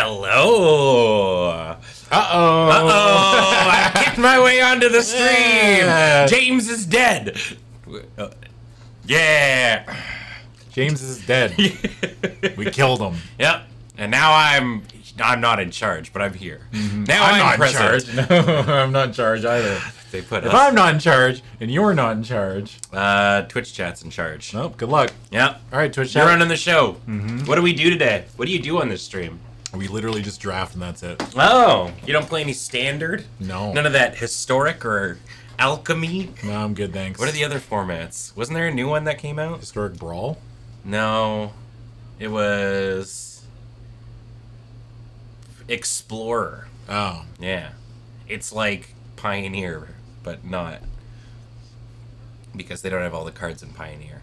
Hello. Uh-oh. Uh-oh. I kicked my way onto the stream. Yeah. James is dead. Uh, Yeah. James is dead. we killed him. Yep. And now I'm I'm not in charge, but I'm here. Now I'm, I'm, not in charge. No, I'm not in charge either. They put If us, I'm not in charge and you're not in charge, uh, Twitch chat's in charge. nope, good luck. Yep. All right, Twitch chat. You're running the show. What do we do today? What do you do on this stream? We literally just draft and that's it. Oh, you don't play any standard? No. None of that historic or alchemy? No, I'm good, thanks. What are the other formats? Wasn't there a new one that came out? Historic Brawl? No. It was Explorer. Oh. Yeah. It's like Pioneer, but not. Because they don't have all the cards in Pioneer.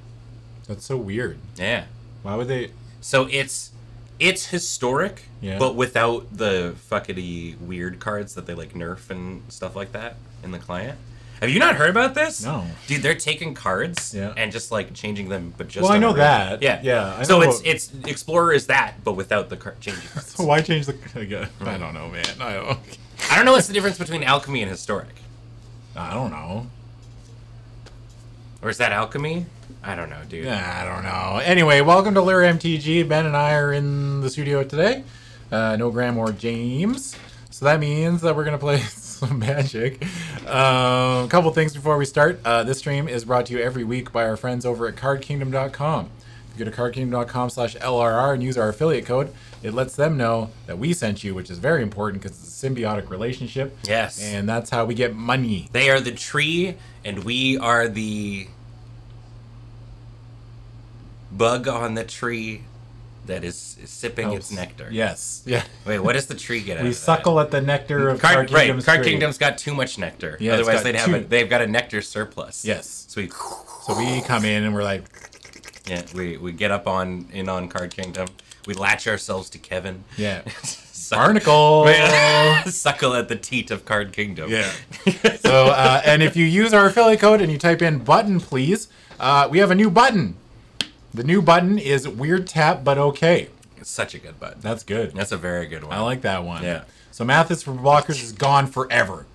That's so weird. Yeah. Why would they... So it's it's historic, Yeah. but without the fuckity weird cards that they like nerf and stuff like that in the client. Have you not heard about this? No. Dude, they're taking cards Yeah. and just like changing them, but just Well, I know that. Yeah, Yeah, I so it's what- it's Explorer is that, but without the car- changing cards. So why change the... I don't know, man. I don't... I don't know what's the difference between alchemy and historic, I don't know. Or is that alchemy? I don't know, dude. I don't know. Anyway, welcome to LRR MTG. Ben and I are in the studio today. Uh, no Graham or James. So that means that we're going to play some magic. Um, a couple things before we start. Uh, this stream is brought to you every week by our friends over at cardkingdom.com. If you go to cardkingdom.com slash LRR and use our affiliate code, it lets them know that we sent you, which is very important because it's a symbiotic relationship. Yes. And that's how we get money. They are the tree, and we are the bug on the tree that is sipping its nectar. Yes. Yeah. Wait, what does the tree get out We of that? suckle at the nectar of Card, Card right, Kingdom's Card tree. Kingdom's got too much nectar. Yeah, it's Otherwise, got they'd have too- a, they've got a nectar surplus. Yes. So we, So we come in and we're like, yeah, we, we get up on in on Card Kingdom. We latch ourselves to Kevin. yeah, Suck- barnacle. Suckle at the teat of Card Kingdom. Yeah. So, uh, and if you use our affiliate code and you type in button, please, uh, we have a new button. The new button is weird tap, but okay. It's such a good button. That's good. That's a very good one. I like that one. Yeah. So Mathis for blockers is gone forever.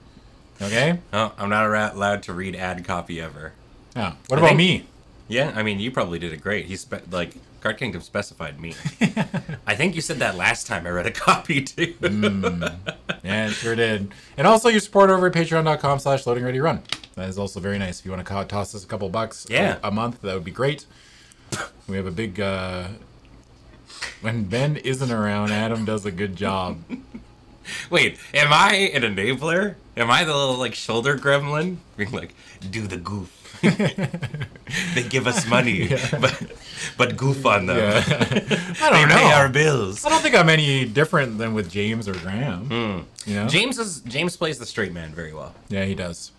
Okay. Oh, I'm not allowed to read ad copy ever. Oh, what I about think- me? Yeah, I mean, you probably did it great. He spe- like Card Kingdom specified me. I think you said that last time I read a copy too. Mm. Yeah, it sure did. And also your support over at patreon.com slash loading ready run. That is also very nice. If you want to toss us a couple bucks a- Yeah. a, month, that would be great. We have a big uh when Ben isn't around, Adam does a good job. Wait, am I an enabler? Am I the little like shoulder gremlin? Being like, do the goof. they give us money, but but goof on them. Yeah. I don't know. pay our bills. I don't think I'm any different than with James or Graham. Hmm. You know? James is James plays the straight man very well. Yeah, he does.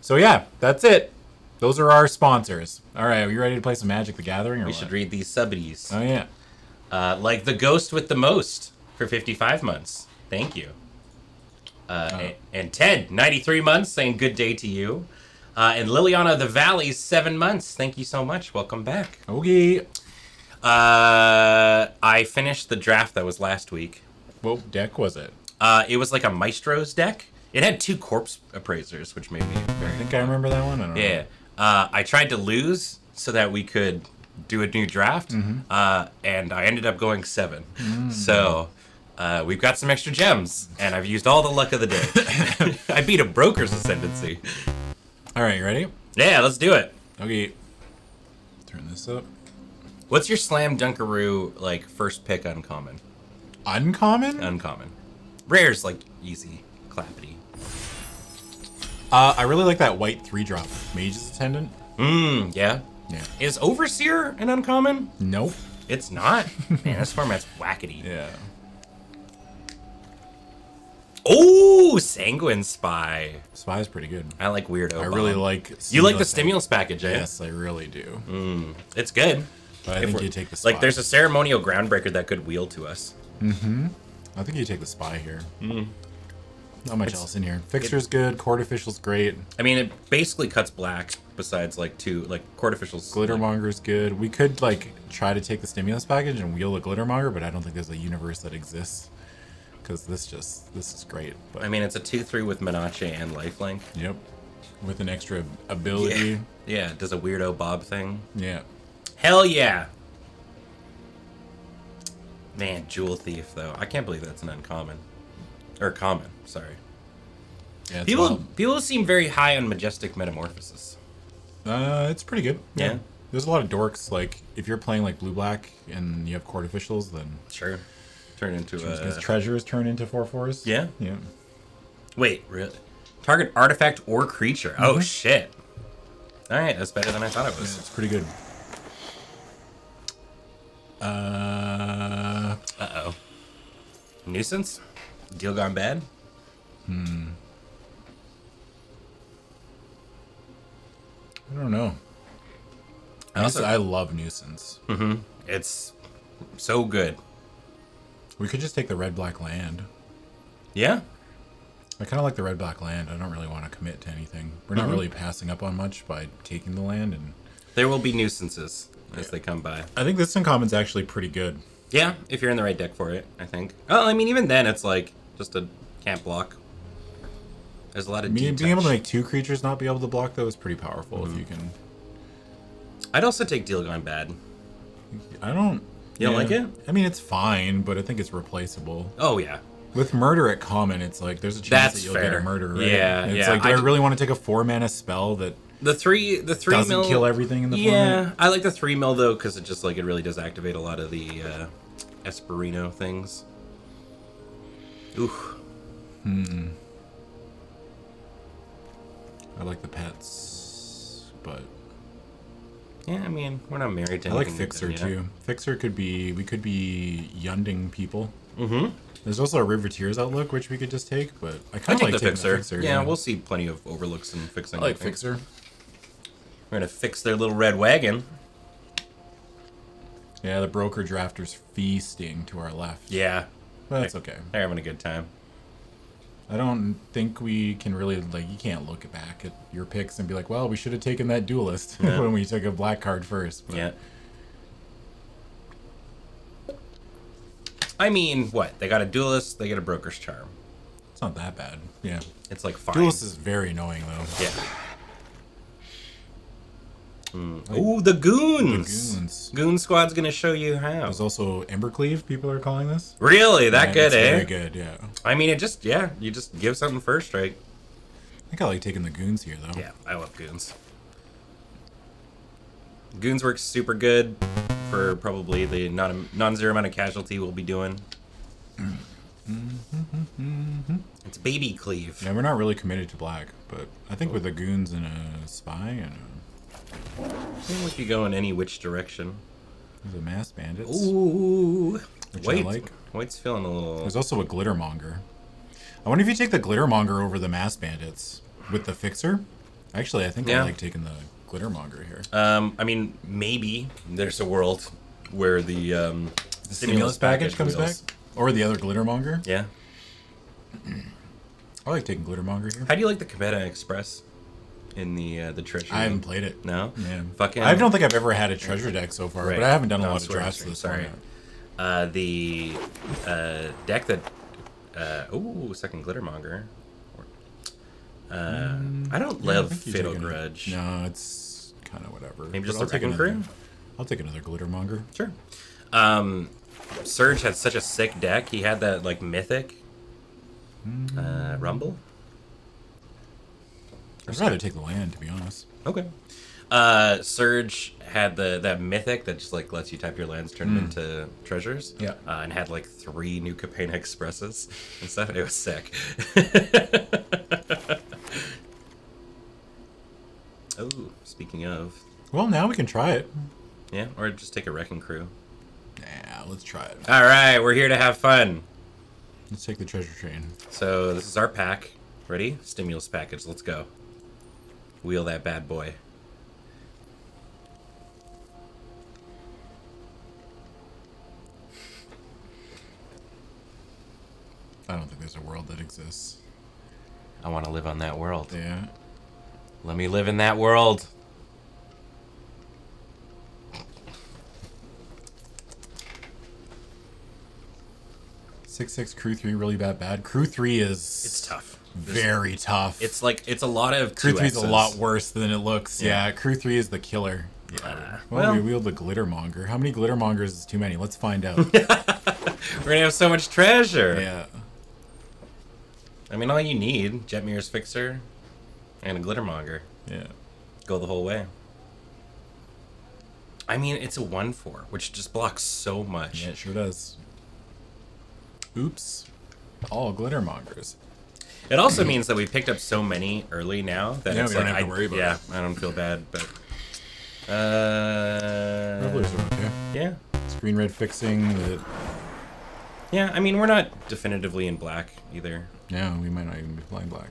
So yeah, that's it. Those are our sponsors. All right, are you ready to play some Magic the Gathering or We what? should read these subbies. Oh yeah. Uh, like the ghost with the most for 55 months. Thank you. Uh, Oh. a- And Ted, 93 months, saying good day to you. Uh, and Liliana the Valley, seven months. Thank you so much. Welcome back. Okay. Uh, I finished the draft that was last week. What deck was it? Uh, it was like a Maestro's deck. It had two corpse appraisers, which made me very I think I remember that one. I don't know. Uh, I tried to lose so that we could do a new draft, Mm-hmm. uh, and I ended up going seven. Mm. So uh, we've got some extra gems, and I've used all the luck of the day. I beat a broker's ascendancy. All right, you ready? Yeah, let's do it. Okay. Turn this up. What's your slam dunkaroo like first pick uncommon? Uncommon? Uncommon. Rare's like easy. Uh, I really like that white three drop. Mage's Attendant. Mmm, yeah. Yeah. Is Overseer an uncommon? Nope. It's not. Man, this format's wackety. Yeah. Oh, Sanguine Spy. Spy is pretty good. I like weirdo. I really Bomb. like. You like the Stimulus package, eh? Yes, I really do. It's good. But I If think you take the spy. Like, there's a ceremonial groundbreaker that could wheel to us. Mm hmm. I think you take the spy here. Mm. Not much It's- else in here. Fixer's good. Court official's great. I mean, it basically cuts black. Besides, like two, like court officials. Glittermonger's good. We could like try to take the stimulus package and wheel the Glittermonger, but I don't think there's a universe that exists. Because this just this is great. But I mean, it's a two-three with menace and lifelink. yep, with an extra ability. Yeah, does a weirdo Bob thing. Yeah. Hell yeah. Man, Jewel Thief though. I can't believe that's an uncommon. Or common, sorry. Yeah. People wild. people seem very high on Majestic Metamorphosis. Uh, it's pretty good. Yeah. There's a lot of dorks. Like if you're playing like blue black and you have court officials, then Sure. Turn into because a treasures turn into four fours. Yeah. Yeah. Wait, really? Target artifact or creature. Oh Mhm. shit. Alright, that's better than I thought it Yeah, was. it's pretty good. Uh, Uh oh. Nuisance? Deal gone bad? Hmm. I don't know. I also- I love nuisance. Mm-hmm. It's so good. We could just take the red black land. Yeah? I kind of like the red black land. I don't really want to commit to anything. We're not Mhm. really passing up on much by taking the land, and There will be nuisances as they come by. I think this uncommon's actually pretty good. Yeah, if you're in the right deck for it, I think. Oh, I mean, even then, it's like just a can't block. There's a lot of Me, deep being able to make two creatures not be able to block though is pretty powerful. Mm-hmm. If you can, I'd also take Deal Gone Bad. I don't. You don't like it? I mean, it's fine, but I think it's replaceable. Oh yeah, With murder at common, it's like there's a chance That's that you'll fair. get a murder. Right? Yeah, It's yeah, like, do I I, really want to take a four mana spell that the three, the three doesn't mil kill everything in the Yeah, format? I like the three mil though because it just like it really does activate a lot of the uh, Esperino things. Ooh, I like the pets, but yeah. I mean, we're not married to. I like Fixer yet. too. Fixer could be we could be yunding people. Mm-hmm. There's also a Riveteers outlook which we could just take, but I kind of like the fixer. the Fixer. yeah, we'll see plenty of overlooks and fixing. I like. Fixer. We're gonna fix their little red wagon. Yeah, the broker drafter's feasting to our left. Yeah, that's okay. they're having a good time. I don't think we can really like. You can't look back at your picks and be like, "Well, we should have taken that duelist Yeah. when we took a black card first. But Yeah. I mean, what? They got a duelist, they get a broker's charm. it's not that bad. Yeah, It's like fine. duelist is very annoying though. Yeah. Mm. Ooh, the goons. Goons. Goon Squad's gonna show you how. There's also Embercleave. People are calling this. Really, that Yeah, good, eh? Very good. Yeah. I mean, it just yeah, you just give something first, right? I think I like taking the goons here though. Yeah, I love goons. Goons works super good for probably the non non-zero amount of casualty we'll be doing. It's baby cleave. Yeah, we're not really committed to black, but I think with the goons and a spy and a, I think we could go in any which direction. there's a masked bandits. Ooh, Which I White, like. White's feeling a little. There's also a glittermonger. I wonder if you take the glittermonger over the masked bandits with the fixer. Actually, I think Yeah. I like taking the glittermonger here. Um, I mean, maybe there's a world where the um, The stimulus, package, comes wheels- back, or the other glittermonger. Yeah. I like taking glittermonger here. How do you like the Capenna Express in the uh, the treasure? I haven't played it. No. Yeah. Fucking. I don't think I've ever had a treasure deck so far, Right. but I haven't done a lot of drafts this sorry. Uh, the uh, deck that. Uh, ooh, second Glittermonger. Uh, I don't Yeah, love you're Fatal. Grudge. No, it's kind of whatever. Maybe just I'll take another- Crew? I'll take another glittermonger. Sure. Um, Surge had such a sick deck. He had that like mythic uh, Rumble. I'd rather take the land, to be honest. Okay. Uh, Surge had the that mythic that just like lets you type your lands, turn them into treasures. Yeah. Uh, and had like three new Capenna Expresses and stuff. It was sick. oh, speaking of, Well, now we can try it. yeah, or just take a wrecking crew. Yeah, let's try it. All right, we're here to have fun. Let's take the treasure train. So this is our pack. Ready? Stimulus package. Let's go. Wheel that bad boy. I don't think there's a world that exists. I want to live on that world. Yeah. Let me live in that world. Six six crew three really bad bad. Crew three is It's tough. Very tough. It's like it's a lot of crew two three's a lot worse than it looks. Yeah, Yeah. crew three is the killer. Yeah. Ah, well, we well. wield the glittermonger. How many glittermongers is too many? Let's find out. We're gonna have so much treasure. yeah. I mean, all you need Jetmir's fixer and a glittermonger. Yeah. Go the whole way. I mean, it's a one four, which just blocks so much. Yeah, it sure does. Oops. All glittermongers. It also means that we picked up so many early now that Yeah, it's we don't like have to I, worry about yeah, it. I don't feel bad, but uh, Revelers are okay. yeah, Screen red fixing. The, yeah. I mean, we're not definitively in black either. yeah, we might not even be flying black.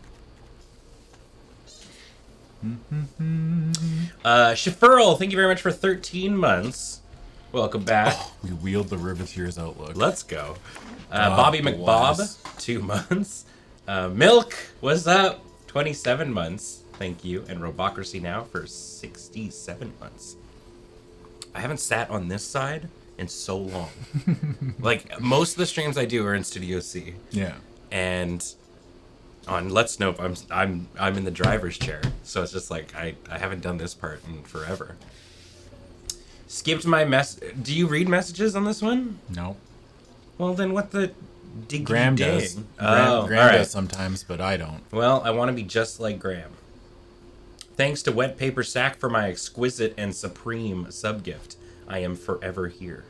Uh, Shafurl, thank you very much for 13 months. Welcome back. We wield the Riveteer's outlook. Let's go. Uh, Bobby. McBob, two months. Uh, Milk, what's up? 27 months. Thank you. And Robocracy now for 67 months. I haven't sat on this side in so long. like, most of the streams I do are in Studio C. Yeah. And on Let's Nope, I'm I'm I'm in the driver's chair, so it's just like I I haven't done this part in forever. Skipped my mess. Do you read messages on this one? No. Well, then what the dig Graham dig? does. Graham, Oh, Graham right. does sometimes, but I don't. Well, I want to be just like Graham. Thanks to Wet Paper Sack for my exquisite and supreme subgift. I am forever here.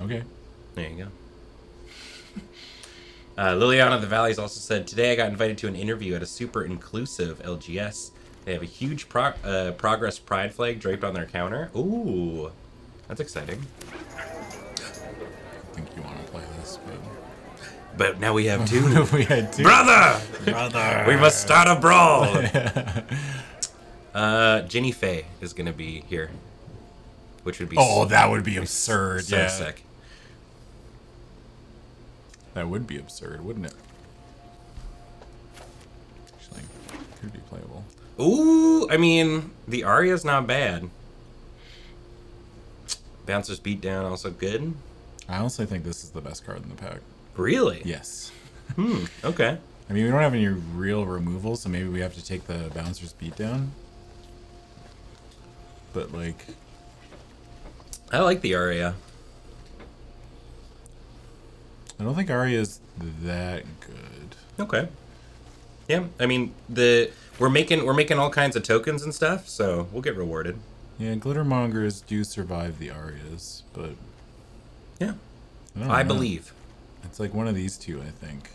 Okay. There you go. Uh, Liliana of the Valleys also said, Today I got invited to an interview at a super inclusive LGS. They have a huge pro- uh, Progress Pride flag draped on their counter. Ooh, that's exciting. I think you want to play this, but. But now we have two. we had two. Brother! Brother. We must start a brawl! uh, Jinnie Fay is going to be here. Which would be Oh, so, that would be absurd. so yeah. sick. That would be absurd, wouldn't it? Actually, could be playable. Ooh, I mean, the Arya's not bad. Bouncer's beatdown also good. I honestly think this is the best card in the pack. Really? Yes. Hmm. Okay. I mean, we don't have any real removal, so maybe we have to take the bouncer's beatdown. But like, I like the Aria. I don't think Arya is that good. Okay. Yeah, I mean the we're making we're making all kinds of tokens and stuff, so we'll get rewarded. Yeah, glittermongers do survive the Arias, but Yeah, I, I believe. it's like one of these two, I think.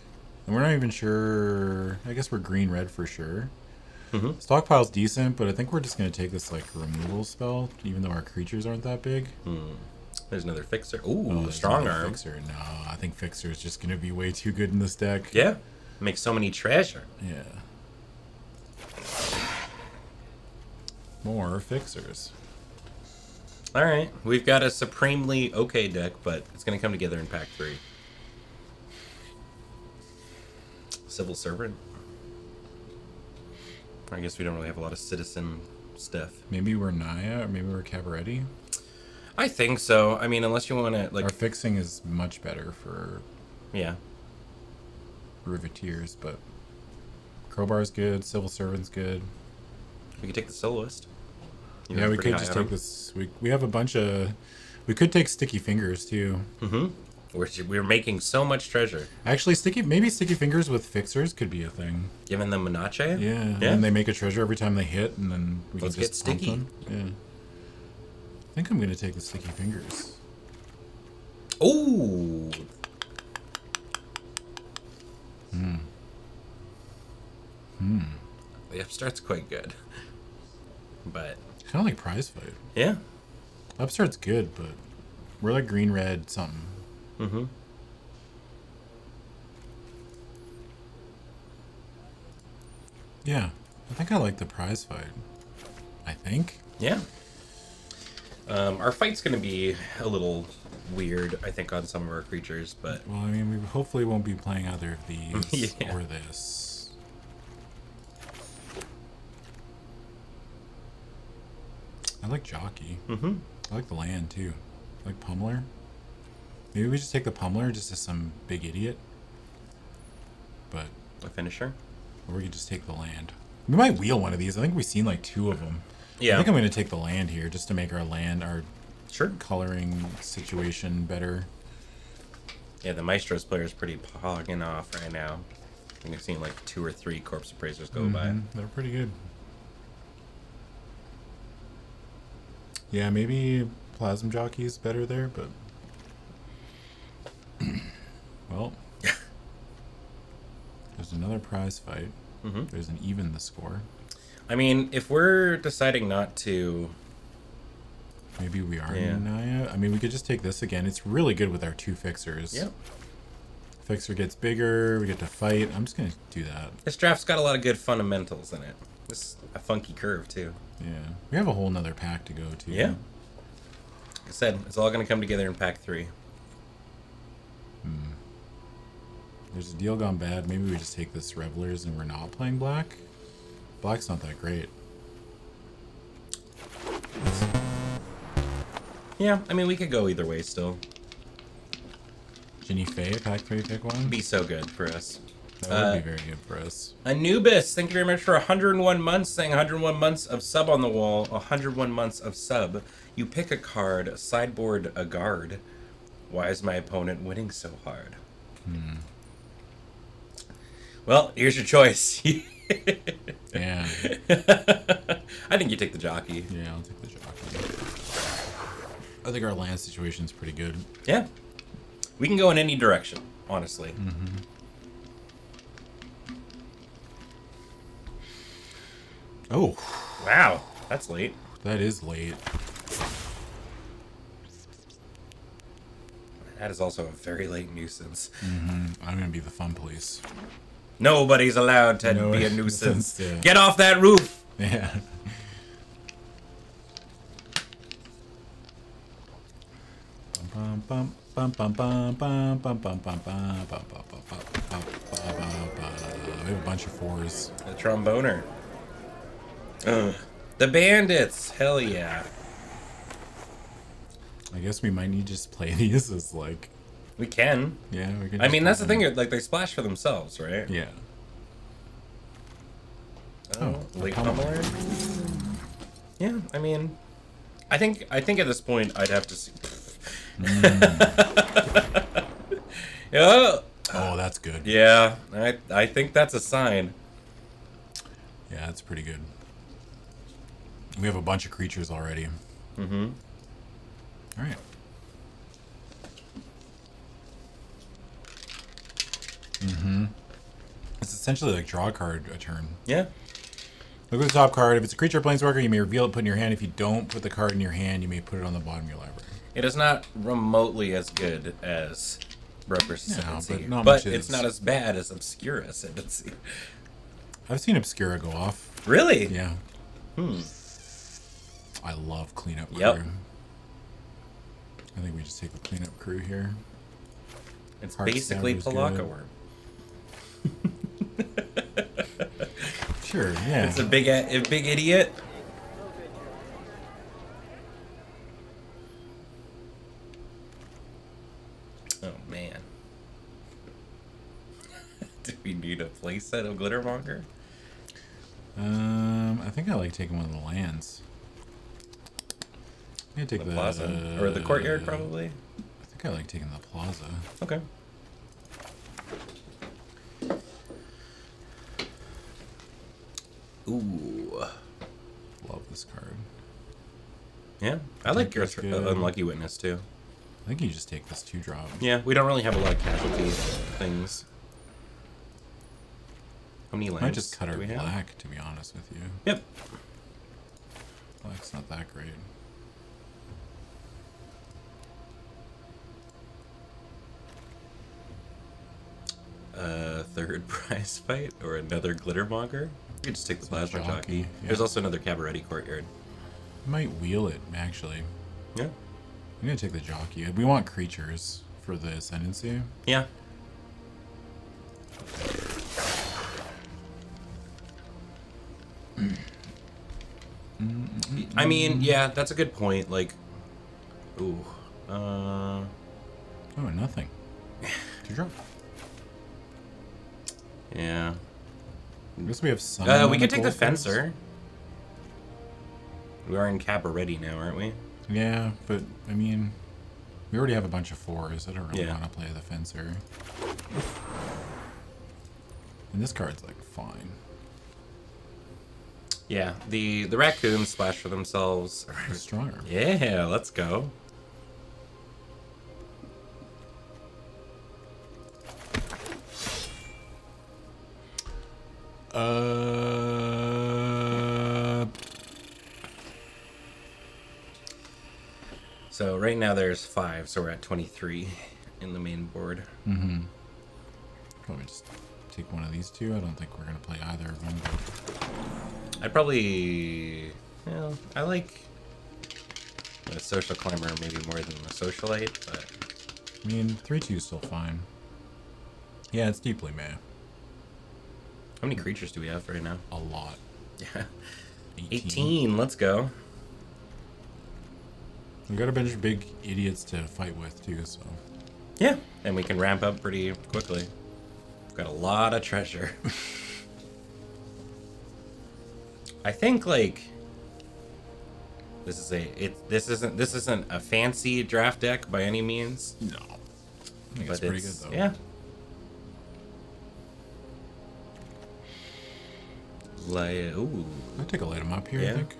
And we're not even sure. I guess we're green red for sure. Mhm. Stockpile's decent, but I think we're just gonna take this like removal spell, even though our creatures aren't that big. There's another fixer. Ooh, Oh, strong arm. Fixer. No, I think Fixer is just gonna be way too good in this deck. Yeah, makes so many treasure. Yeah. More Fixers. All right, we've got a supremely okay deck, but it's gonna come together in pack three. Civil servant. I guess we don't really have a lot of citizen stuff. Maybe we're Naya, or maybe we're Cabaretti. I think so. I mean, unless you want to like, Our fixing is much better for yeah, Riveteers, but Crowbar's good, Civil Servant's good. we could take the soloist. You're yeah, we could just take this. We, we have a bunch of. We could take Sticky Fingers too. Mm-hmm. We're we're making so much treasure. Actually, Sticky maybe Sticky Fingers with Fixers could be a thing. Giving them Menachem? Yeah, Yeah. and they make a treasure every time they hit, and then we Let's can get just pump sticky. them. Yeah. I think I'm gonna take the Sticky Fingers. Ooh. Hmm. Hmm. The upstart's quite good. But Kind of like Prize Fight. yeah. Upstart's good, but we're like green red something. Mm-hmm. Yeah, I think I like the Prize Fight. I think. Yeah. Um, our fight's gonna be a little weird, I think, on some of our creatures, but Well, I mean, we hopefully won't be playing either of these Yeah. or this. I like Jockey. mm-hmm. I like the land too. I like Pummeler. Maybe we just take the Pummeler just as some big idiot. But a finisher. or we could just take the land. We might wheel one of these. I think we've seen like two of them. Yeah. I think I'm going to take the land here just to make our land, our sure. coloring situation better. Yeah, the Maestro's player is pretty pogging off right now. I think I've seen like two or three corpse appraisers go by. Mhm, They're pretty good. Yeah, maybe Plasma Jockey's better there, but. well. There's another prize fight. hmm There's an even the score. I mean, if we're deciding not to, Maybe we are Yeah. Naya. I mean, we could just take this again. It's really good with our two fixers. yeah, Fixer gets bigger. We get to fight. I'm just gonna do that. this draft's got a lot of good fundamentals in it. This a funky curve too. Yeah. We have a whole nother pack to go to. Yeah. Like I said, it's all going to come together in pack three. Hmm. There's a deal gone bad. Maybe we just take this Revelers and we're not playing black. Black's not that great. Yeah, I mean, we could go either way still. Jinnie Fay, pack three, pick one. Be so good for us. That would uh, be very good for us. Anubis, thank you very much for 101 months, saying 101 months of sub on the wall, 101 months of sub. You pick a card, a sideboard a guard. Why is my opponent winning so hard? Well, here's your choice. Yeah. I think you take the jockey. Yeah, I'll take the jockey. I think our land situation is pretty good. Yeah. We can go in any direction, honestly. Oh. Wow, that's late. That is late. That is also a very late nuisance. Mm -hmm. I'm gonna be the fun police. Nobody's allowed to no, be a nuisance. Get off that roof! Yeah. We have a bunch of fours. The tromboner. The bandits! Hell yeah. I guess we might need to just play these as like, We can. yeah, we can. I mean, that's the thing. Like, they splash for themselves, right? Yeah. Oh, Oh, late pummeler. Yeah, I mean, I think I think at this point I'd have to see. yeah, mm. oh. oh, that's good. yeah. I I think that's a sign. Yeah, that's pretty good. We have a bunch of creatures already. Mm-hmm. All right. Mm-hmm. It's essentially like draw a card a turn. Yeah. Look at the top card. If it's a creature or planeswalker, you may reveal it, put it in your hand. If you don't put the card in your hand, you may put it on the bottom of your library. It is not remotely as good as Broker No, but not but it's is. not as bad as Obscura Ascendancy. I've seen Obscura go off. Really? Yeah. Hmm. I love cleanup crew. Yep. I think we just take the cleanup crew here. It's Heart basically Pelakka. Wurm. Sure, yeah. It's a big, a a big idiot. Oh man. Do we need a playset of Glittermonger? Um, I think I like taking one of the lands. Take The the, plaza or the courtyard, probably. I think I like taking the plaza. Okay. Ooh. Love this card. Yeah, I like your uh. Unlucky Witness too. I think you just take this two drop. Yeah, we don't really have a lot of casualty things. How many lands Might just cut our we have? black, to be honest with you. Yep. Black's not that great. A third prize fight or another Glittermonger? We could just take the It's Plasma Jockey. jockey, There's also another Cabaretti Courtyard. Might wheel it, actually. Yeah. I'm gonna take the jockey. We want creatures for the ascendancy. Yeah. I mean, yeah, that's a good point. Like, ooh, uh, Oh, nothing. Two drop. Yeah. I guess we have some. Uh, we could take the gold fencer. We are in Cabaretti now, aren't we? Yeah, but I mean, we already have a bunch of fours. I don't really Yeah. want to play the fencer. And this card's like fine. Yeah. The the raccoons splash for themselves. Stronger. Yeah, let's go. Uh, So right now there's five, so we're at 23 in the main board. mm-hmm. Probably just take one of these two. I don't think we're gonna play either of them. I'd probably, well, I like the social climber maybe more than the socialite, but I mean, three two is still fine. Yeah, it's deeply meh. How many creatures do we have right now? A lot. Yeah, 18. Let's go. We got a bunch of big idiots to fight with too, so Yeah, and we can ramp up pretty quickly. We've got a lot of treasure. I think like this is a it. This isn't this isn't a fancy draft deck by any means. no. I think but it's pretty it's, good though. Yeah. Like ooh, I'll take a light light 'em up here, Yeah. I think.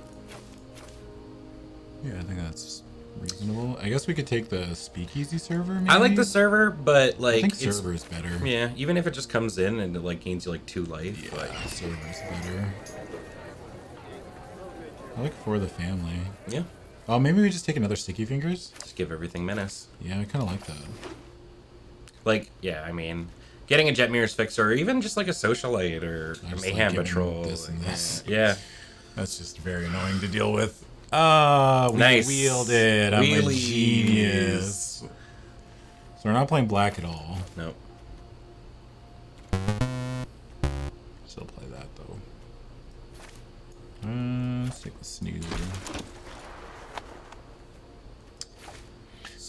Yeah, I think that's reasonable. I guess we could take the speakeasy server, maybe? I like the server, but like I think server is better. yeah. Even if it just comes in and it like gains you like two life, Yeah, like server's better. I like for the family. yeah, Oh, maybe we just take another sticky fingers? just give everything menace. Yeah, I kind of like that. Like, yeah, I mean, getting a Jetmir's fixer, or even just like a Socialite or I a just Mayhem like Patrol. this this. Yeah. That's just very annoying to deal with. Ah, we Nice. wielded. I'm a genius. So we're not playing black at all. Nope. Still play that though. Uh, let's take the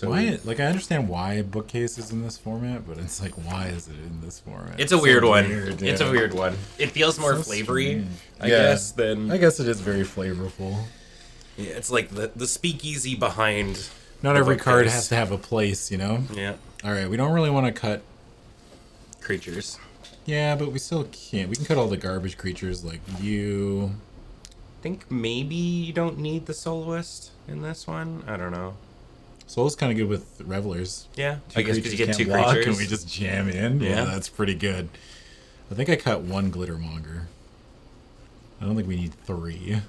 So why? Like, I understand why bookcase is in this format, but it's like, why is it in this format? It's a so weird one. weird, It's a weird one. It feels more So flavory, strange. I Yeah. guess, than I guess it is very flavorful. yeah, it's like the the speakeasy behind. Not The every card has to have a place, you know. Yeah. All right, we don't really want to cut. Creatures. Yeah, but we still can't. We can cut all the garbage creatures like you. I think maybe you don't need the soloist in this one. I don't know. Soul's kind of good with revelers. Yeah, Two I guess because you get two can't creatures. and we just jam in. Yeah. Yeah. that's pretty good. I think I cut one glittermonger. I don't think we need three.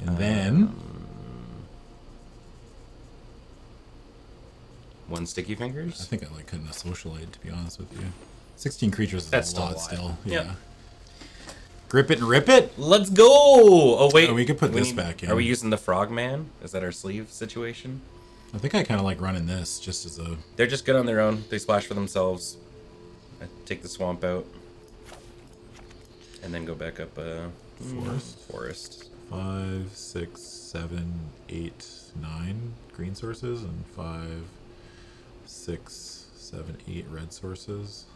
And then Um, one sticky fingers. I think I like cutting a socialite. To be honest with you, sixteen creatures is That's a still a lot lot. still. Yep. Grip it and rip it. Let's go! Oh wait, Oh, we could put this need- back in. Are we using the frogman? Is that our sleeve situation? I think I kind of like running this just as a. They're just good on their own. They splash for themselves. I take the swamp out, and then go back up. Uh, Forest? Forest. five, six, seven, eight, nine green sources, and five, six, seven, eight red sources.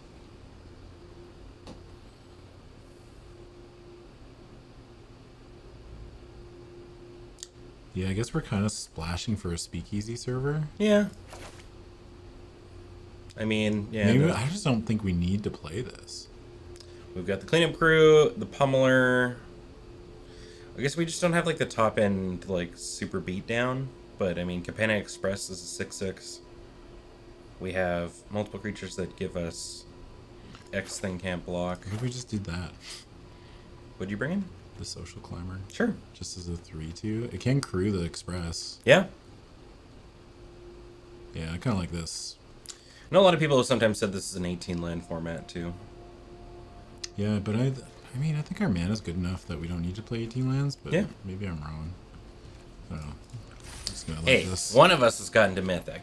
Yeah, I guess we're kind of splashing for a speakeasy server. Yeah. I mean, yeah. Maybe I just don't think we need to play this. We've got the cleanup crew, the pummeler. I guess we just don't have like the top end like super beat down. But I mean, Capenna Express is a six six. We have multiple creatures that give us X thing can't block. What if we just did that? What'd you bring in? The social climber, Sure. just as a three-two. It can crew the express. Yeah. Yeah, I kind of like this. I know a lot of people have sometimes said this is an 18 land format too. Yeah, but I, I mean, I think our mana's good enough that we don't need to play 18 lands. But Yeah. maybe I'm wrong. I don't know. Like Hey, this. one of us has gotten to mythic.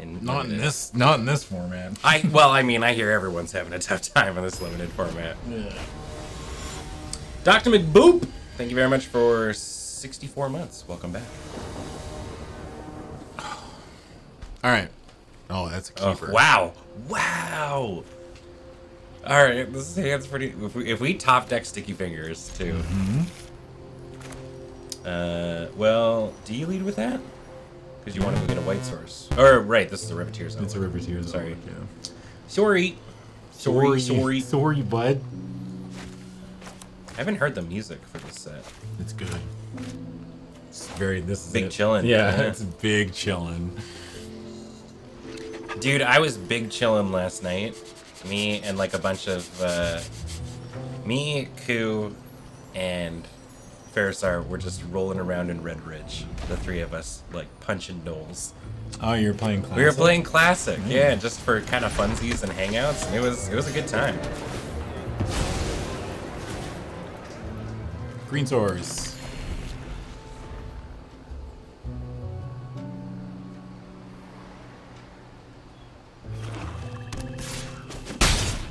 And Not in this. Not in this format. I well, I mean, I hear everyone's having a tough time in this limited format. Yeah. Dr. McBoop, thank you very much for 64 months. Welcome back. All right. Oh, that's a Oh, keeper. wow, wow. All right, this hand's pretty. If we, if we top deck Sticky Fingers too. Mm-hmm. Uh, well, do you lead with that? Because you want to go get a white source. Or right, this is a Riveteer zone. It's a Riveteers. Sorry. Yeah. Sorry. Sorry, sorry. sorry, bud. I haven't heard the music for this set. It's good. It's very. This is Big chillin'. Yeah, Yeah. it's big chillin'. Dude, I was big chillin' last night. Me and like a bunch of uh, me, Ku, and Ferrisar were just rolling around in Redridge. The three of us, like punching gnolls. Oh, you're playing. Classic? We were playing classic, yeah, just for kind of funsies and hangouts. And it was it was a good time. Green Source.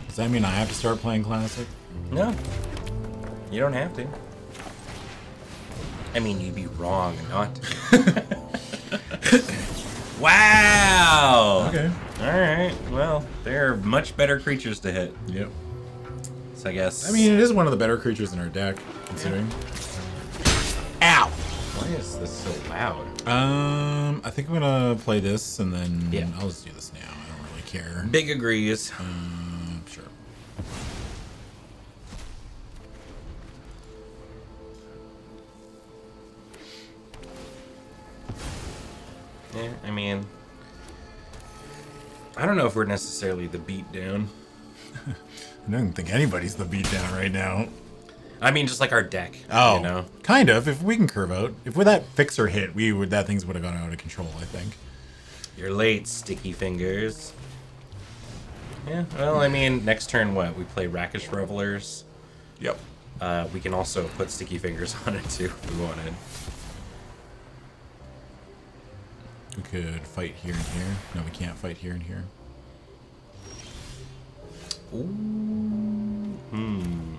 Does that mean I have to start playing Classic? No, you don't have to. I mean, you'd be wrong not to. wow. Okay. All right. Well, there are much better creatures to hit. Yep. So I guess. I mean, it is one of the better creatures in our deck, considering. ow! Why is this so loud? Um, I think I'm gonna play this, and then Yeah. I'll just do this now. I don't really care. Big agrees. Um, sure. Yeah, I mean, I don't know if we're necessarily the beat down. I don't think anybody's the beatdown right now. I mean, just like our deck. Oh, you know. kind of. If we can curve out, if with that fixer hit, we would that things would have gone out of control. I think. You're late, sticky fingers. Yeah. Well, I mean, next turn, what we play Rakish Revelers. Yep. Uh, we can also put sticky fingers on it too if we wanted. We could fight here and here. No, we can't fight here and here. Ooh. Hmm.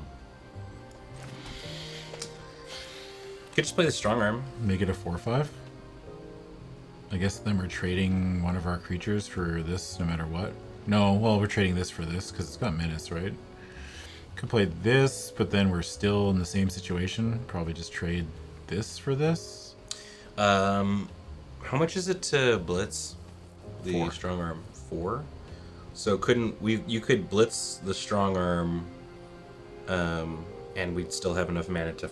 Could just play the strong arm. Make it a four or five. I guess then we're trading one of our creatures for this, no matter what. No, well, we're trading this for this because it's got menace, right? Could play this, but then we're still in the same situation. Probably just trade this for this. Um, how much is it to blitz the Four. strong arm? Four. So couldn't we? You could blitz the strong arm, um, and we'd still have enough mana to,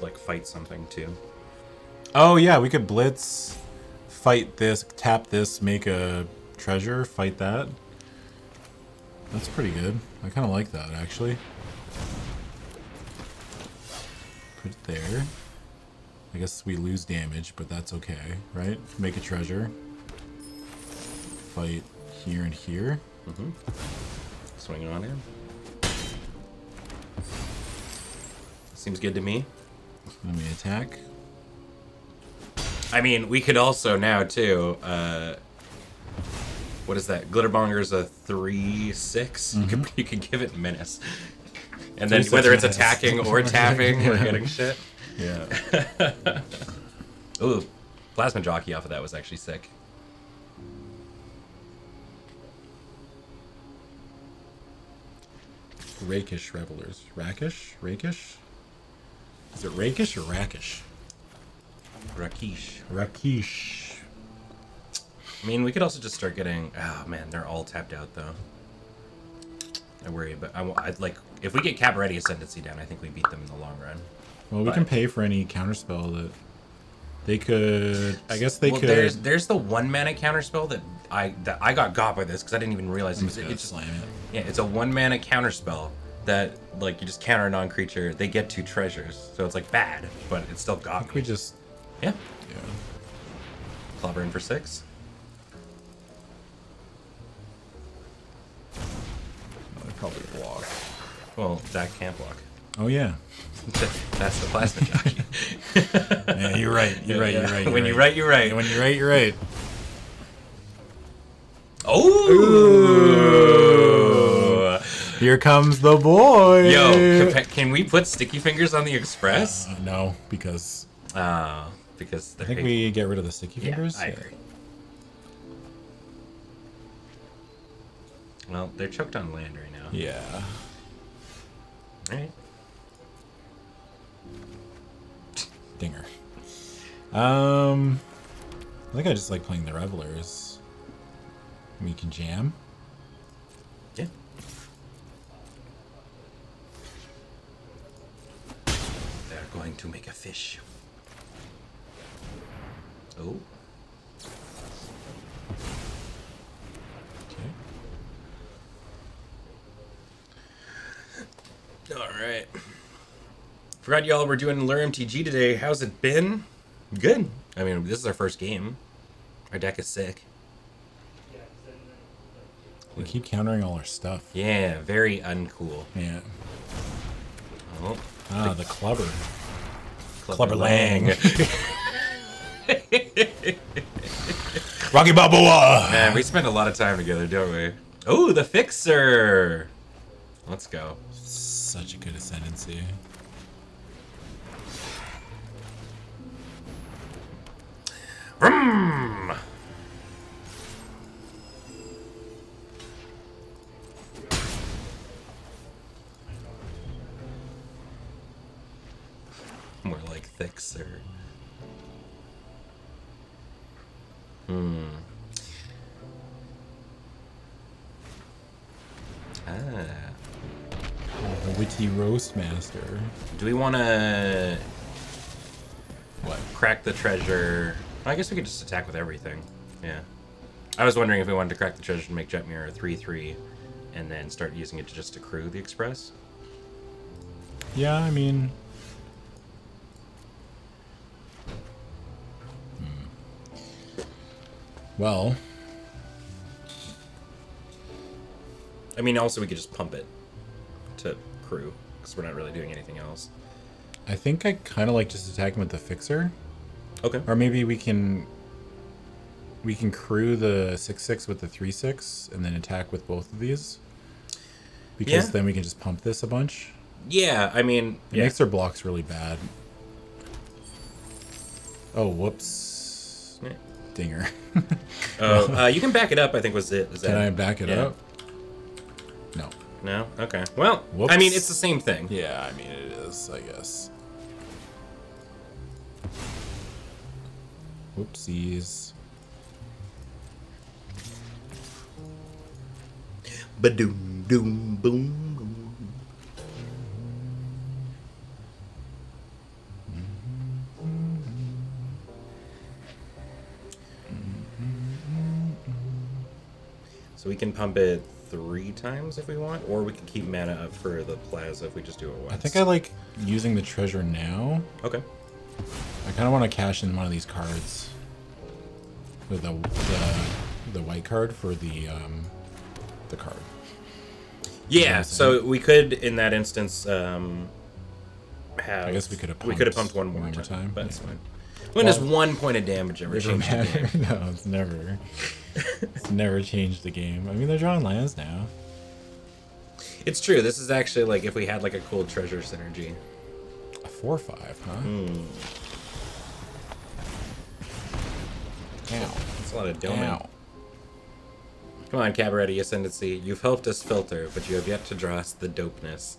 like, fight something too. Oh yeah, we could blitz, fight this, tap this, make a treasure, fight that. That's pretty good. I kind of like that actually. Put it there. I guess we lose damage, but that's okay, right? Make a treasure. Fight here and here. Mm-hmm. Swing on in. Seems good to me. Let me attack. I mean, we could also now too. Uh, what is that? Glittermonger's a three six. You could you could give it menace, and then whether it's menace. attacking or tapping, we're getting shit. Yeah. Ooh, plasma jockey off of that was actually sick. Rakish revelers. Rakish? Rakish? Is it rakish or rakish? Rakish. Rakish. I mean, we could also just start getting. Oh man, they're all tapped out though. I worry, but I, I'd like if we get Cabaretti Ascendancy down, I think we beat them in the long run. Well, we But- can pay for any counterspell that they could. I guess they well, could. there's there's the one mana counterspell that I that I got got by this because I didn't even realize it. just was- gonna It's just slam it. yeah, it's a one mana counterspell that like you just counter a non-creature. They get two treasures, so it's like bad, but it still I got think me. we just. Yeah, Yeah. clobber in for six. They probably block. Well, Zach can't block. Oh yeah. That's the plasma jockey. yeah, you're right. You're right. You're right. You're when you're right, you're right. And when you're right, you're right. Oh. Here comes the boy. Yo, can, can we put sticky fingers on the express? Uh, no, because Uh, because I think we get rid of the sticky fingers. Yeah. I agree. Well, they're choked on land right now. Yeah. All right. Dinger. Um, I think I just like playing the revelers. We can jam. Yeah. They're going to make a fish. Oh. Okay. All right. Forgot y'all were doing LRR MTG today. How's it been? Good. I mean, this is our first game. Our deck is sick. We keep countering all our stuff. Yeah, very uncool. Yeah. Oh, Ah, the clubber. Clubber Clubber Lang. Lang. Rocky Balboa. Man, we spend a lot of time together, don't we? Oh, the Fixer. Let's go. Such a good ascendancy. Vroom! Fixer. Hmm. Ah. The witty roast master. Do we want to What? crack the treasure? I guess we could just attack with everything. Yeah. I was wondering if we wanted to crack the treasure to make Jetmir 3 3 and then start using it to just accrue the Express. Yeah, I mean. Well, I mean, also, we could just pump it to crew because we're not really doing anything else. I think I kind of like just attacking with the fixer, Okay. or maybe we can we can crew the six six with the three six, and then attack with both of these. Because Yeah. then we can just pump this a bunch. Yeah, I mean, It yeah. makes their blocks really bad. Oh, whoops! Yeah. Dinger. Oh, uh, you can back it up. I think was it. Is that Can I back it yeah. up? No. No. Okay. Well, I mean, it's the same thing. Yeah, I mean it is, I guess. Whoopsies. Ba-doom, doom, boom, boom. So we can pump it three times if we want, or we can keep mana up for the plaza if we just do it once. I think I like using the treasure now. Okay. I kind of want to cash in one of these cards. With the, the the white card for the um the card. Yeah, so we could, in that instance, um, have. I guess we could have pumped, We could have pumped one more one more time, time, but it's fine. When does one point of damage ever change the game? matter. no, it's never. it's never changed the game. I mean, they're drawing lands now. It's true. This is actually like if we had like a cool treasure synergy. A four five, huh? Hmm. Ow. It's a lot of doming. Ow. Come on, Cabaretti Ascendancy. You've helped us filter, but you have yet to draw us the dopeness.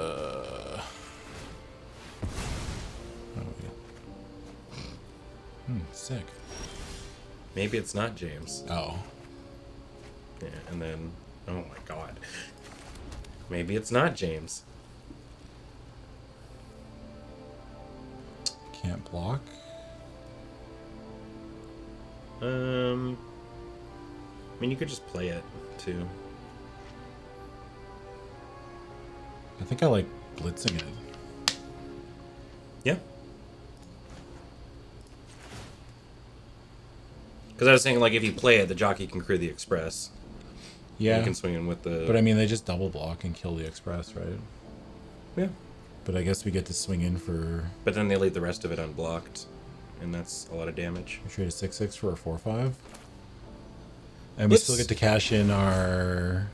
Uh. Yeah. Hmm, sick. Maybe it's not James. Oh. Yeah, and then, oh my god. Maybe it's not James. Can't block. Um, I mean, you could just play it too. I think I like blitzing it. Yeah. Because I was saying, like, if you play it, the jockey can crew the express. Yeah. You can swing in with the. But I mean, they just double block and kill the express, right? yeah. But I guess we get to swing in for But then they leave the rest of it unblocked, and that's a lot of damage. we trade a six six for a four five. And we still get to cash in our.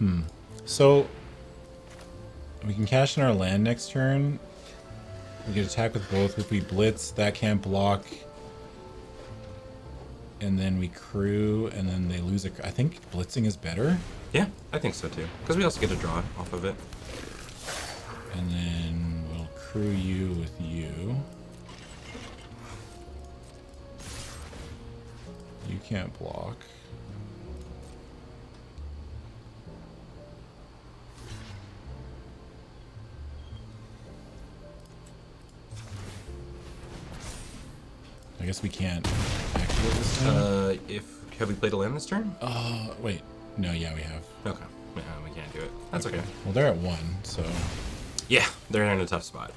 Hmm. So we can cash in our land next turn. We can attack with both. If we blitz, that can't block. And then we crew, and then they lose a. I think blitzing is better. Yeah, I think so too. Because we also get a draw off of it. And then we'll crew you with you. You can't block. I guess we can't activate this time. Uh, if have we played a land this turn? Uh, wait. No, yeah, we have. Okay. Yeah, we can't do it. That's okay. Well, they're at one, so. Yeah, they're in a tough spot.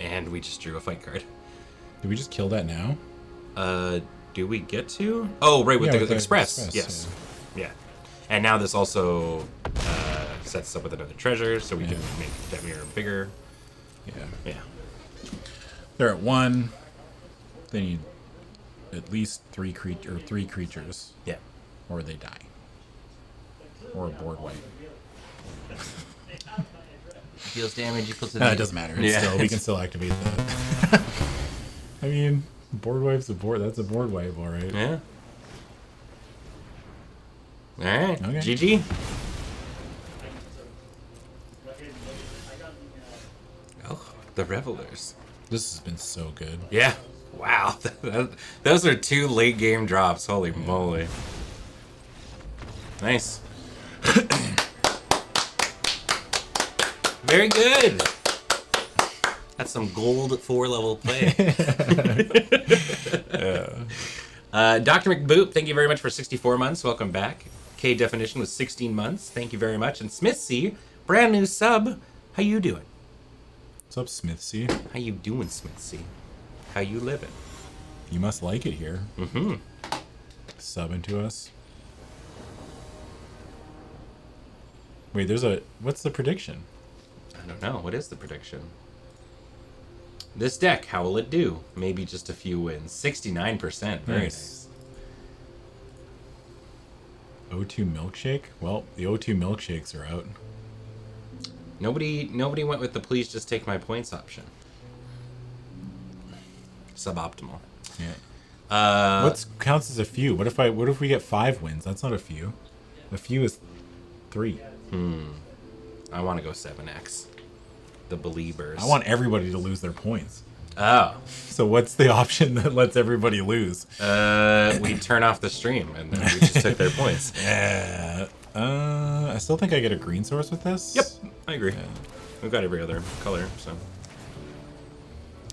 And we just drew a fight card. Did we just kill that now? Uh, do we get to? Oh, right, with Yeah, the, with the express. express, Yes. Yeah. And now this also uh, sets us up with another treasure, so we Yeah. can make that mirror bigger. Yeah. Yeah. They're at one. They need at least three creature or three creatures, Yeah. or they die, or a board wipe. Deals damage equal to No, it doesn't matter. It's Yeah. still, we can still activate that. I mean, board wipe's a board. That's a board wipe, all right. Yeah. All right. Okay. GG. Oh, the revelers. This has been so good. Yeah. Wow. Those are two late game drops. Holy moly. Nice. Very good. That's some gold four level play. uh, Dr. McBoop, thank you very much for 64 months. Welcome back. K Definition was 16 months. Thank you very much. And Smith C, brand new sub. How you doing? What's up, Smithsy? How you doing, Smith C? How you living? You must like it here. Mm-hmm. Subbing to us. Wait, there's a. What's the prediction? I don't know. What is the prediction? This deck, how will it do? Maybe just a few wins. 69%. Very nice. O2 milkshake? Well, the O2 milkshakes are out. Nobody nobody went with the please just take my points option. Suboptimal. Yeah. Uh What counts as a few? What if I? What if we get five wins? That's not a few. A few is three. Hmm. I want to go 7x. The believers. I want everybody to lose their points. Oh. So what's the option that lets everybody lose? Uh we turn off the stream and then we just took their points. Uh, uh, I still think I get a green source with this. Yep, I agree. We've got every other color, so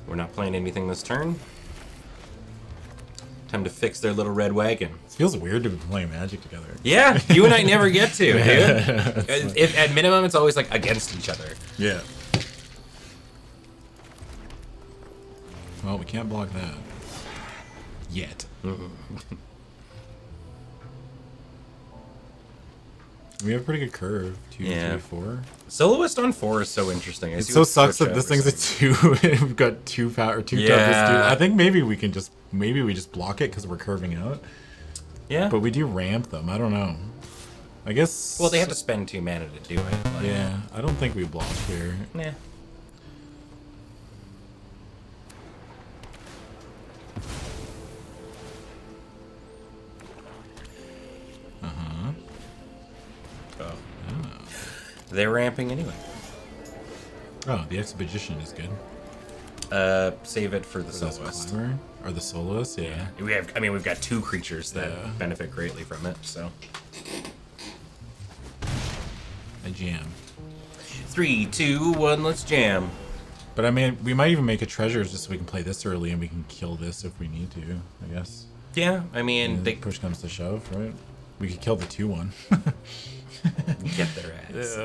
we're not playing anything this turn. Time to fix their little red wagon. It feels weird to be playing Magic together. Yeah, you and I never get to, dude. if, at minimum, it's always like against each other. Yeah. Well, we can't block that. Yet. we have a pretty good curve. Two, Yeah. three, four. Soloist on four is so interesting. I It so sucks that this thing's a two. We've got two power, two Yeah. toughness. Two. I think maybe we can just maybe we just block it because we're curving out. Yeah. But we do ramp them. I don't know. I guess. well, they have to spend two mana to do it. Like, Yeah, I don't think we block here. Nah. They're ramping anyway. Oh, the expedition is good. Uh, save it for the That's soloist. Or the soloist, yeah. We have, I mean, we've got two creatures that Yeah. benefit greatly from it. So A jam. three, two, one, let's jam. But I mean, we might even make a treasure just so we can play this early and we can kill this if we need to. I guess. Yeah, I mean, Yeah, they push comes to shove, right? We could kill the two one. get their ass.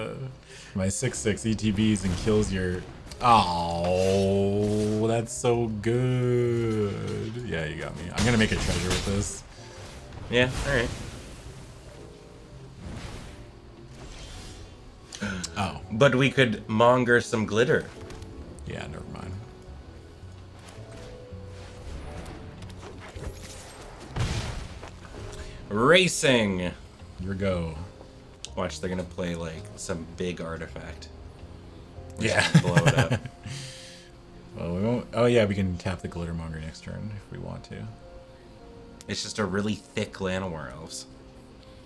My six six ETBs and kills your Oh, that's so good. Yeah, you got me. I'm gonna make a treasure with this. Yeah, alright. Oh, But we could monger some glitter. yeah, never mind. Racing! Your go. Watch, they're gonna play like some big artifact. Yeah. Blow it up. Well, we won't. Oh yeah, we can tap the glittermonger next turn if we want to. It's just a really thick land Llanowar elves.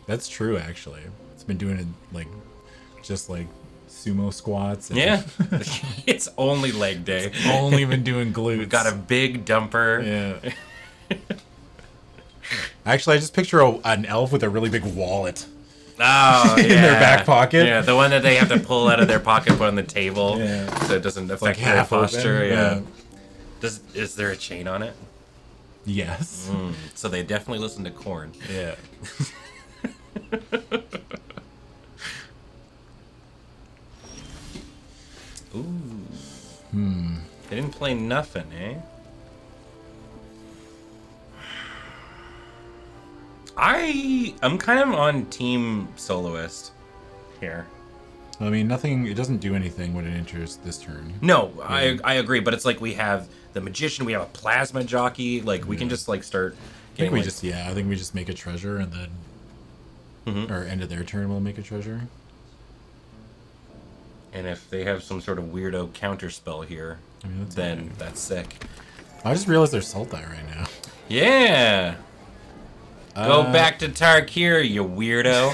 That's true, actually. It's been doing it like, just like sumo squats. and Yeah. it's only leg day. only been doing glutes. We've got a big dumper. Yeah. Actually, I just picture a, an elf with a really big wallet. Oh, In yeah. their back pocket? Yeah, the one that they have to pull out of their pocket, put on the table, Yeah. so it doesn't affect Like their posture. Yeah. yeah. Does is there a chain on it? Yes. Mm, so they definitely listen to Korn. Yeah. Ooh. Hmm. They didn't play nothing, eh? I I'm kind of on team soloist here. I mean, nothing. It doesn't do anything when it enters this turn. No, I I agree, but it's like we have the magician, we have a plasma jockey, like we can just like start. I think we like- just yeah. I think we just make a treasure and then, Mhm. or end of their turn we'll make a treasure. and if they have some sort of weirdo counter spell here, I mean, that's then alright. that's sick. I just realized there's Sultai right now. Yeah, go Uh, back to Tarkir, you weirdo.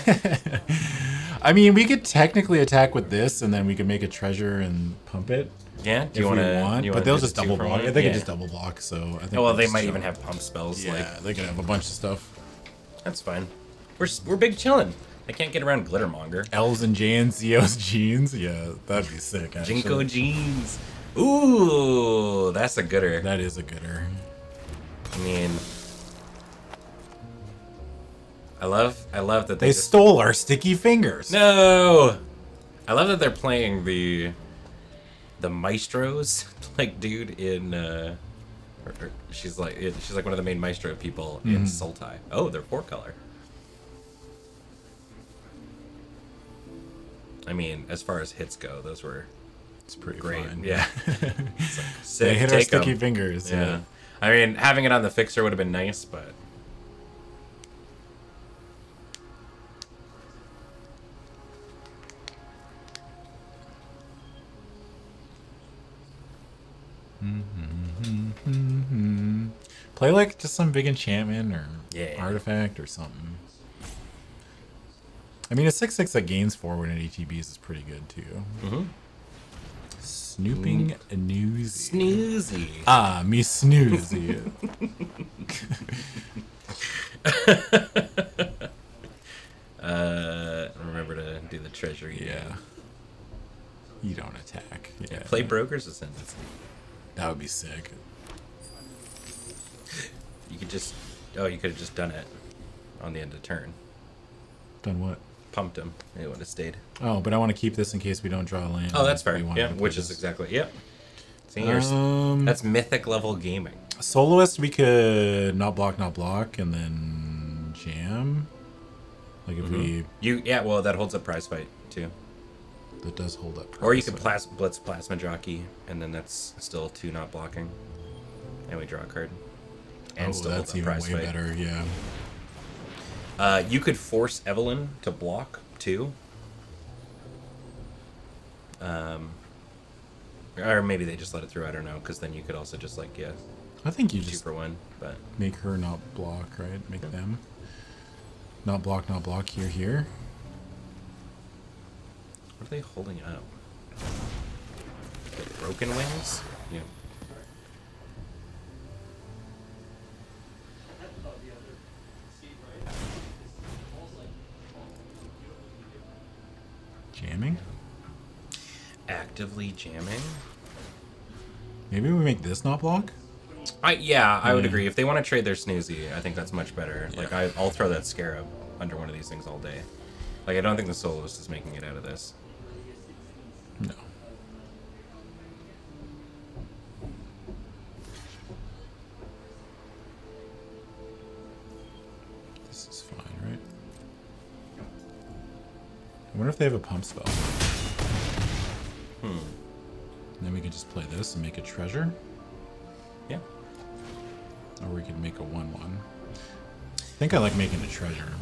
I mean, we could technically attack with this, and then we could make a treasure and pump it yeah, do if you wanna, want. But they'll just double block. Yeah, they could just double block. So I think Oh, well, we'll they might chill. even have pump spells. Yeah, Like they could have a bunch of stuff. that's fine. We're we're big chillin'. I can't get around Glittermonger. Elves and JNCO's jeans. Yeah, that'd be sick. Actually. JNCO jeans. Ooh, that's a gooder. That is a gooder. I mean, I love I love that they, They just stole our sticky fingers. No! I love that they're playing the the maestros, like dude in uh or, or she's like she's like one of the main maestro people in Sultai. Oh, they're four color. I mean, as far as hits go, those were It's pretty great. fine. Yeah. Sick. they hit our Take 'em. sticky fingers. Yeah. Yeah. I mean, having it on the fixer would have been nice, but hmm Play like just some big enchantment or Yeah. artifact or something. I mean, a six six that gains forward in ETBs is pretty good too. Mhm. Snooping Newsie. snoozy. Ah, me snoozy. Uh, remember to do the treasure. yeah. You don't attack. Yeah. Play Broker's Ascendancy. That would be sick. You could just. Oh, you could have just done it on the end of turn. Done what? Pumped him. It would have stayed. Oh, but I want to keep this in case we don't draw a land. Oh, that's fair. Yeah, which is exactly. Yep. Um, that's mythic level gaming. soloist. We could not block, not block, and then jam. Like if we You yeah. Well, that holds up prize fight too. That does hold up. Or you can plas- blitz plasma jockey, and then that's still two not blocking, and we draw a card. And oh, still that's hold up even way fight. better. Yeah. Uh, you could force Evelyn to block too. Um, or maybe they just let it through. I don't know, because then you could also just like yeah, I think you just for one. But make her not block, right? Make them not block, not block. Here, here. What are they holding up? The broken wings. Yeah. Jamming. Actively jamming. Maybe we make this not block. I yeah, I would agree. If they want to trade their snoozy, I think that's much better. Like I, I'll throw that scarab under one of these things all day. Like I don't think the soloist is making it out of this. Wonder if they have a pump spell. Hmm. then we can just play this and make a treasure. Yeah. Or we could make a 1-1. I think I like making a treasure.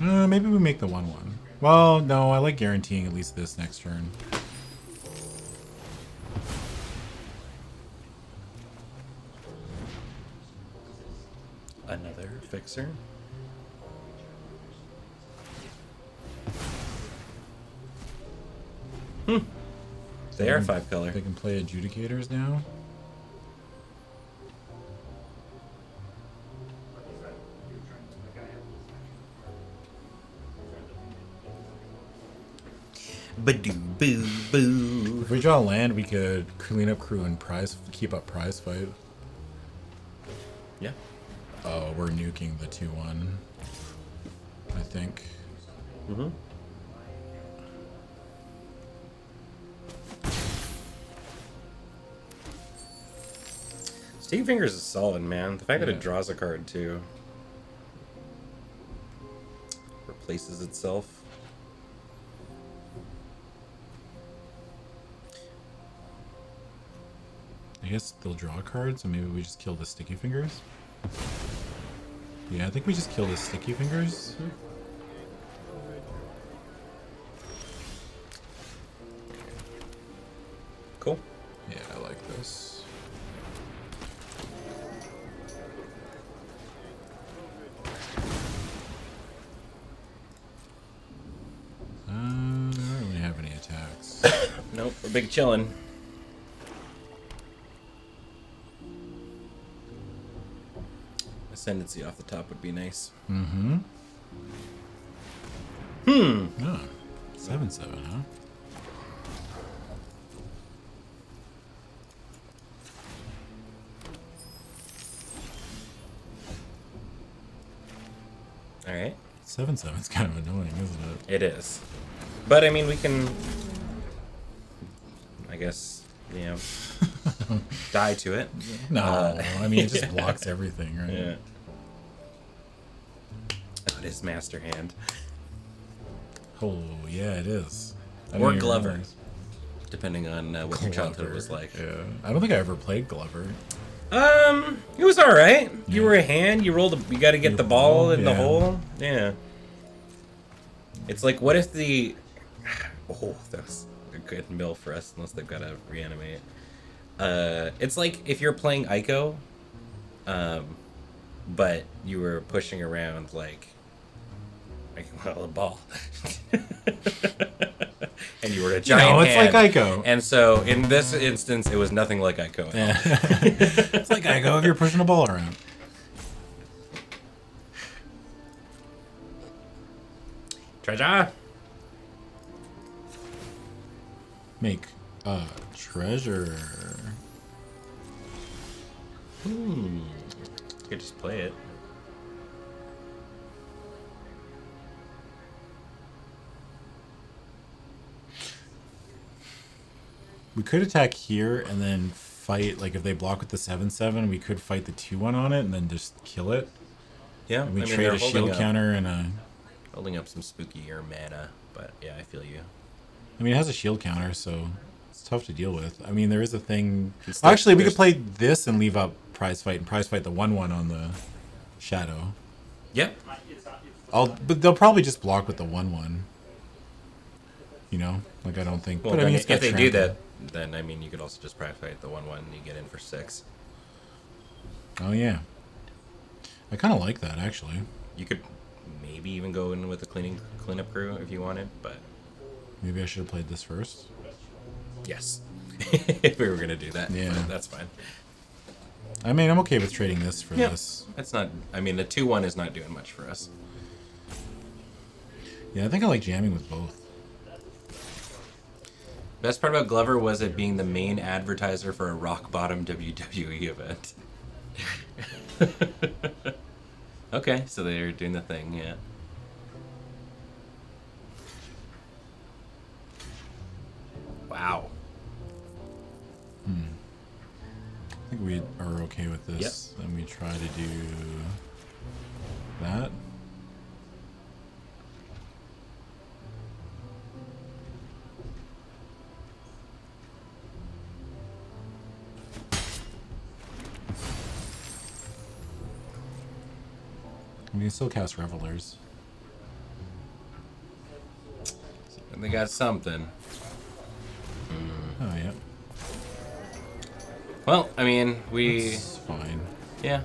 Uh, maybe we make the 1-1. Well, no, I like guaranteeing at least this next turn. Another fixer. Hmm. They are five color. They can play adjudicators now. Badoo boo boo. If we draw land, we could clean up crew and prize keep up prize fight. Yeah. Oh, we're nuking the 2 1. I think. Mm-hmm. Sticky Fingers is solid, man. The fact that it draws a card too. Replaces itself. I guess they'll draw a card, so maybe we just kill the sticky fingers. Yeah, I think we just kill the sticky fingers. Cool. Yeah, I like this. Uh, I don't really have any attacks. Nope, we're big chillin'. Ascendancy off the top would be nice. Mm-hmm. Hmm. Oh, seven seven, huh? Seven seven's kind of annoying, isn't it? It is. But I mean, we can. I guess, you know, die to it. No, Uh, I mean it just blocks everything, right? Yeah. Oh, it is Master Hand. Oh yeah, it is. I Or Glover. realize. Depending on uh, what your childhood was like. Yeah, I don't think I ever played Glover. Um, it was all right. You Yeah. were a hand. You rolled. A, you got to get You the ball in the hole. Yeah. It's like, what if the? Oh, that's a good mill for us, unless they've got to reanimate. Uh, it's like if you're playing Ico, um, but you were pushing around like, like well, a ball. were a giant no, it's hand. like Ico. And so in this instance, it was nothing like Ico. Yeah. it's like Ico if you're pushing a ball around. Treasure. Make a treasure. Hmm. You could just play it. We could attack here and then fight. Like if they block with the seven seven, we could fight the two one on it and then just kill it. Yeah, And we I mean, trade a shield up, counter and a. holding up some spooky spookier mana, but yeah, I feel you. I mean, it has a shield counter, so it's tough to deal with. I mean, there is a thing. Like Actually, we could play this and leave up prize fight and prize fight the one one on the shadow. Yep. I'll, but they'll probably just block with the one one. You know, like I don't think. Well, but I mean, it's got if they do that, then I mean, you could also just prize fight the one one and you get in for six. Oh yeah. I kind of like that actually. You could maybe even go in with the cleaning cleanup crew if you wanted, but Maybe I should have played this first. yes, if we were gonna do that, Yeah. that's fine. I mean, I'm okay with trading this for Yeah. this. That's not. I mean, the two one is not doing much for us. Yeah, I think I like jamming with both. Best part about Glover was it being the main advertiser for a rock bottom WWE event. okay, so they're doing the thing, yeah. Wow. Hmm. I think we are okay with this. And we try to do that. We can still cast Revelers. And they got something. Oh, yeah. Well, I mean, we. It's fine. Yeah.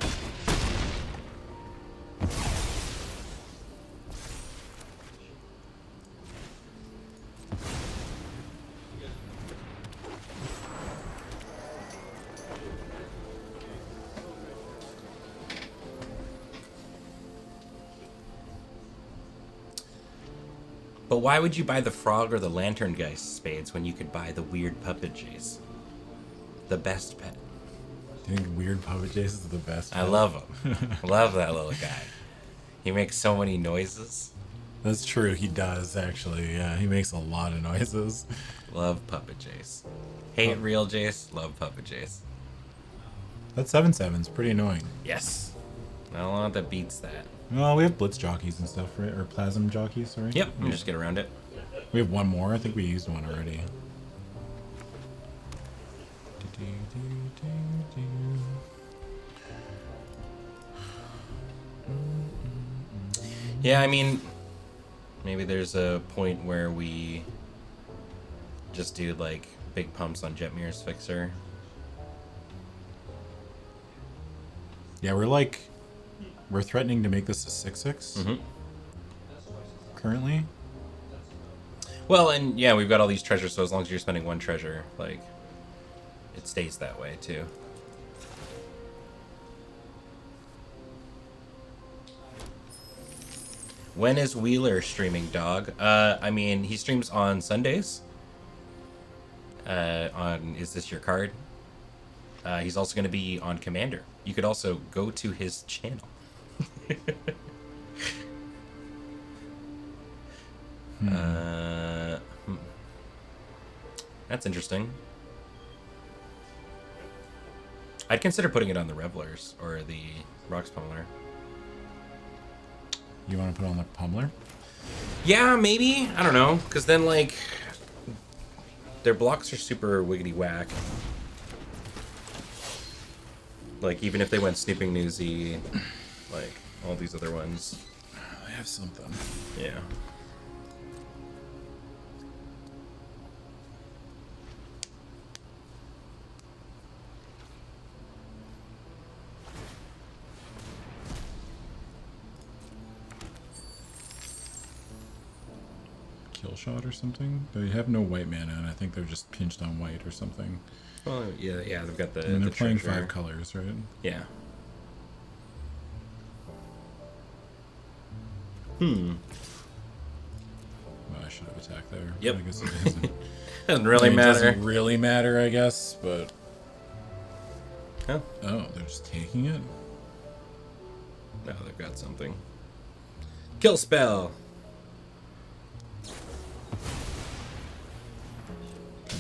But why would you buy the frog or the lantern geist spades when you could buy the weird puppet Jace? The best pet. Do you think Weird Puppet Jace is the best? I love him. love that little guy. He makes so many noises. That's true. He does actually. Yeah, he makes a lot of noises. Love puppet Jace. Hate real Jace. Love puppet Jace. That seven seven's pretty annoying. Yes. I don't want that beats that. Well, we have blitz jockeys and stuff, right? Or plasm jockeys, sorry. Yep. Let me just get around it. We have one more. I think we used one already. Yeah, I mean, maybe there's a point where we just do like big pumps on Jetmir's fixer. Yeah, we're like, we're threatening to make this a six six Mhm. currently. Well, and yeah, we've got all these treasures, so as long as you're spending one treasure, like, it stays that way too. When is Wheeler streaming, dog? Uh, I mean, he streams on Sundays. Uh, on Is This Your Card? Uh, he's also going to be on Commander. You could also go to his channel. Uh, hmm. That's interesting. I'd consider putting it on the Revelers or the Rocks Pummeler. You want to put on the pummeler? Yeah, maybe. I don't know. Because then, like, their blocks are super wiggity whack. Like, even if they went Snooping Newsie, like, all these other ones. Oh, I have something. Yeah. Kill shot or something? They have no white mana, and I think they're just pinched on white or something. Well, yeah, yeah, they've got the. Mean, they're the playing treasure. five colors, right? Yeah. Hmm. Well, I should have attacked there. Yep. I guess it doesn't Doesn't really I mean, matter. doesn't really matter, I guess, but. Huh? Oh, they're just taking it? No, they've got something. Kill spell.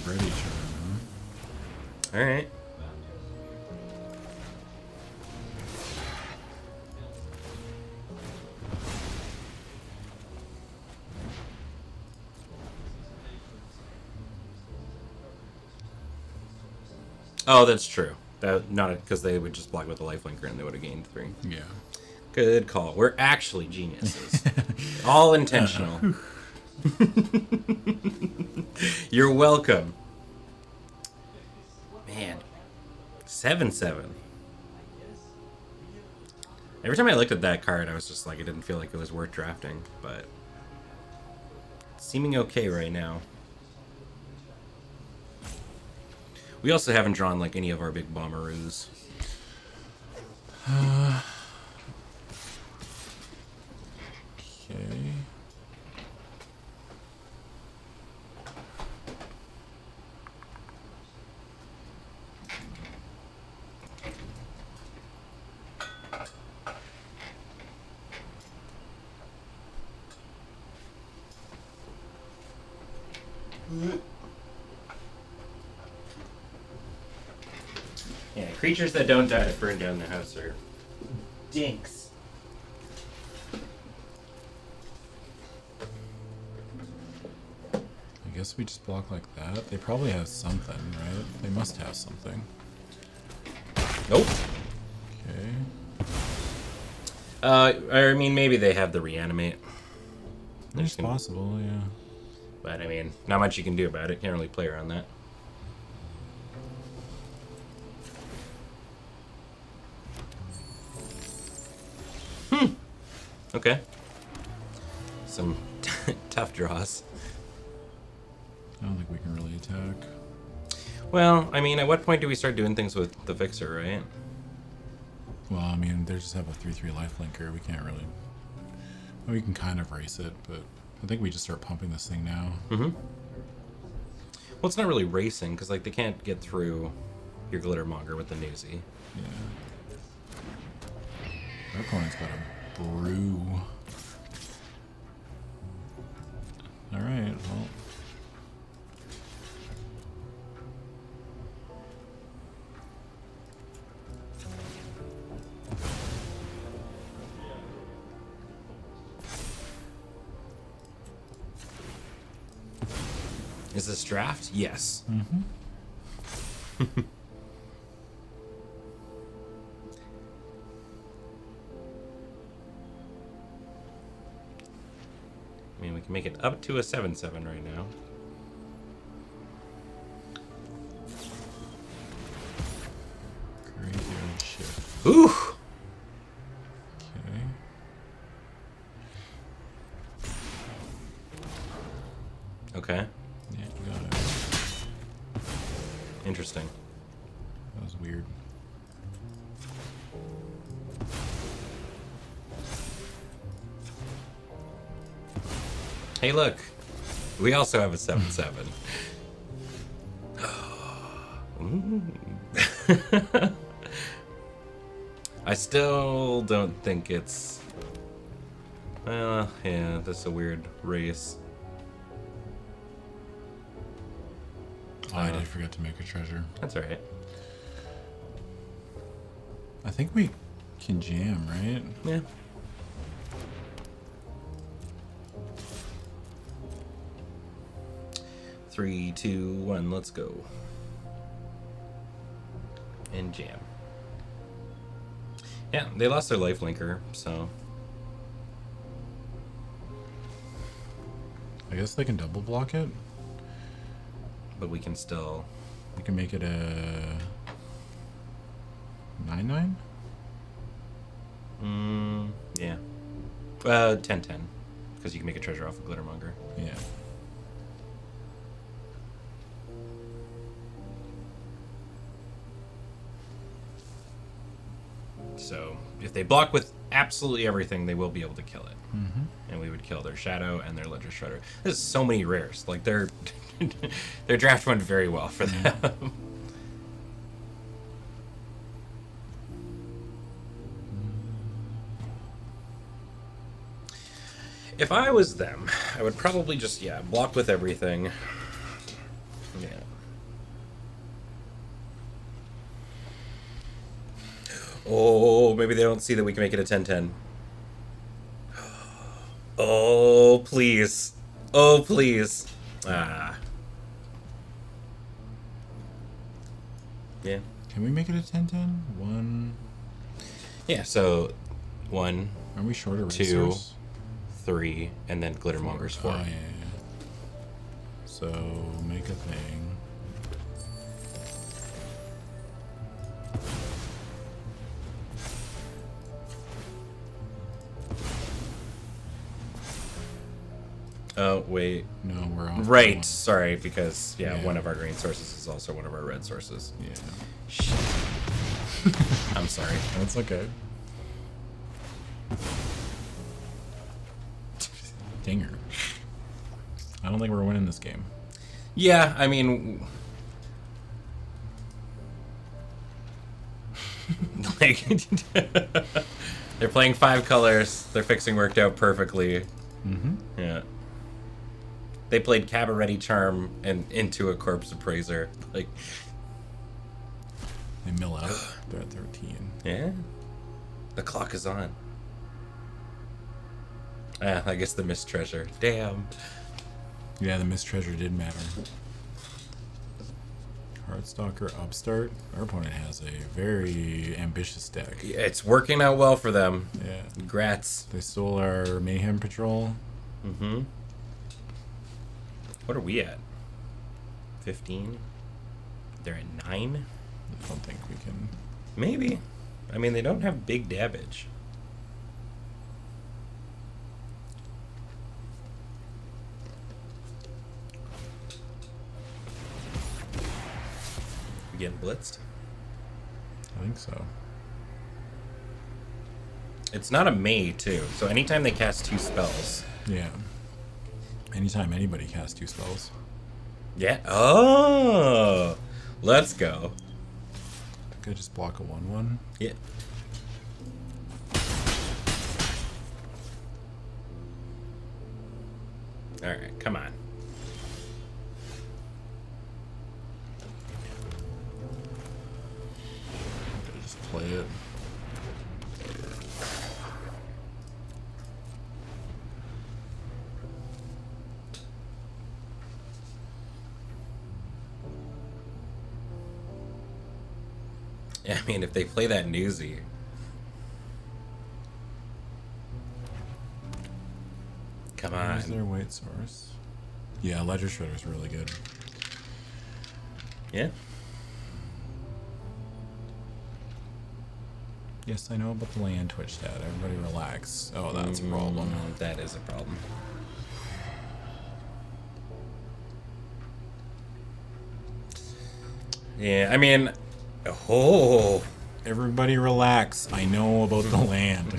Ready, sure. All right. Oh, that's true. That not because they would just block with the lifelinker and they would have gained three. Yeah. Good call. We're actually geniuses. All intentional. You're welcome. Man. 7 7. Every time I looked at that card, I was just like, it didn't feel like it was worth drafting, but. Seeming okay right now. We also haven't drawn like any of our big bomberoos. Uh. Okay. Yeah, creatures that don't die burn down the house are dinks. I guess we just block like that. They probably have something, right? They must have something. Nope. Okay. Uh, I mean, maybe they have the reanimate. It's gonna- possible, yeah. But I mean, not much you can do about it. Can't really play around that. Okay. Some tough draws. I don't think we can really attack. Well, I mean, at what point do we start doing things with the fixer, right? Well, I mean, they just have a 3-3 life linker. We can't really... well, we can kind of race it, but I think we just start pumping this thing now. Mm-hmm. Well, it's not really racing because like they can't get through your glittermonger with the newsie. Yeah. Our opponent's got a brew. Alright, well. Is this draft? Yes. Mm-hmm. I can make it up to a 7-7 right now. Crazy old shit. Ooh! We also have a 7-7. Mm. I still don't think it's... Well, yeah, that's a weird race. Oh, I Uh, did forget to make a treasure. That's alright. I think we can jam, right? Yeah. Three, two, one, let's go. And jam. Yeah, they lost their life linker, so I guess they can double block it. but we can still We can make it a nine nine. mm, yeah. Uh 10 10. Because you can make a treasure off of Glittermonger. Yeah. So if they block with absolutely everything, they will be able to kill it. Mm-hmm. and we would kill their shadow and their ledger shredder. There's so many rares. Like their their draft went very well for them. if I was them, I would probably just yeah block with everything. Yeah. Oh, maybe they don't see that we can make it a 10-10. Oh, please. Oh, please. Ah. Yeah. Can we make it a 10 10? One. Yeah, so one, Are we short of Two. racers? three, and then Glittermonger's four. Oh, yeah, yeah. So, make a thing. Oh, wait. No, we're off. Right, one. sorry, because, yeah, Yeah. one of our green sources is also one of our red sources. Yeah. Shit. I'm sorry. That's okay. Dinger. I don't think we're winning this game. Yeah, I mean, like they're playing five colors. Their fixing worked out perfectly. Mm-hmm. Yeah. They played Cabaretti Charm and into a Corpse Appraiser. Like, They mill out. They're at 13. yeah. The clock is on. Ah, I guess the missed treasure. Damn. Yeah, the missed treasure did matter. Heartstalker Upstart. Our opponent has a very ambitious deck. Yeah, It's working out well for them. Yeah. Congrats. They stole our Mayhem Patrol. Mm-hmm. What are we at? 15? They're at 9? I don't think we can. Maybe. I mean, they don't have big damage. We getting blitzed? I think so. It's not a May, too. So anytime they cast two spells. Yeah. Anytime anybody casts two spells. Yeah. Oh! Let's go. Could just block a 1 1. Yeah. Alright, come on. Just play it. I mean, if they play that newsie. Come on. their white source? Yeah, Ledger Shredder's really good. Yeah? Yes, I know about the land Twitch stat. Everybody relax. Oh, that's a problem. Mm, That is a problem. Yeah, I mean, oh, Everybody relax. I know about the land.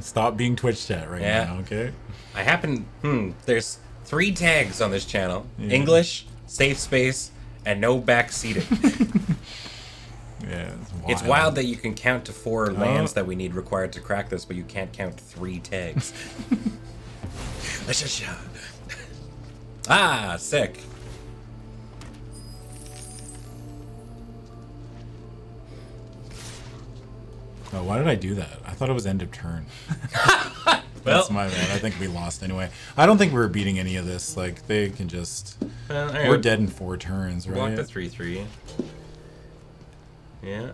Stop being Twitch chat right Yeah. now, okay? I happen. Hmm. There's three tags on this channel: Yeah. English, safe space, and no back seating. Yeah, it's wild. it's wild that you can count to four lands Oh. that we need required to crack this, but you can't count three tags. ah, sick. Oh, why did I do that? I thought it was end of turn. Well, That's my bad. I think we lost anyway. I don't think we were beating any of this. Like they can just well, we're dead in four turns, right? Block the three three. Yeah.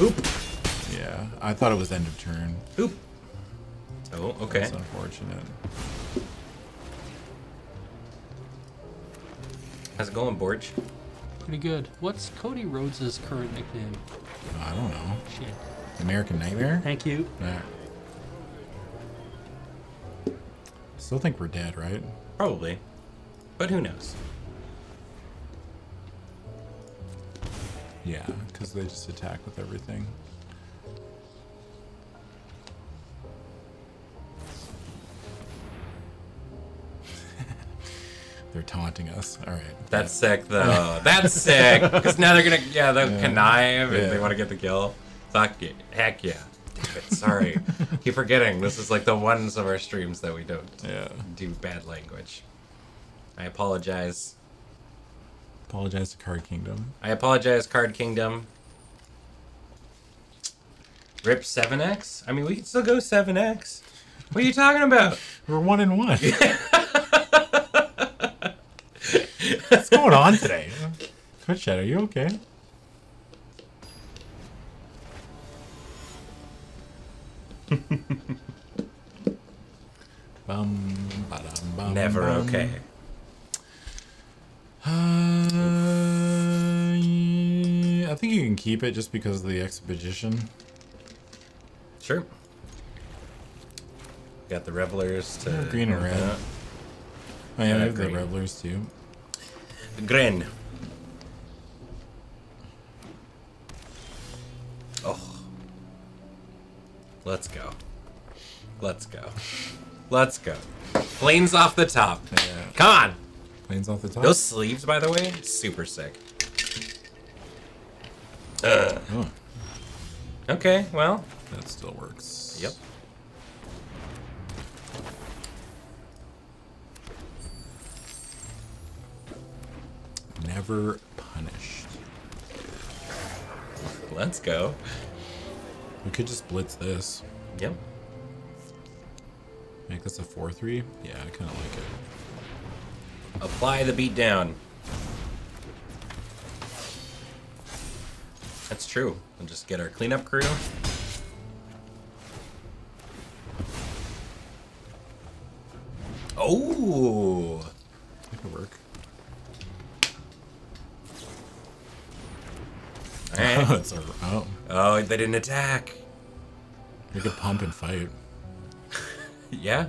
Oop. Yeah, I thought it was end of turn. Oop. Oh, okay. That's unfortunate. How's it going, Borge? Pretty good. What's Cody Rhodes' current nickname? I don't know. Shit. American Nightmare. Thank you. Nah. Still think we're dead, right? Probably. But who knows? Yeah, because they just attack with everything. They're taunting us. All right. That's sick, though. That's sick. Because now they're gonna, yeah, they'll Yeah. connive if they want to get the kill. Fuck yeah. Heck yeah. Damn it. Sorry. Keep forgetting. This is like the ones of our streams that we don't Yeah. do bad language. I apologize. Apologize to Card Kingdom. I apologize, Card Kingdom. Rip 7x? I mean, we can still go 7x. What are you talking about? We're one and one. What's going on today? Twitch chat, are you okay? bum, bum, Never okay. Uh, yeah, I think you can keep it just because of the expedition. Sure. Got the revelers to Yeah, green and red. Oh yeah, Uh, they have the revelers too. Grin. Oh. Let's go. Let's go. Let's go. Planes off the top. Yeah. Come on. Planes off the top. Those sleeves, by the way, super sick. Uh, Oh, okay, well. that still works. Yep. never punished. Let's go. We could just blitz this. Yep. Make this a 4-3? Yeah, I kind of like it. Apply the beatdown. That's true. We'll just get our cleanup crew. Oh! it could work. Right. Eh. Oh, it's a, oh, Oh, they didn't attack. we could pump and fight. Yeah,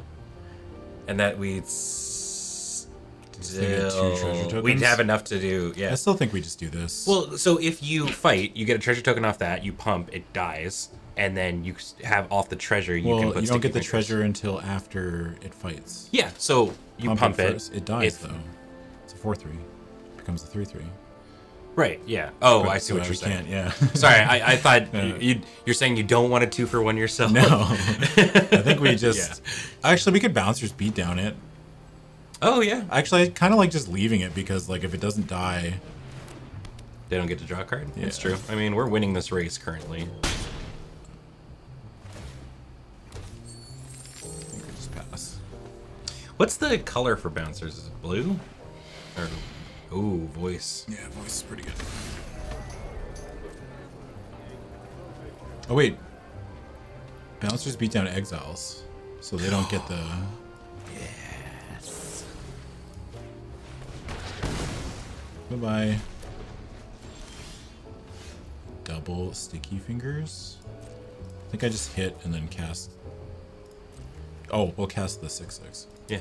and that we'd they get two treasure still we'd have enough to do. Yeah. I still think we just do this. Well, so if you fight, you get a treasure token off that. You pump, it dies, and then you have off the treasure. You well, can you, put don't sticky get the fingers. treasure until after it fights. Yeah, so you pump, it. first. It dies If- though. It's a four three. Becomes a three three. Right. Yeah. Oh, I see what you're saying. Can't, yeah. Sorry, I, I thought No. you, you're saying you don't want a two for one yourself. no. I think we just. Actually, we could bouncers beat down it. Oh yeah. Actually, I kind of like just leaving it because like if it doesn't die, They don't get to draw a card. That's Yeah. true. I mean, we're winning this race currently. I think just pass. What's the color for bouncers? Is it blue? Or ooh, voice. Yeah, voice is pretty good. Oh wait, bouncers beat down exiles, so they don't get the. Yes. Bye bye. Double sticky fingers. I think I just hit and then cast. Oh, we'll cast the six six. Yeah.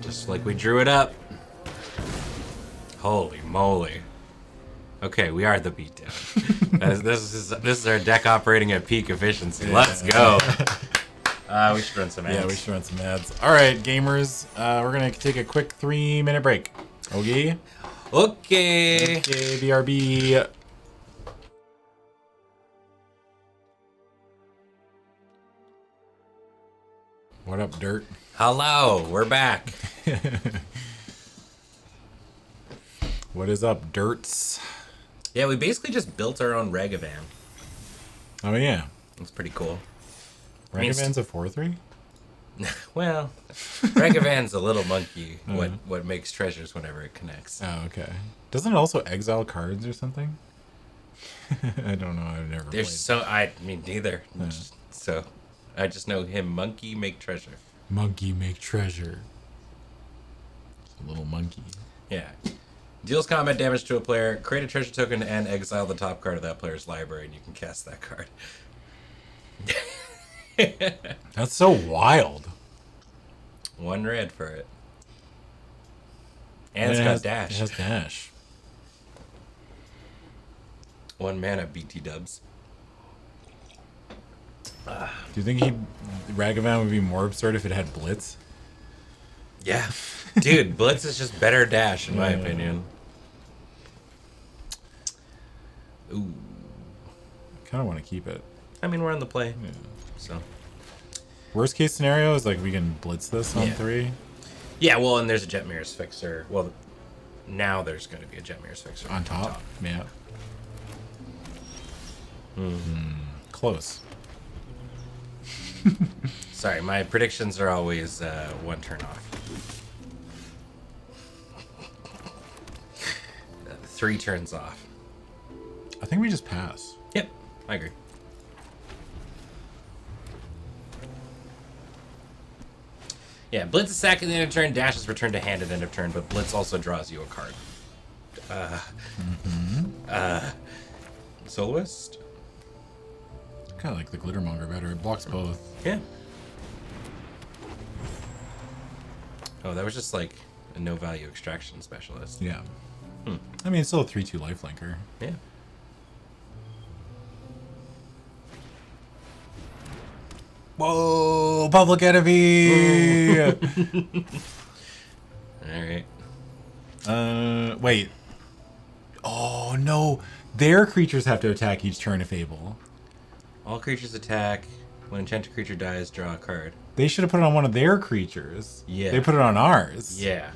Just like we drew it up. Holy moly. Okay, we are the beatdown. As this is this is our deck operating at peak efficiency. Let's go. Uh, we should run some ads. Yeah, we should run some ads. All right, gamers, uh, we're gonna take a quick three minute break. Okay. Okay. Okay, BRB. What up, dirt? Hello, we're back. What is up, dirts? Yeah, we basically just built our own Ragavan. Oh yeah, It's pretty cool. I mean, a four three. Well, Ragavan's a little monkey. What Uh-huh. what makes treasures whenever it connects? Oh okay. Doesn't it also exile cards or something? I don't know. I've never There's so I mean neither. So I just know him monkey make treasure. Monkey make treasure. Little monkey. Yeah. Deals combat damage to a player, create a treasure token, and exile the top card of that player's library, and you can cast that card. That's so wild. One red for it. And it's it got has, dash. It has dash. One mana BT dubs. Do you think he Ragavan would be more absurd if it had Blitz? Yeah. Dude, Blitz is just better dash in my Yeah. opinion. Ooh. Kind of want to keep it. I mean we're on the play. Yeah. So Worst case scenario is like we can blitz this on Yeah. three. Yeah, well and there's a Jetmir's fixer. Well now there's gonna be a Jetmir's fixer. On top. Yeah. Hmm. Close. Sorry, my predictions are always uh, one turn off. Three turns off. I think we just pass. Yep, I agree. Yeah, Blitz is sack at the end of turn, Dash is returned to hand at end of turn, but Blitz also draws you a card. Uh, uh, Soloist? Kind of like the Glittermonger better. It blocks both. Yeah. Oh, that was just like a no value extraction specialist. Yeah. Hmm. I mean, it's still a 3 2 lifelinker. Yeah. Whoa! Public enemy! All right. uh, wait. Oh, no. Their creatures have to attack each turn if able. All creatures attack. When enchanted creature dies, draw a card. They should have put it on one of their creatures. Yeah. They put it on ours. Yeah.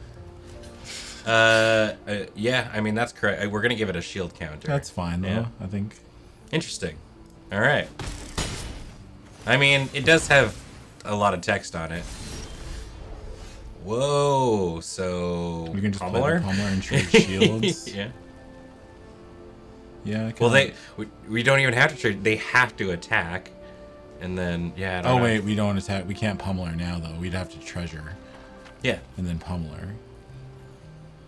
Uh, uh yeah. I mean that's correct. Uh, We're gonna give it a shield counter. That's fine, though, Yeah. I think. interesting. All right. I mean, it does have a lot of text on it. Whoa, so We can just play Pummeler? the pummeler and trade shields. yeah. yeah. Well, they we, we don't even have to trade. They have to attack, and then yeah. I don't Oh know. wait, we don't attack. We can't pummeler now though. We'd have to treasure Yeah, and then pummeler.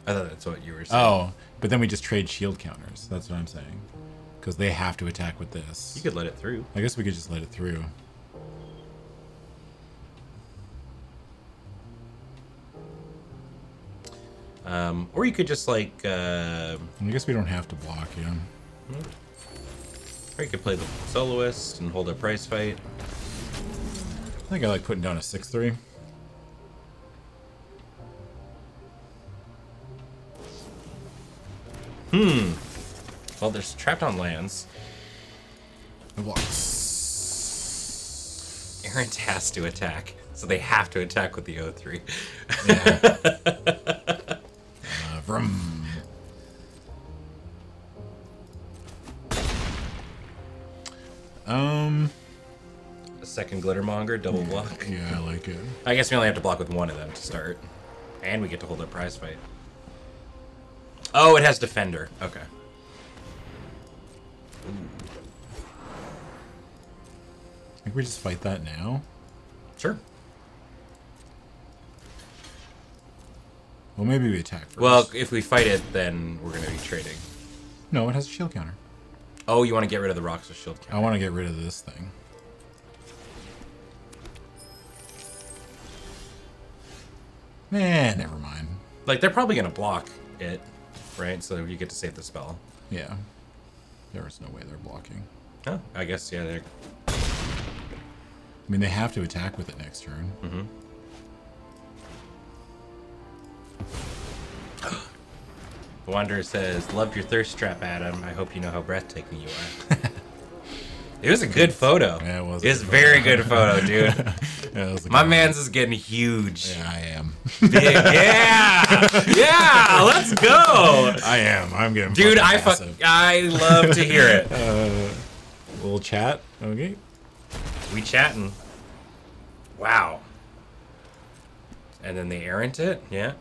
I thought that's what you were saying. Oh, but then we just trade shield counters. That's what I'm saying. Because they have to attack with this. you could let it through. I guess we could just let it through. Um, or you could just like, uh, I guess we don't have to block, yeah. or you could play the soloist and hold a prize fight. I think I like putting down a 6-3. Well, there's trapped on lands. It. Errant has to attack, so they have to attack with the O3. Uh, vroom. Um, a second Glittermonger, double block. yeah, I like it. I guess we only have to block with one of them to start. And we get to hold a prize fight. Oh, it has Defender. Okay. I think we just fight that now. Sure. Well, maybe we attack first. Well, if we fight it, then we're going to be trading. no, it has a shield counter. Oh, you want to get rid of the rocks with shield counter. I want to get rid of this thing. Man, never mind. Like, they're probably going to block it, right? So you get to save the spell. Yeah. There is no way they're blocking. Oh, I guess, yeah, they're... I mean, they have to attack with it next turn. Mm-hmm. The Wanderer says, Loved your thirst trap, Adam. I hope you know how breathtaking you are. it was a good photo. Yeah, it was a It was a good very good photo, dude. Yeah, was My man's is getting huge. Yeah, I am. Big- yeah! Yeah! Let's go! I am. I'm getting. Dude, I fuck. I love to hear it. Uh, we'll chat. Okay. We chatting. Wow. And then they errant it? Yeah.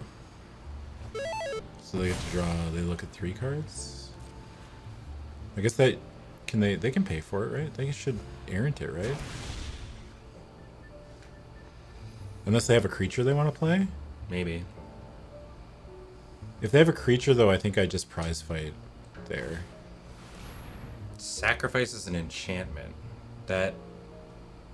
So they get to draw. They look at three cards. I guess that can they they can pay for it, right? They should errant it, right? Unless they have a creature they want to play. Maybe. If they have a creature, though, I think I just prize fight there. Sacrifice is an enchantment. That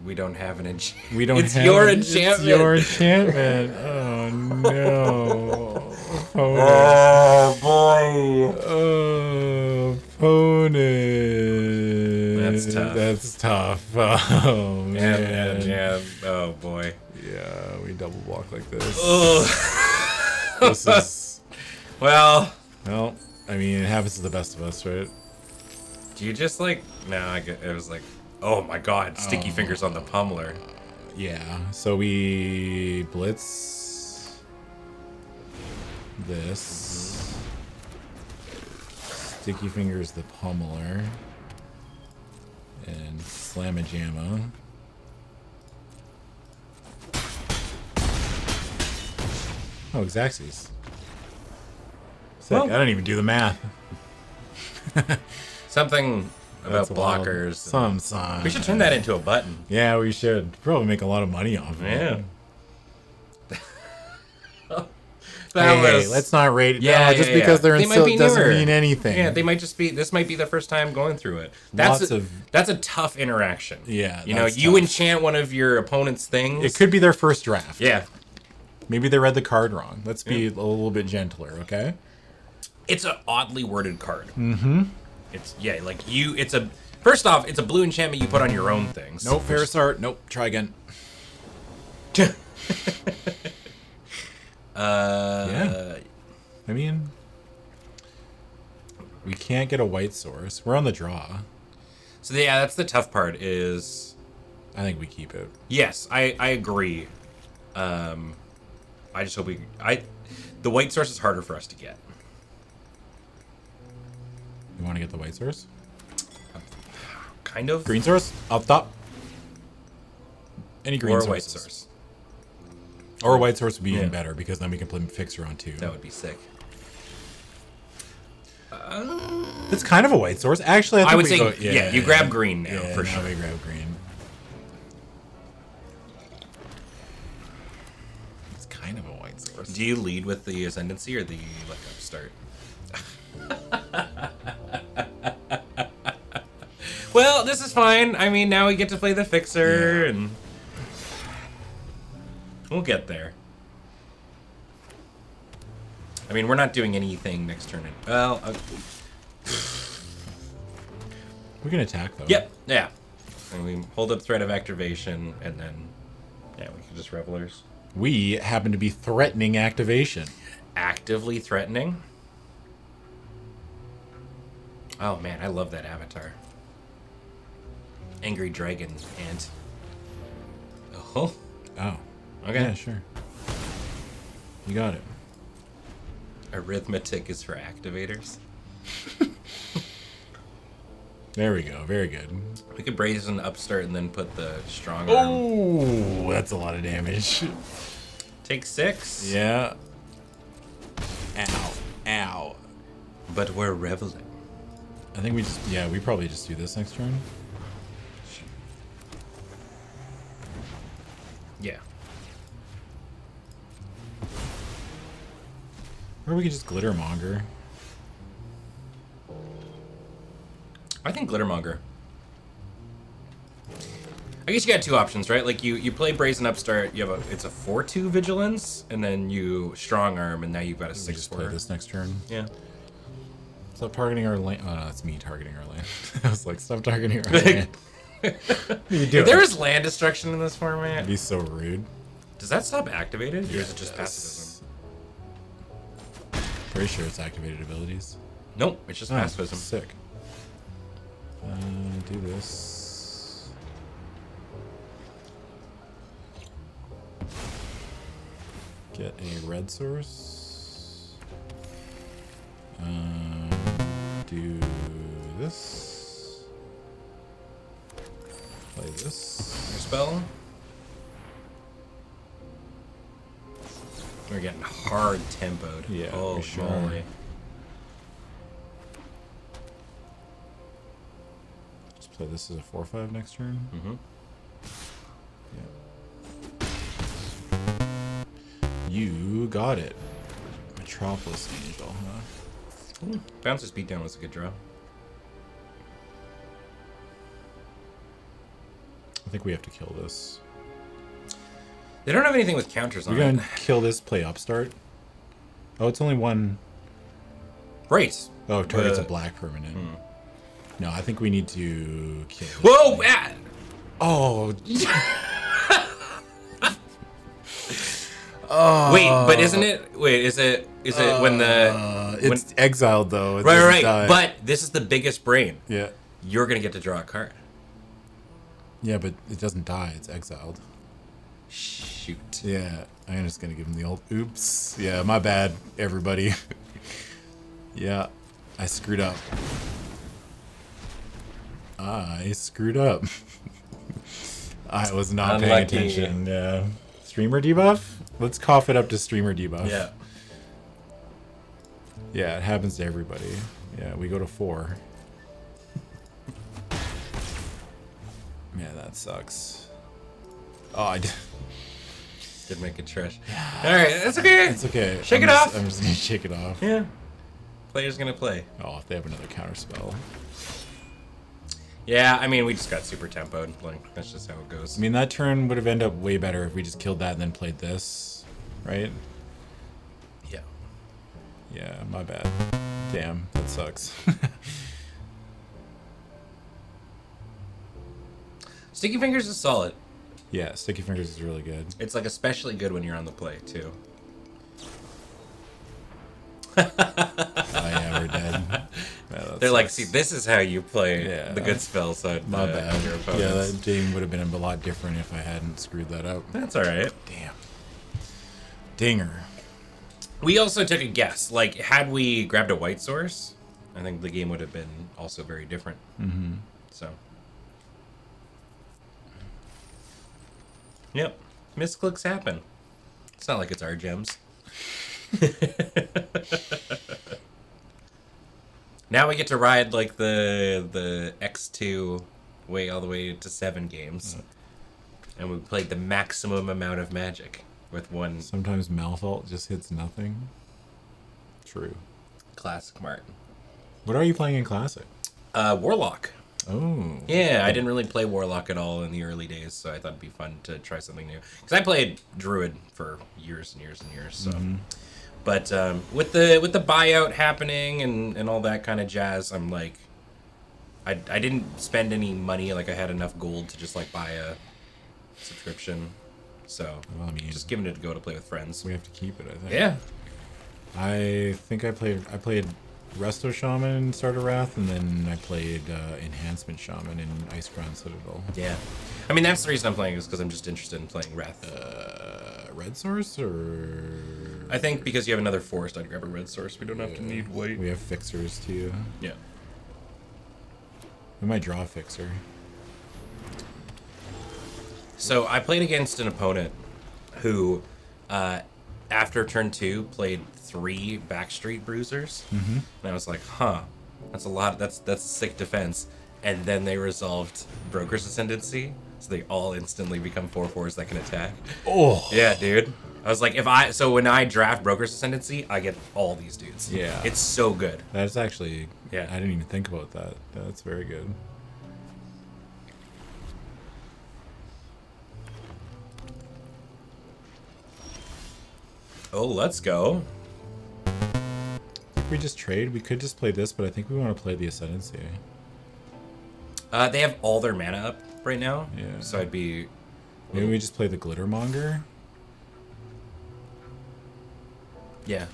we don't have an enchantment. We don't. It's have your it. enchantment. It's your enchantment. oh no. Oh boy. Oh, opponent. That's tough. That's tough. Oh man. yeah, yeah. Oh boy. Yeah, we double block like this. Oh. this is Well, well. I mean, it happens to the best of us, right? do you just like? No, I get. It was like, oh my god, sticky Oh. fingers on the pummeler. Yeah. So we blitz this. Mm-hmm. Sticky fingers the pummeler. And slam a jamma. Oh, Xaxes. Well- I don't even do the math. Something about blockers. Some sign. We should turn that into a button. Yeah, we should. Probably make a lot of money off of Yeah. it. That hey, was- let's not rate it. Yeah, no, just yeah. because they're in They silk doesn't newer. mean anything. Yeah, they might just be. This might be the first time going through it. That's Lots a, of- that's a tough interaction. Yeah, you know, you tough. enchant one of your opponent's things. It could be their first draft. Yeah, Maybe they read the card wrong. Let's be a little bit gentler, okay? it's an oddly worded card. Mm-hmm. It's yeah, like you. It's a first off, it's a blue enchantment you put on your own things. Nope, Ferris art. Nope, try again. Uh, Yeah. I mean, we can't get a white source. We're on the draw. So yeah, that's the tough part. Is I think we keep it. yes, I I agree. Um, I just hope we I the white source is harder for us to get. You want to get the white source? Kind of. Green source? Up top. Any green or sources. white source. Or a white source would be even better because then we can play Fixer on two. That would be sick. Uh, it's kind of a white source. Actually, I, think I would we say, go- yeah, you grab green now Yeah, for now sure. we grab green. It's kind of a white source. Do you lead with the ascendancy or the like upstart? well, this is fine. I mean, now we get to play the fixer, Yeah. and we'll get there. I mean, we're not doing anything next turn. Well, uh, We can attack though. yep, yeah. And we hold up threat of activation, and then yeah, we can just revelers. We happen to be threatening activation. actively threatening. Oh man, I love that avatar. Angry dragon ant. Oh, Oh. Okay. Yeah, sure. You got it. Arithmetic is for activators. There we go. Very good. We could brazen upstart and then put the strong arm. Oh, that's a lot of damage. Take six. Yeah. Ow. Ow. But we're reveling. I think we just, yeah, we probably just do this next turn. Yeah. Or we could just Glittermonger. I think Glittermonger. I guess you got two options, right? Like you, you play Brazen Upstart, you have a it's a four two vigilance, and then you strong arm, and now you've got a We six just play four. this next turn. Yeah. Stop targeting our land. Oh, no, that's me targeting our land. I was like, stop targeting our land. you do If there is land destruction in this format, That'd be so rude. does that stop activated? or is it just pacifism? Pretty sure it's activated abilities. Nope, it's just Oh, pacifism. Sick. Uh, do this. Get a red source. Um, do this. Play this. Your spell. We're getting hard tempoed. Yeah, oh we sure moly. Just play this as a 4 5 next turn. Mm-hmm. Yeah. You got it. Metropolis Angel, huh? Bouncer's beatdown was a good draw. I think we have to kill this. They don't have anything with counters on We're gonna it. kill this, play upstart. Oh, it's only one Right. oh target's a Uh, black permanent. No, I think we need to kill. Whoa! ah! Oh, Wait, but isn't it? Wait, is it? Is it when the? uh, when- it's exiled though. It right, right, die. right. But this is the biggest brain. yeah, You're gonna get to draw a card. yeah, but it doesn't die. It's exiled. Shoot. Yeah, I'm just gonna give him the old oops. Yeah, my bad, everybody. yeah, I screwed up. I screwed up. I was not paying attention. Yeah. Streamer debuff? Let's cough it up to streamer debuff. Yeah. Yeah, it happens to everybody. Yeah, we go to four. Yeah, that sucks. Oh, I Did make it trash. All right, that's okay. it's okay. Shake I'm it just- off. I'm just gonna shake it off. Yeah. Player's gonna play. Oh, if they have another counter spell. Yeah, I mean, we just got super tempoed. Like, that's just how it goes. I mean, that turn would have ended up way better if we just killed that and then played this, right? yeah. Yeah, my bad. Damn, that sucks. Sticky Fingers is solid. Yeah, Sticky Fingers is really good. It's like especially good when you're on the play too. Oh yeah, we're dead. Yeah, They're like, see, this is how you play Yeah. the good spells on My uh, bad. your Yeah, that game would have been a lot different if I hadn't screwed that up. That's all right. Damn. Dinger. We also took a guess. Like, had we grabbed a white source, I think the game would have been also very different. Mm-hmm. So, Yep. Misclicks happen. It's not like it's our gems. now we get to ride like the the X2 way all the way to seven games. And we played the maximum amount of magic with one Sometimes Malfault just hits nothing. True. classic Martin. What are you playing in Classic? Uh Warlock. Oh. Yeah, I didn't really play Warlock at all in the early days, so I thought it'd be fun to try something new. Because I played Druid for years and years and years. So, but um, with the with the buyout happening and and all that kind of jazz, I'm like, I I didn't spend any money. Like I had enough gold to just like buy a subscription. So Well, I mean, just giving it a go to play with friends. we have to keep it, I think. Yeah. I think I played I played Resto Shaman Starter Wrath, and then I played uh, Enhancement Shaman in Icecrown Citadel. Yeah. I mean, that's the reason I'm playing is because I'm just interested in playing Wrath. Uh, red Source or I think because you have another forest, I'd grab a red source. We don't have to need white. we have fixers too. Yeah. We might draw a fixer. So I played against an opponent who, uh, after turn two, played three Backstreet Bruisers, mm-hmm. and I was like, "Huh, that's a lot. That's that's a sick defense." And then they resolved Broker's Ascendancy, so they all instantly become four fours that can attack. Oh. Yeah, dude. I was like, if I so when I draft Broker's Ascendancy, I get all these dudes. Yeah. it's so good. That's actually. Yeah. I didn't even think about that. That's very good. Oh, let's go. If we just trade, we could just play this, but I think we want to play the Ascendancy. Uh, they have all their mana up right now. Yeah. So I'd be Maybe we just play the Glittermonger. Yeah.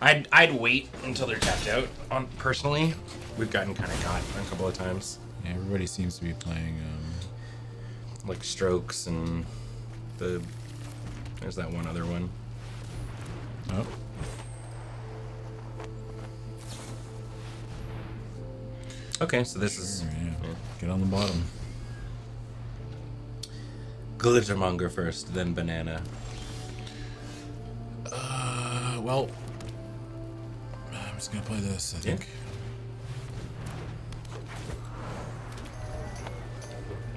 I'd I'd wait until they're tapped out. On personally, we've gotten kind of caught a couple of times, Yeah, everybody seems to be playing. Um, like strokes and the. There's that one other one. oh, Okay, so this is yeah. Get on the bottom. Glittermonger first, then banana. Uh, well, I'm just gonna play this. I Yeah. think.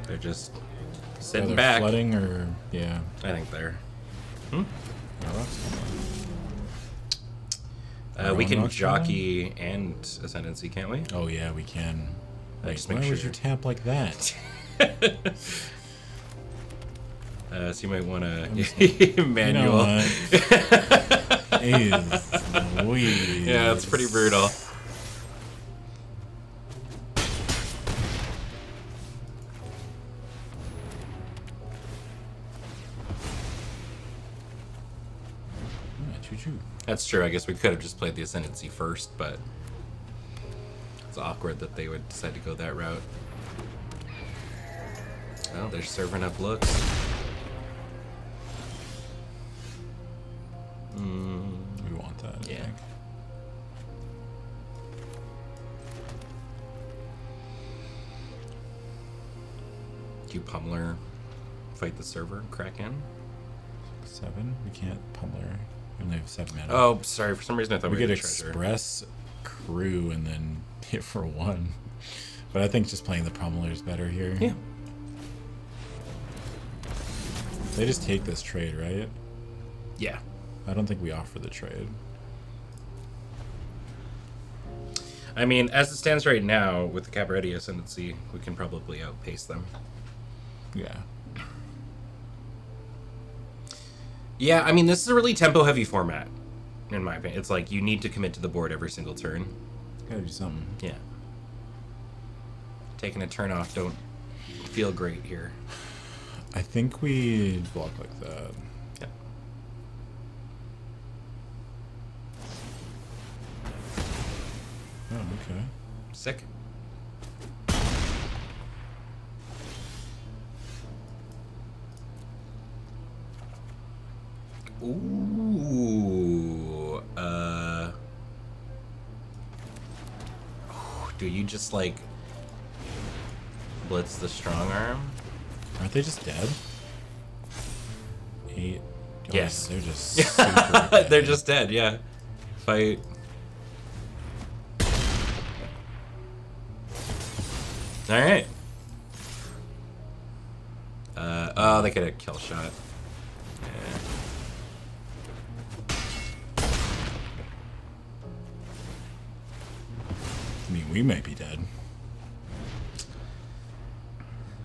They're just Either sitting back. flooding or yeah. I think they're. That's- Uh, we can jockey and ascendancy, can't we? oh yeah, we can. Uh, Wait, just why make would sure. you tap like that? Uh, so you might want to You know manual. Yeah, it's pretty brutal. That's true. I guess we could have just played the Ascendancy first, but it's awkward that they would decide to go that route. Well, they're serving up looks. Mm, We want that. I Yeah. think. do Pummeler fight the server? Kraken? Seven. We can't pummeler. Only have seven mana. Oh, sorry. For some reason, I thought we we, could had a treasure. express crew and then hit for one. But I think just playing the pummeler is better here. Yeah. They just take this trade, right? Yeah. I don't think we offer the trade. I mean, as it stands right now, with the Cabaretti Ascendancy, we can probably outpace them. Yeah. Yeah, I mean, this is a really tempo heavy format, in my opinion. It's like you need to commit to the board every single turn. Gotta do something. Yeah. Taking a turn off don't feel great here. I think we block like that. Yeah. Oh, okay. Sick. Ooh. Uh. Do you just like blitz the strong arm? Aren't they just dead? hate. Oh, Yes. they're just. They're just dead. Yeah. Fight. All right. Uh, oh, they get a kill shot. Yeah. I mean, we might be dead.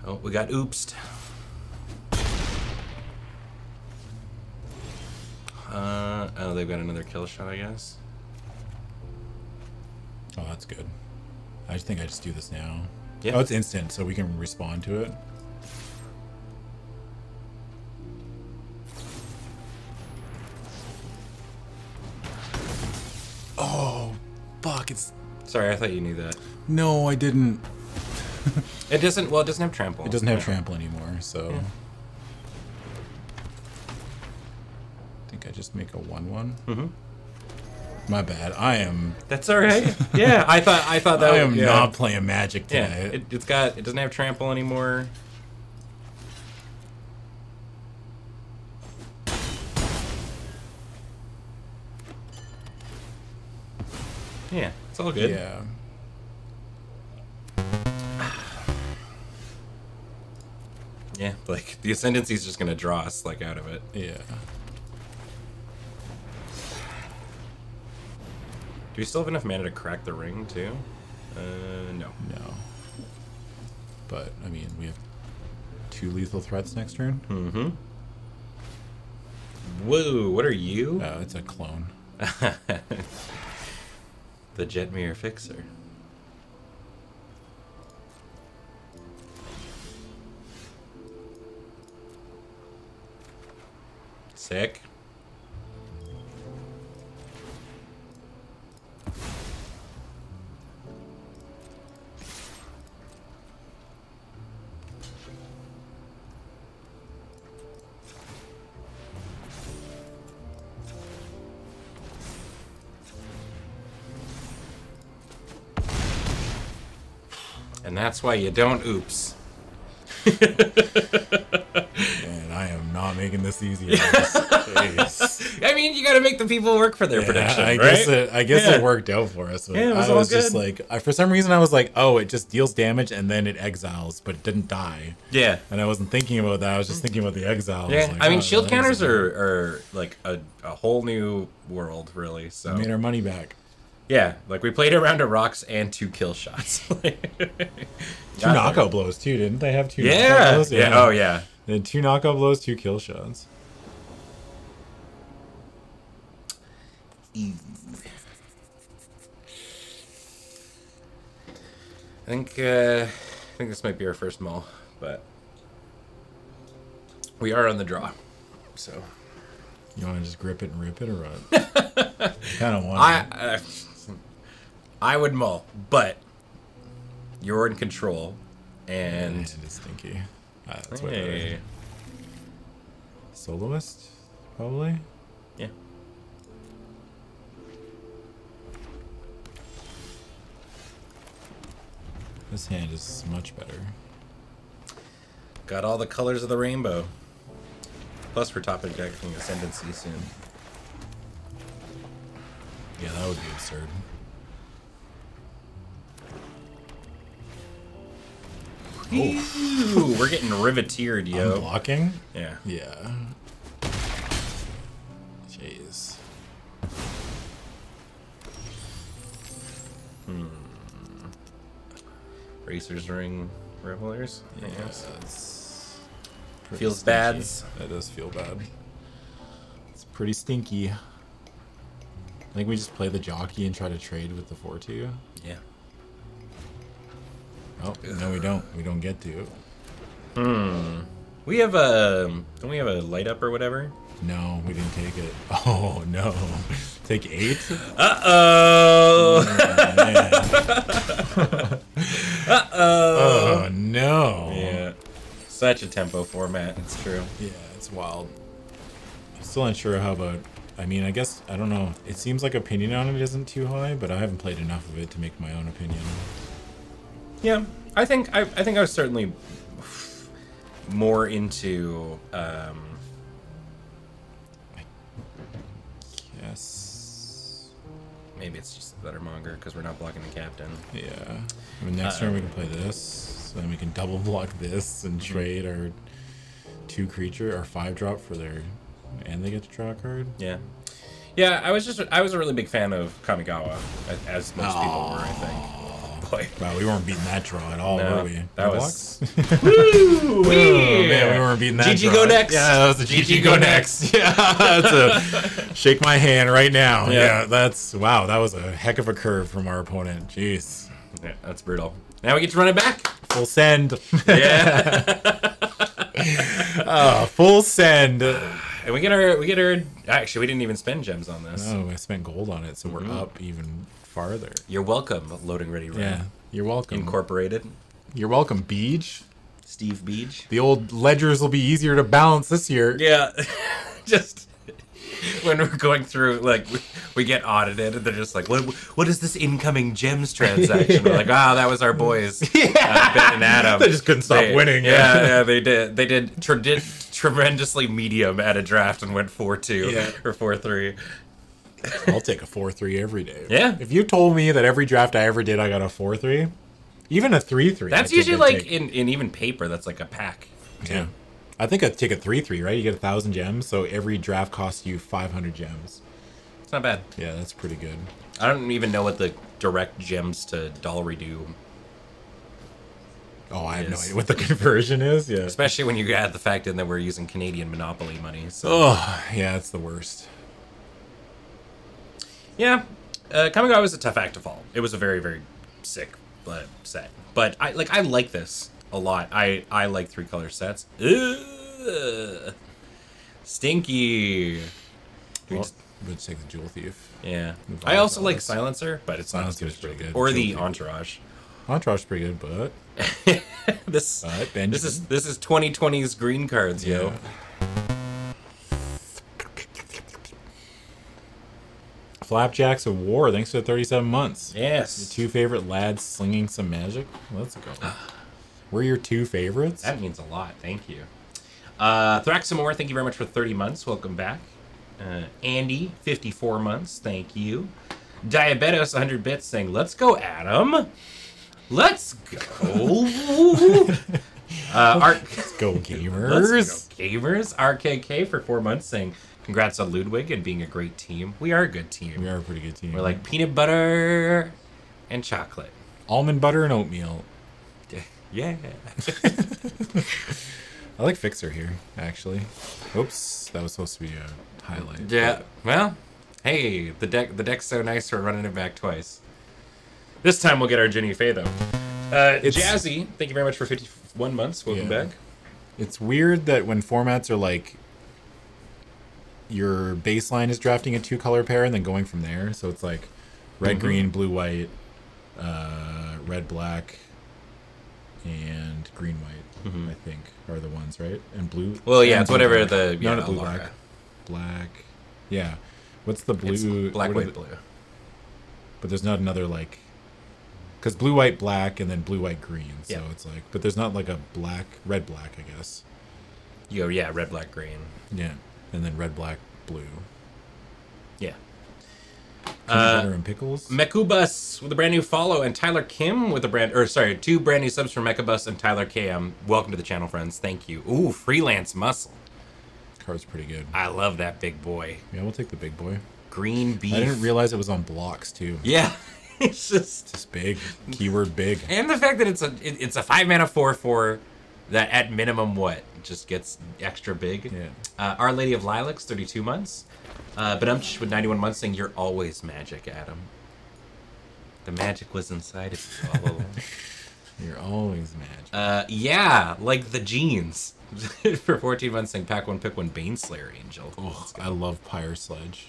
Oh, we got oopsed. Uh, oh, they've got another kill shot, I guess. Oh, that's good. I just think I just do this now. Yeah. Oh, it's instant, so we can respond to it. Sorry, I thought you knew that. no, I didn't. It doesn't. Well, it doesn't have trample. It doesn't have Yeah. trample anymore, so. Yeah. I think I just make a one-one. Mm-hmm. My bad. I am. That's all right. yeah, I thought. I thought that. I am yeah. not playing Magic Yeah, tonight. it, it's got. It doesn't have trample anymore. Yeah, it's all good. Yeah. Yeah, like the ascendancy is just gonna draw us like out of it. Yeah. Do we still have enough mana to crack the ring too? Uh, no. No. But I mean, we have two lethal threats next turn. Mm-hmm. Whoa, what are you? Oh, it's a clone. the Jetmir Fixer. Sick. That's why you don't oops. And I am not making this easy. I mean, you gotta make the people work for their Yeah, prediction, I right? guess it. I guess Yeah. it worked out for us. Yeah, it was I all was just good. like, I, for some reason, I was like, oh, it just deals damage and then it exiles, but it didn't die. yeah. And I wasn't thinking about that. I was just thinking about the exile. Yeah, was like, I mean, oh, shield counters are, are like a, a whole new world, really. So We made our money back. Yeah, like we played a round of rocks and two kill shots. Two knockout blows too, didn't they have two? knockout Yeah. blows? yeah. Oh yeah. They had two knockout blows, two kill shots. I think uh, I think this might be our first mull, but we are on the draw. So You want to just grip it and rip it, or what? I kind of want. I I would mull, but you're in control, and it is stinky. Ah, that's way hey, better. Soloist, probably. yeah. This hand is much better. Got all the colors of the rainbow. Plus, we're top decking Ascendancy soon. Yeah, that would be absurd. Ooh, we're getting riveteered, yo. Blocking? Yeah. Yeah. Jeez. Hmm. Racers Ring Revelers. Yeah. Feels stinky. bads. That does feel bad. It's pretty stinky. I think we just play the jockey and try to trade with the 4-2. Yeah. Oh, no we don't. We don't get to. Hmm. We have a. Don't we have a light up or whatever? No, we didn't take it. Oh, no. Take 8? Uh oh. uh oh. no. Yeah. Such a tempo format. It's true. Yeah, it's wild. I'm still unsure how about. I mean, I guess I don't know. It seems like opinion on it isn't too high, but I haven't played enough of it to make my own opinion. Yeah. I think I, I think I was certainly more into um, Yes. Maybe it's just the Glittermonger because we're not blocking the captain. Yeah. I mean, next Uh, turn we can play this. So then we can double block this and trade our two creature, or five drop for their. And they get to draw a card. Yeah. Yeah, I was just I was a really big fan of Kamigawa, as most people were, I think. Boy. Wow, we weren't beating that draw at all, No, were we? that No was- Woo! Oh, man, we weren't beating that. GG draw. go next. Yeah, that was a GG, go next. Yeah, that's a shake my hand right now. Yeah. Yeah. that's wow. That was a heck of a curve from our opponent. Jeez, Yeah, that's brutal. Now we get to run it back. full send. Yeah. Uh, full send. and we get our we get our actually we didn't even spend gems on this. Oh, I spent gold on it, so we're Mm-hmm. up even farther. You're welcome, loading ready run. Yeah, you're welcome. Incorporated. You're welcome, Beej. Steve Beach. The old ledgers will be easier to balance this year. Yeah. just when we're going through like we, we get audited and they're just like what what is this incoming gems transaction we're like oh that was our boys yeah. uh, ben and adam They just couldn't stop They- winning. yeah yeah they did they did tre- did tremendously medium at a draft and went 4-2 Yeah. or 4-3 I'll take a four three every day. Yeah. If you told me that every draft I ever did I got a four three, even a three three. that's usually like in, in even paper that's like a pack yeah. I think I'd take a three three, right? You get a thousand gems, so every draft costs you five hundred gems. it's not bad Yeah, that's pretty good. i don't even know what the direct gems to dollary do Oh, I have no idea what the conversion is. Yeah. especially when you add the fact in that we're using canadian monopoly money so Oh, yeah, it's the worst. Yeah, uh, Kamigawa was a tough act to follow. It was a very, very sick but set. But I like I like this a lot. I I like three color sets. Ugh. Stinky. Well, just- we'll take the jewel thief. yeah. I also like. Silencer, but it's not as good as pretty good. Or Jewel the Thief. Entourage. Entourage is pretty good, but this but this is this is 2020's green cards, yo. Flapjacks of War. Thanks for the thirty-seven months. Yes. Your Two favorite lads slinging some magic. Let's go. We're your two favorites. That means a lot. Thank you. Uh, Thraxamore, thank you very much for 30 months. Welcome back. Uh, Andy, 54 months. Thank you. Diabetos, 100 bits, saying, Let's go, Adam. Let's go. uh, Art, Go let's gamers. go, gamers. RKK for four months, saying, Congrats on Ludwig and being a great team. We are a good team. We are a pretty good team. We're like peanut butter and chocolate. almond butter and oatmeal. Yeah. I like Fixer here, actually. Oops, that was supposed to be a highlight. Yeah. Well, hey, the deck the deck's so nice we're running it back twice. This time we'll get our Jinnie Fay though. Uh, It's- Jazzy, thank you very much for 51 months. Welcome Yeah. back. It's weird that when formats are like your baseline is drafting a two color pair and then going from there. So it's like red, Mhm. green, blue, white, uh, red, black, and green, white. Mhm. I think are the ones, right? And blue. Well, yeah, it's whatever black. the- yeah, no, not blue, black, black. Yeah, what's the blue? It's black, white, the- blue. But there's not another like. Because blue, white, black, and then blue, white, green. So Yeah. it's like, but there's not like a black, red, black. I guess. You go, yeah, red, black, green. Yeah, and then red, black, blue. Yeah. Uh, and pickles. Mekubus with a brand new follow and Tyler Kim with a brand or sorry, two brand new subs from Mekubus and Tyler Kim. Welcome to the channel, friends. Thank you. Ooh, freelance muscle. Card's pretty good. I love that big boy. Yeah, we'll take the big boy. Green beef. I didn't realize it was on blocks too. Yeah. it's just It's big. Keyword big. And the fact that it's a it, it's a five mana four four that at minimum what just gets extra big. Yeah. Uh, Our Lady of Lilacs, thirty two months. Uh, but I'm with ninety one months saying you're always magic, Adam. The magic was inside of you all along. You're always magic. uh, yeah, like the jeans. For 14 months saying pack one, pick one, Baneslayer Angel. Oh, I love Pyre Sledge.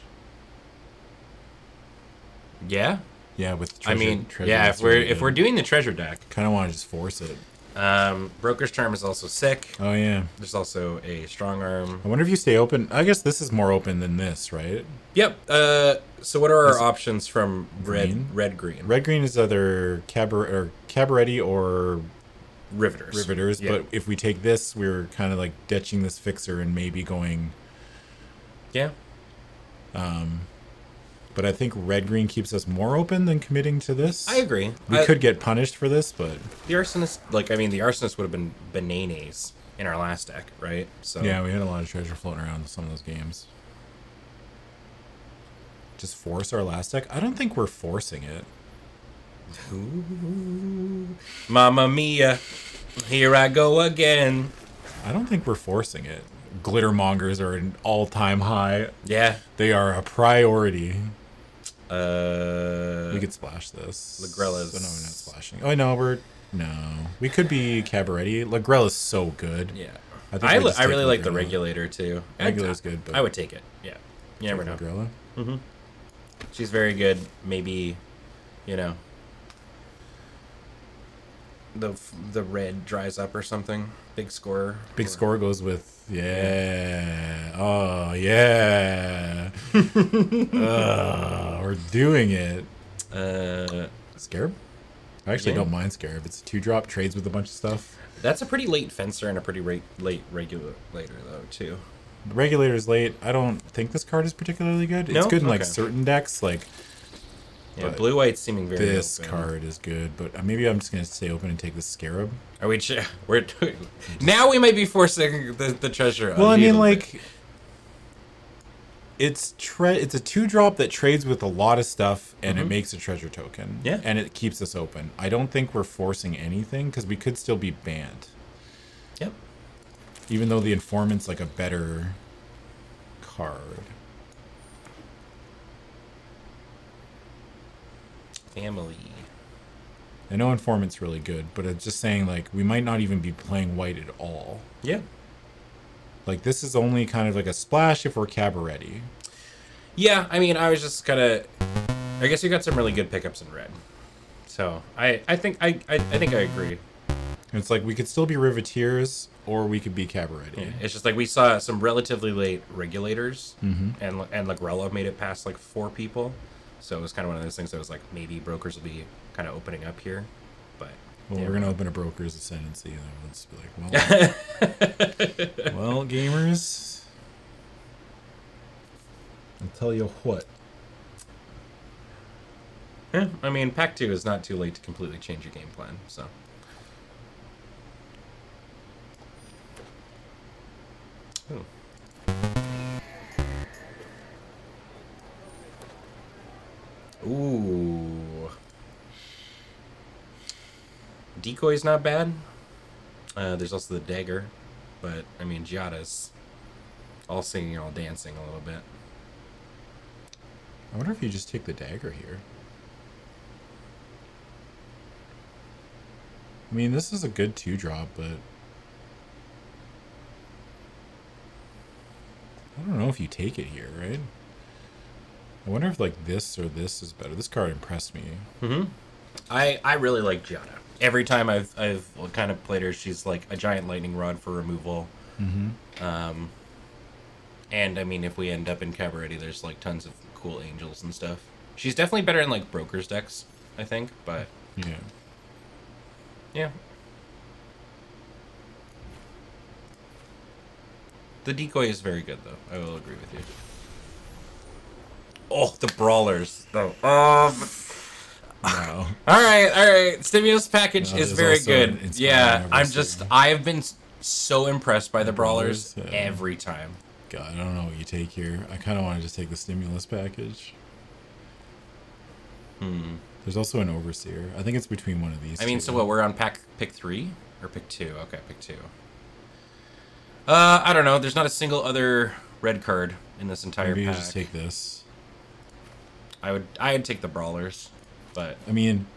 Yeah, Yeah, with I mean, treasure, yeah. If we're if we're doing the treasure deck, kind of want to just force it. Um, Broker's Charm is also sick. Oh yeah. There's also a strong arm. I wonder if you stay open. I guess this is more open than this, right? Yep. Uh, so what are our Is- options from red, Green? red, green, Red green is either cabaret or cabaretti or riveteers? riveteers. Yeah. But if we take this, we're kind of like ditching this fixer and maybe going yeah, but I think red green keeps us more open than committing to this. I agree. We I- could get punished for this, but the arsonist, like I mean, the arsonist would have been bananas in our last deck, right? So yeah, we had a lot of treasure floating around in some of those games. Just force our last deck? I don't think we're forcing it. Mamma mia, here I go again. I don't think we're forcing it. Glittermongers are an all-time high. Yeah. They are a priority. Uh. We could splash this. Lagrella's- Oh, no, we're not splashing. Oh no, we're no. We could be Cabaretti. Lagrella's so good. yeah. I think I, we li- just I take really like the regulator too. Regulator's I, good, but- I would take it. Yeah. You never know. Lagrella. She's very good. Maybe, you know, the the red dries up or something. Big score. Big Or- score goes with yeah. Oh yeah. uh, we're doing it. Uh, Scarab. I actually Yeah. don't mind Scarab. It's a two drop, trades with a bunch of stuff. that's a pretty late fencer and a pretty rate, late regulator though too. The regulator's late. I don't think this card is particularly good. It's good in like certain decks. Like Yeah, But blue white's seeming very. Good. This open. card is good, but uh, maybe I'm just gonna stay open and take the Scarab. Are we? Ch- we're now. We might be forcing the, the treasure. Well, I mean, bit. like, it's tre- it's a two drop that trades with a lot of stuff, and it makes a treasure token. Mm-hmm. Yeah. and it keeps us open. I don't think we're forcing anything because we could still be banned, Yep. even though the informant's like a better card. Family. I know informant's really good, but it's just saying like we might not even be playing white at all. Yeah. Like this is only kind of like a splash if we're cabaretti. Yeah. I mean, I was just kind of. I guess you got some really good pickups in red. So I, I think I, I, I think I agree. It's like we could still be riveteers or we could be cabaretti. Yeah, It's just like we saw some relatively late regulators, mm-hmm. and and Lagrella made it past like four people, so it was kind of one of those things that was like maybe brokers will be kind of opening up here, but Well, yeah. we're gonna open a broker's ascendancy, and we'll just be like, well, well, gamers, I'll tell you what. Yeah, I mean, pack two is not too late to completely change your game plan. So Ooh. Ooh. Decoy's not bad. Uh, there's also the dagger, but I mean, Giada's all singing, all dancing a little bit. I wonder if you just take the dagger here. I mean, this is a good two drop, but I don't know if you take it here, right? I wonder if like this or this is better. This card impressed me. I I really like Giada. Every time I've I've kind of played her, she's like a giant lightning rod for removal. Mm-hmm. Um, and I mean, if we end up in Cabaretti, there's like tons of cool angels and stuff. She's definitely better in like brokers decks, I think. But Yeah. yeah, the decoy is very good though. I will agree with you. Oh, the brawlers though. Um. Wow. All right, all right. Stimulus package No, is very good. Yeah, I'm just I've been so impressed by the brawlers, Brawlers, yeah. every time. God, I don't know what you take here. I kind of want to just take the stimulus package. Hmm. There's also an overseer. I think it's between one of these. I mean, two. so what? We're on pack pick three or pick two? Okay, pick two. Uh, I don't know. There's not a single other red card in this entire Maybe you pack. just take this. I would I'd take the brawlers, but I mean,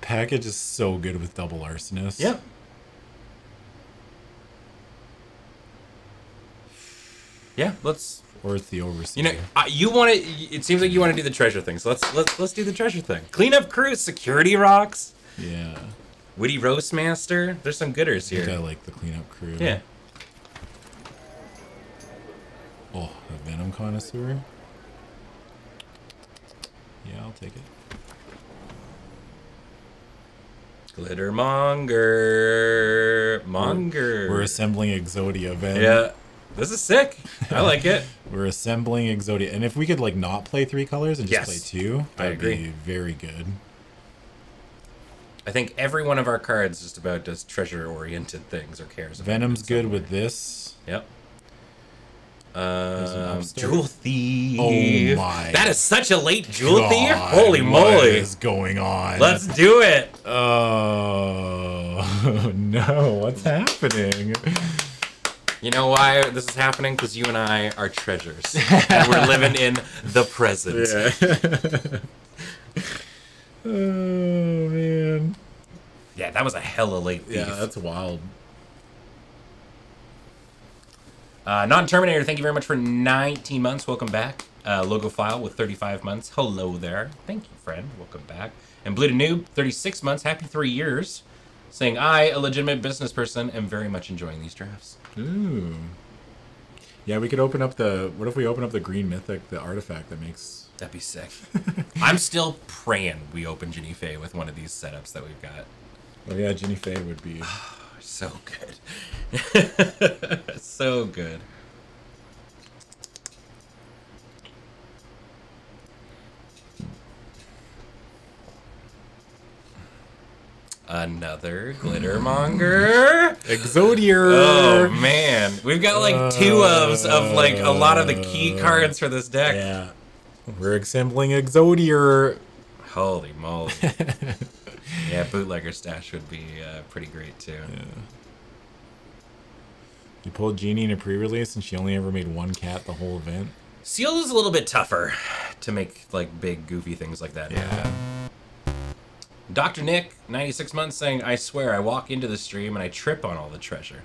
package is so good with double arsonist. Yep. Yeah, let's. Or it's the overseer. You know, uh, you want to. It seems like you want to do the treasure thing. So let's let's let's do the treasure thing. Clean up crew, security rocks, yeah. witty roast master. There's some gooders I think I like the cleanup crew. Yeah. Oh, a venom connoisseur. Yeah, I'll take it. Glitter monger, monger. We're assembling Exodia, Ben. Yeah. This is sick. I like it. We're assembling Exodia, and if we could like not play three colors and just Yes. play two, I that'd agree. be very good. I think every one of our cards just about does treasure-oriented things or cares. about Venom's it in some good with this. Yep. Um, jewel thief. Oh my That is such a late jewel thief. Holy What moly! is going on? Let's do it. Oh no! What's happening? You know why this is happening? Because you and I are treasures, and we're living in the present. oh man. Yeah, that was a hella late thief. Yeah, that's wild. Uh, Non Terminator, thank you very much for 19 months. Welcome back. Uh, Logo File with 35 months. Hello there. Thank you, friend. Welcome back. And Blue to Noob, 36 months. Happy three years. Saying, I, a legitimate business person, am very much enjoying these drafts. Ooh. Yeah, we could open up the. What if we open up the green mythic, the artifact that makes? That'd be sick. I'm still praying we open Jinnie Fay with one of these setups that we've got. Oh yeah, Jinnie Fay would be. So good. so good. Another glittermonger. Exodia. Oh man, we've got like two ofs of like a lot of the key uh, cards for this deck. Yeah. We're assembling Exodia. Holy moly! yeah, bootlegger stash would be uh, pretty great too. Yeah. You pulled Jinnie in a pre-release, and she only ever made one cat the whole event. Sealed is a little bit tougher to make like big goofy things like that. Yeah. Dr. Nick, 96 months, saying, I swear I walk into the stream and I trip on all the treasure.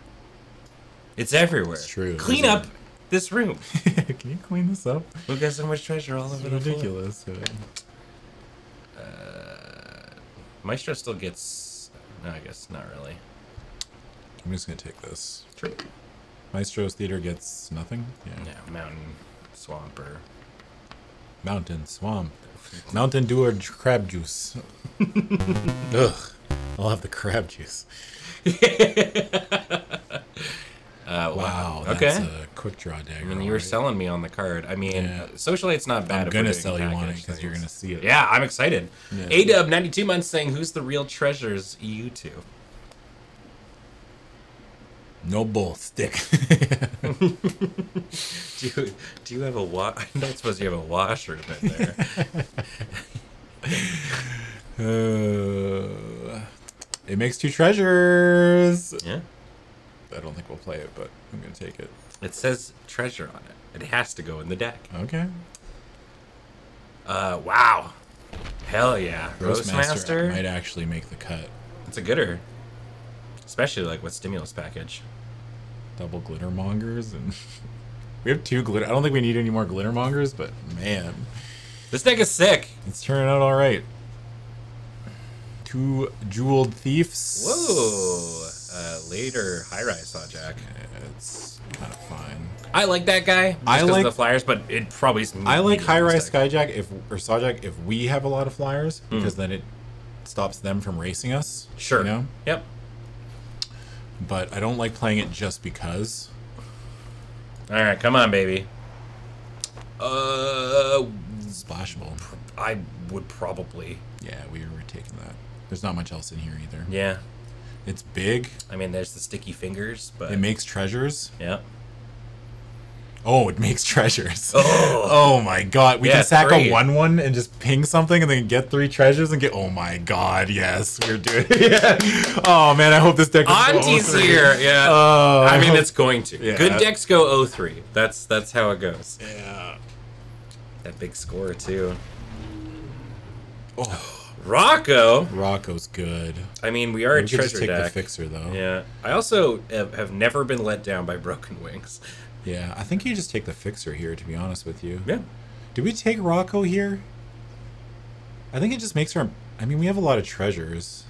It's everywhere. It's true, Clean up this room. Can you clean this up? We've got so much treasure all It's over the floor. ridiculous. Maestro still gets. No, I guess not really. I'm just gonna take this. True. Maestro's theater gets nothing. Yeah. Yeah, mountain, swamp, or. Mountain swamp. Mountain Dew or crab juice. Ugh. I'll have the crab juice. Uh, Wow. Okay. That's a quick draw dagger. I mean, you were alright. selling me on the card. I mean, Yeah. socialite's not bad. I'm gonna sell you on it because you're gonna see it. Yeah, I'm excited. Yeah. Adub, 92 months, saying, Who's the real treasures? You two. No bull stick. Do you, do you have a wa? I'm not supposed to have a washroom in there. uh, it makes two treasures. yeah. I don't think we'll play it, but I'm gonna take it. It says treasure on it. It has to go in the deck. Okay. Uh, wow. Hell yeah. Roastmaster might actually make the cut. It's a gooder. Especially like with stimulus package. Double glitter mongers and we have two glitter. I don't think we need any more glitter mongers, but man, This deck is sick. it's turning out all right. Two jeweled thieves. Whoa. Uh, later high rise saw Jack. It's kind of fine. I like that guy. Just I 'cause of like- the flyers, but it probably is I like high rise skyjack if or sawjack if we have a lot of flyers because then it stops them from racing us. Sure. You know? Yep. But I don't like playing it just because. All right, come on, baby. Uh, Splashable. I would probably. Yeah, we were taking that. There's not much else in here either. Yeah. It's big. I mean, there's the sticky fingers, but It makes treasures. yeah. Oh, it makes treasures. Oh. Oh my god. We Yeah, can sack three. a 1 1 and just ping something and then get three treasures and get. Oh my god, yes. We're doing yeah. Oh man, I hope this deck is Auntie's oh, here. Yeah. Oh, I mean, hope- it's going to. Yeah. Good decks go 03. That's that's how it goes. Yeah. That big score too. Oh, Rocco. Rocco's good. I mean, we are We a treasure take the fixer though. Yeah. I also have, never been let down by Broken Wings. Yeah, I think you just take the fixer here, to be honest with you. Yeah. Did we take Rocco here? I think it just makes her. I mean, we have a lot of treasures.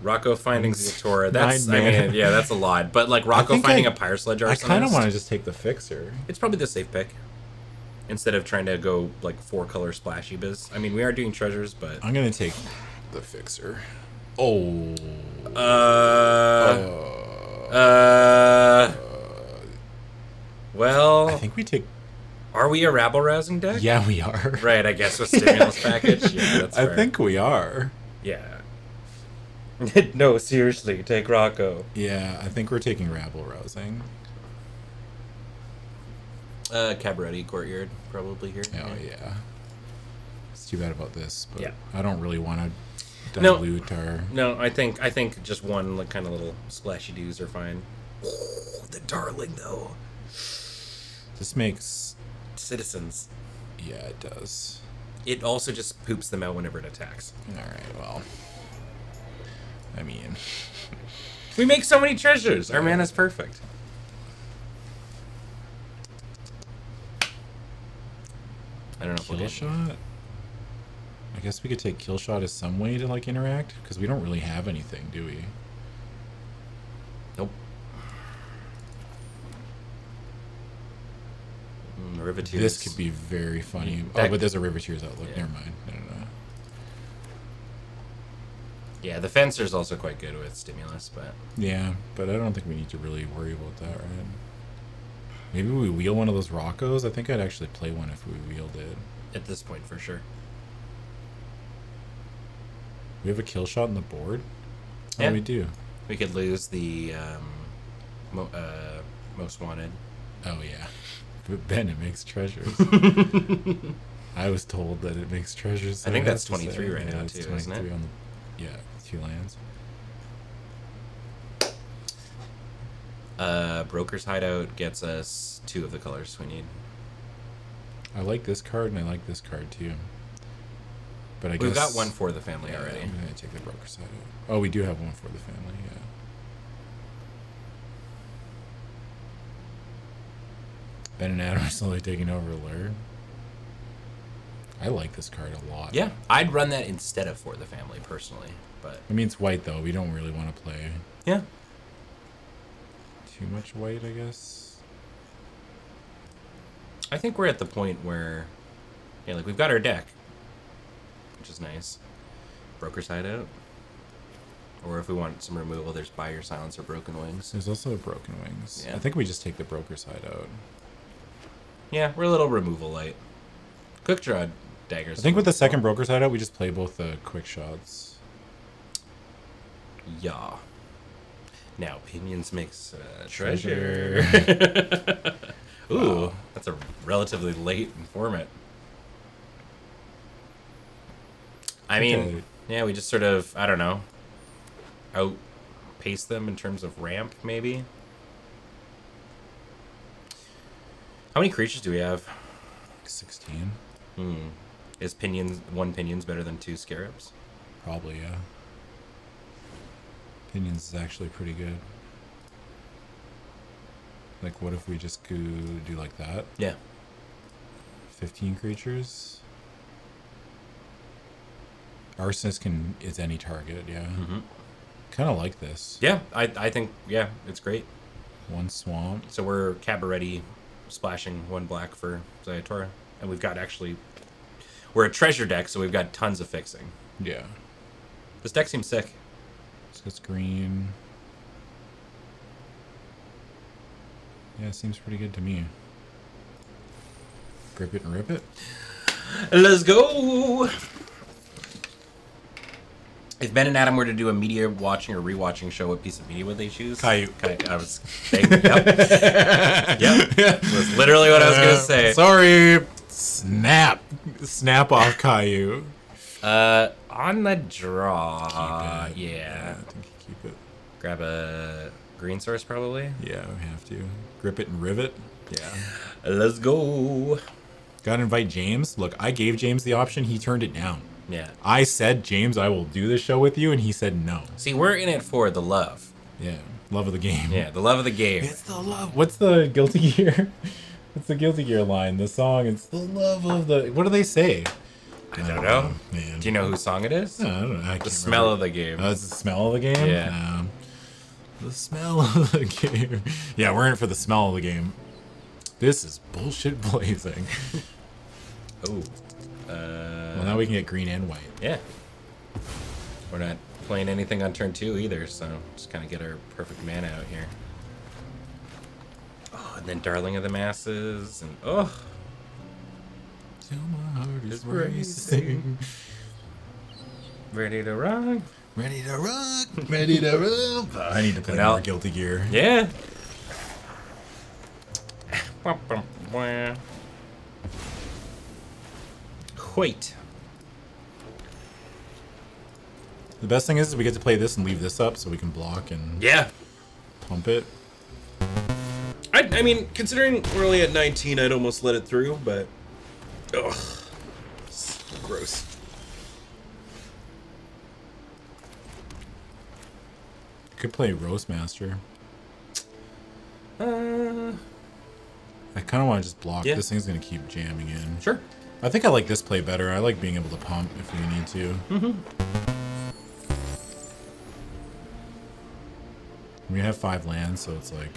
Rocco finding Ziatora. That's I mean, yeah, that's a lot. But like Rocco finding I- a Pyre Sledge I kind of want to just take the fixer. It's probably the safe pick. Instead of trying to go like four color splashy biz. I mean, we are doing treasures, but I'm gonna take the fixer. Oh. uh, uh, Well, I think we take. are we a rabble rousing deck? Yeah, we are. Right, I guess with stimulus package. Yeah, that's I fair. think we are. Yeah. no, seriously, take Rocco. Yeah, I think we're taking rabble rousing. Uh, Cabaretti Courtyard, probably here. Oh yeah. It's too bad about this, but Yeah. I don't really want to No. dilute our. No, I think I think just one like kind of little splashy doos are fine. Oh, the darling though. This makes. Citizens. Yeah, it does. It also just poops them out whenever it attacks. All right. Well. I mean, We make so many treasures. Our mana's perfect. I don't know if we'll kill shot. I guess we could take kill shot as some way to like interact because we don't really have anything, do we? Nope. Mm, Riveteers. This could be very funny. That- oh, but there's a Riveteers outlook. Yeah. Never mind. No, no, no. Yeah, the fencer's also quite good with stimulus, but Yeah, but I don't think we need to really worry about that, right? Maybe we wheel one of those Roccos. I think I'd actually play one if we wheeled it. at this point for sure. We have a kill shot on the board. Yeah. Oh, we do. We could lose the um, mo- uh, most wanted. Oh yeah, but Ben, it makes treasures. I was told that it makes treasures. so I think have that's 23 right now, too, isn't it? 23 On the, yeah, two lands. Uh, Broker's Hideout gets us two of the colors we need. I like this card and I like this card too. But I We've got one for the family yeah, already. I'm gonna take the broker Hideout. Oh, we do have one for the family. Yeah. Ben and Adam are slowly taking over Lure. I like this card a lot. Yeah, I'd run that instead of for the family personally, but I mean, it's white though. We don't really want to play yeah, too much white, I guess. I think we're at the point where, yeah, like we've got our deck, which is nice. Broker's Hideout. Or if we want some removal, there's Buy Your Silence or Broken Wings. There's also Broken Wings. Yeah. I think we just take the broker's hideout. Yeah, we're a little removal light. Quick draw daggers. I think with the second broker's hideout, we just play both the quick shots. Yeah. Now, Pinions makes uh, Treasure. treasure. Ooh, Wow. that's a relatively late informant. I mean, Okay. yeah, we just sort of, I don't know, outpace them in terms of ramp, maybe. How many creatures do we have? 16. Hmm. Is pinions one pinions better than two scarabs? Probably, yeah. Opinions is actually pretty good. Like, what if we just go do like that? Yeah. 15 creatures? Arsonist can is any target, yeah. Mm-hmm. Kind of like this. Yeah, I, I think yeah, it's great. One swamp. So we're Cabaretti splashing one black for Ziatora. And we've got actually we're a treasure deck, so we've got tons of fixing. Yeah. This deck seems sick. So it's green. Yeah, it seems pretty good to me. Grip it and rip it. Let's go. If Ben and Adam were to do a media watching or rewatching show, what piece of media would they choose? Caillou. Cay- I was saying, yep. yep. Was literally what I was gonna Uh, say. Sorry. Snap. Snap off Caillou. Uh, on the draw. Keep it. yeah. I think you keep it. Grab a green source probably. Yeah, we have to. Grip it and rivet. Yeah. Let's go. Gotta invite James. Look, I gave James the option. He turned it down. Yeah. I said, James, I will do this show with you. And he said no. See, we're in it for the love. Yeah. Love of the game. Yeah, the love of the game. It's the love. What's the Guilty Gear? What's the Guilty Gear line? The song, it's the love of the. What do they say? I don't know. Man. Do you know whose song it is? No, I don't know. I The smell remember. of the game. Oh, it's the smell of the game? Yeah. Um, the smell of the game. Yeah, we're in it for the smell of the game. This is bullshit blazing. oh. Uh, well, now we can get green and white. yeah. We're not playing anything on turn two either, so just kind of get our perfect mana out here. Oh, And then Darling of the Masses, and oh, Till my heart is It's racing. ready to rock. Ready to rock. Ready to rock. I need to play more Guilty Gear. Yeah. Wait. The best thing is we get to play this and leave this up so we can block and Yeah. pump it. I, I mean, considering we're only at 19, I'd almost let it through, but. Ugh. Gross. Could play Roastmaster. Uh, I kind of want to just block. Yeah. This thing's going to keep jamming in. sure. I think I like this play better. I like being able to pump if we need to. Mm-hmm. We have five lands, so it's like.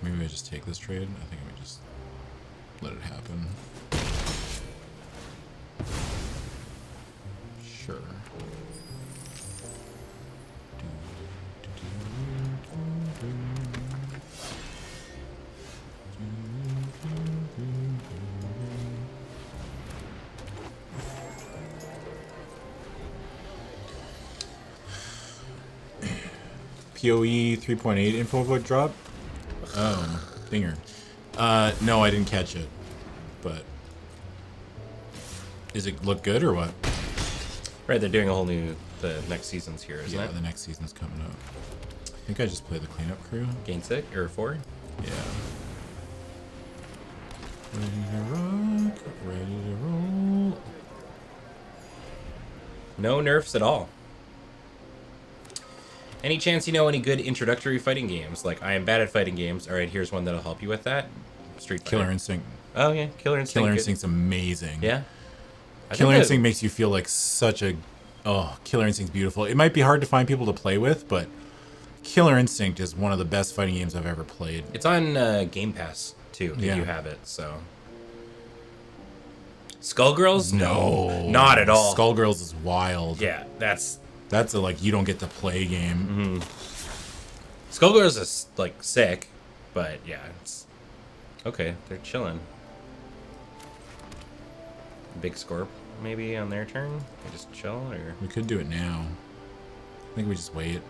Maybe I just take this trade. I think we just let it happen. Sure. PoE 3.8 info vote drop? Oh, dinger. Uh, no, I didn't catch it. But. Does it look good or what? Right, they're doing a whole new. The next season's here, isn't yeah, it? the next season's coming up. I think I just play the cleanup crew. Gain six or four? Yeah. Ready to rock, ready to roll. No nerfs at all. Any chance you know any good introductory fighting games? Like, I am bad at fighting games. All right, here's one that'll help you with that. Street Fighter. Killer Instinct. Oh yeah, Killer Instinct. Killer good. Instinct's amazing. Yeah. I Killer Instinct makes you feel like such a. Oh, Killer Instinct's beautiful. It might be hard to find people to play with, but Killer Instinct is one of the best fighting games I've ever played. It's on uh, Game Pass too. If Yeah. you have it, so. Skullgirls? No, not at all. Skullgirls is wild. Yeah, that's That's a like you don't get to play game. Skullgirls is like sick, but yeah, it's okay. They're chilling. Big Scorp maybe on their turn. They just chill or We could do it now. I think we just wait.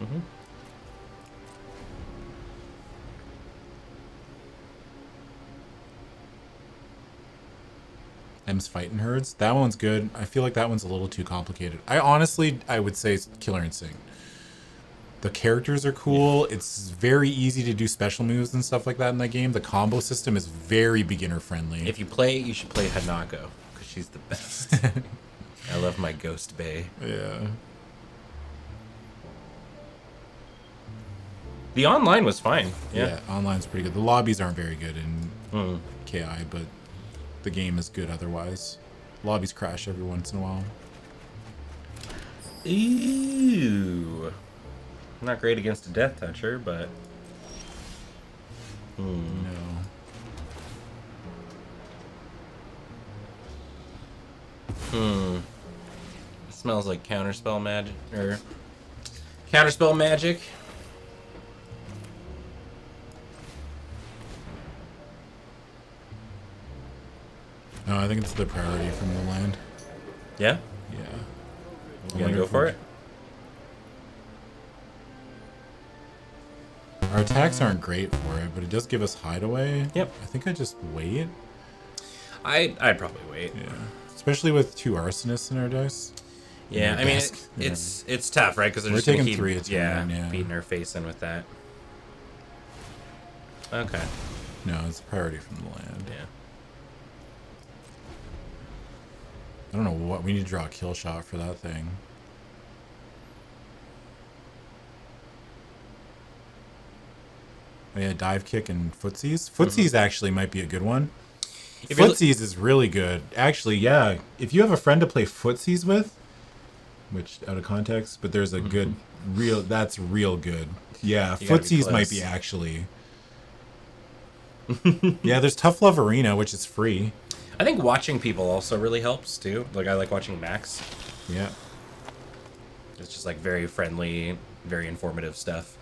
Mhm. M's fighting herds. That one's good. I feel like that one's a little too complicated. I honestly, I would say it's Killer Instinct. The characters are cool. It's very easy to do special moves and stuff like that in that game. The combo system is very beginner friendly. if you play, you should play Hisako she's the best. I love my Ghost Bay. yeah. The online was fine. yeah, Yeah. online's pretty good. The lobbies aren't very good in Mm. KI, but the game is good otherwise. Lobbies crash every once in a while. Ew. Not great against a Death Toucher, but Hmm. No. Hmm. it smells like counterspell magic or counterspell magic. No, I think it's the priority from the land. Yeah, Yeah. you gonna go for it? Our attacks aren't great for it, but it does give us hideaway. Yep. I think I just wait. I I'd probably wait. Yeah. Especially with two arsonists in our dice. Yeah, I mean it, it's it's tough, right? Because We're just taking keep, three turn, yeah, yeah. beating our face in with that. Okay. No, it's a priority from the land. Yeah. I don't know what we need to draw a kill shot for that thing. Oh yeah, dive kick and footsies. Mm-hmm. Footsies actually might be a good one. If Footsies is really good. Actually, yeah. If you have a friend to play footsies with, which out of context, but there's a mm-hmm. good real that's real good. Yeah, You gotta be footsies might be actually. yeah, there's Tough Love Arena, which is free. I think watching people also really helps too. Like I like watching Max. Yeah. It's just like very friendly, very informative stuff.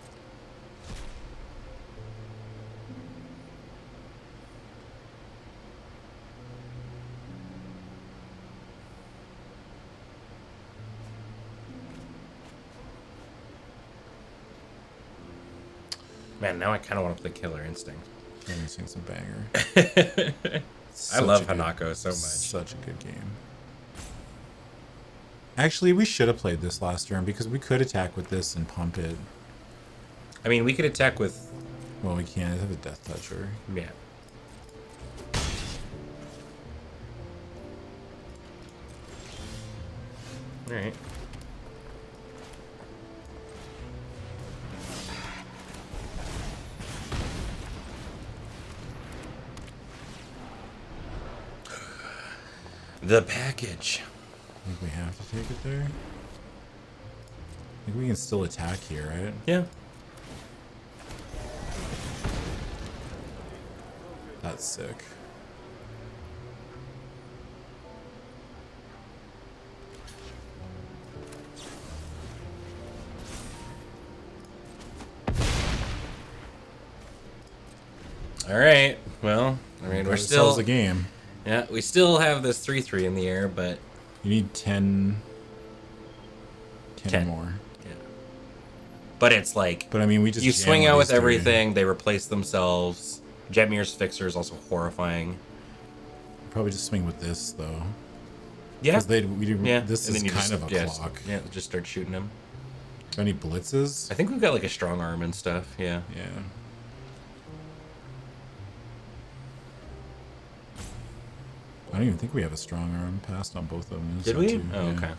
Man, now I kind of want to play Killer Instinct. Me sing some banger. I love a good- Hisako so much. Such a good game. Actually, we should have played this last turn because we could attack with this and pump it. I mean, we could attack with Well, we can't have a death toucher. yeah. All The package. I think we have to take it there. I think we can still attack here, right? Yeah. That's sick. All right. Well, I mean, we're still a game. Yeah, we still have this three three in the air, but You need 10, 10, 10. more. yeah. But it's like But I mean, we just you swing out with everything. They replace themselves. Jetmir's fixer is also horrifying. Probably just swing with this though, Yeah. because they we do. yeah. This and is kind just, of a yeah, clock. Yeah. Just start shooting them. Any blitzes? I think we've got like a strong arm and stuff. Yeah. Yeah. I don't even think we have a strong arm passed on both of them. Did we? too, Oh, yeah. okay.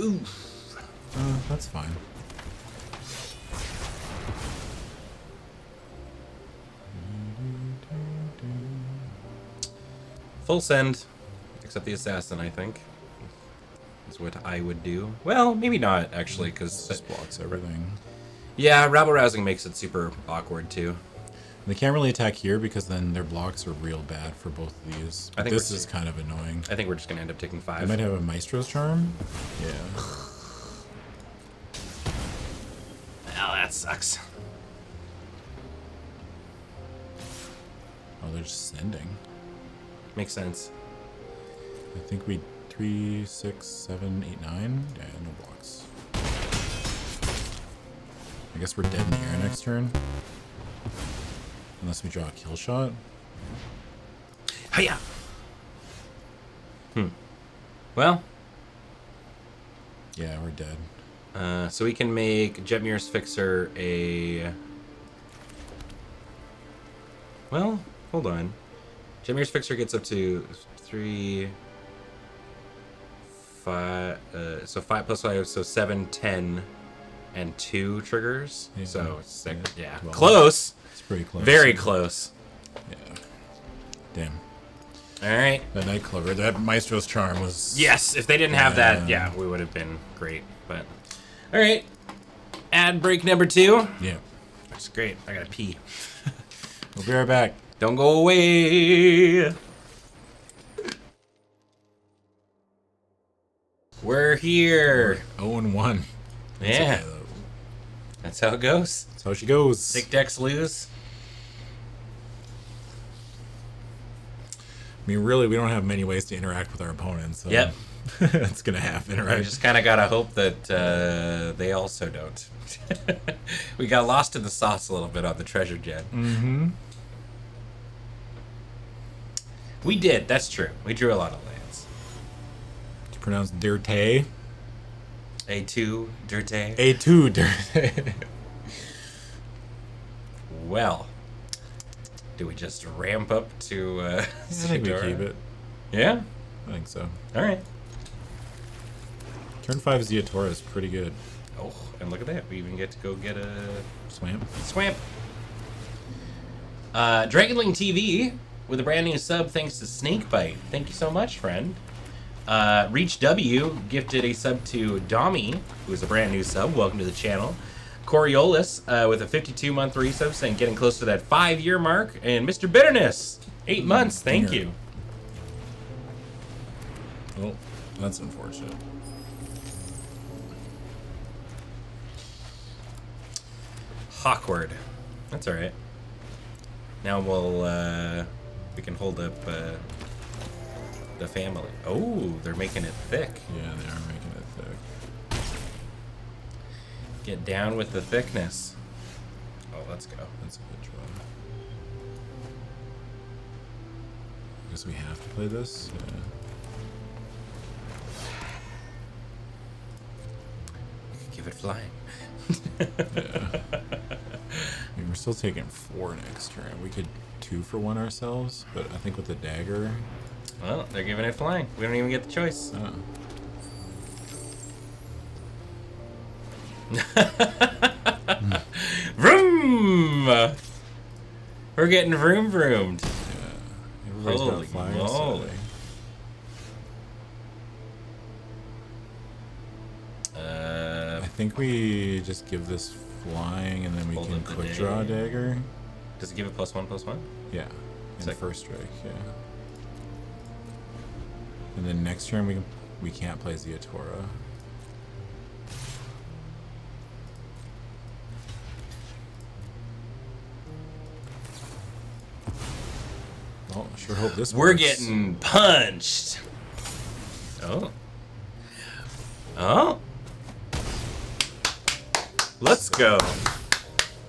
Ooh. Uh, that's fine. Full send, except the assassin. I think is what I would do. Well, maybe not actually, because Just blocks everything. yeah, rabble rousing makes it super awkward too. They can't really attack here because then their blocks are real bad for both of these. I think this is kind of annoying. I think we're just gonna end up taking I five. might have a Maestro's Charm. Yeah. Oh, that sucks. Oh, they're just sending. Makes sense. I think we three, six, seven, eight, nine. Yeah, no blocks. I guess we're dead in the air next turn. Unless we draw a kill shot. Hiya. Hmm. Well, Yeah, we're dead. uh, so we can make Jetmir's Fixer a. Well, hold on. Jetmir's Fixer gets up to three, five. Uh, so five plus five, so seven, ten, and two triggers. Yeah. So six. Yeah. Yeah, close. Pretty close. Very close. Yeah. Damn. All right. That night clover, that Maestro's charm was. Yes, if they didn't have that, Yeah. we would have been great. But all right, ad break number two. Yeah. That's great. I gotta pee. We'll be right back. Don't go away. We're here. 0 and 1. It's Yeah, okay, that's how it goes. That's how she goes. Sick decks lose. I mean, really, we don't have many ways to interact with our opponents. So Yep. it's gonna happen, right? We just kind of gotta hope that uh, they also don't. we got lost in the sauce a little bit on the treasure jet. Mm-hmm. We did. That's true. We drew a lot of lands. It's pronounced Dirte. A2, Dirte. A2 Dirte. Well, do we just ramp up to uh, I think we keep it. Yeah? I think so. All right. Turn 5 Ziatora is pretty good. Oh, and look at that. We even get to go get a Swamp. swamp. Uh, Dragonling TV with a brand new sub thanks to Snakebite. Thank you so much, friend. Uh, Reach W gifted a sub to Domi, who is a brand new sub. Welcome to the channel. Coriolis uh, with a 52 month resub saying getting close to that five year mark. And Mr. Bitterness, eight mm-hmm. months. Thank you. Oh, that's unfortunate. Awkward. That's all right. Now we'll uh, we can hold up uh, the family. Oh, they're making it thick. Yeah, they are. Get down with the thickness. Oh, let's go. That's a good draw. I guess we have to play this. Yeah. Give it flying. yeah. I mean, we're still taking four next turn. We could two for one ourselves, but I think with the dagger, Well, they're giving it flying. We don't even get the choice. Uh-uh. Uh, Vroom! We're getting vroom vroomed. yeah, everybody's Holy moly. Uh, I think we just give this flying, and then we can quick draw a dagger. dagger. does it give it plus one, plus one? Yeah, in first strike. Yeah. And then next turn we can we can't play Ziatora. I sure hope this. We're works. getting punched. Oh. Oh. Let's go.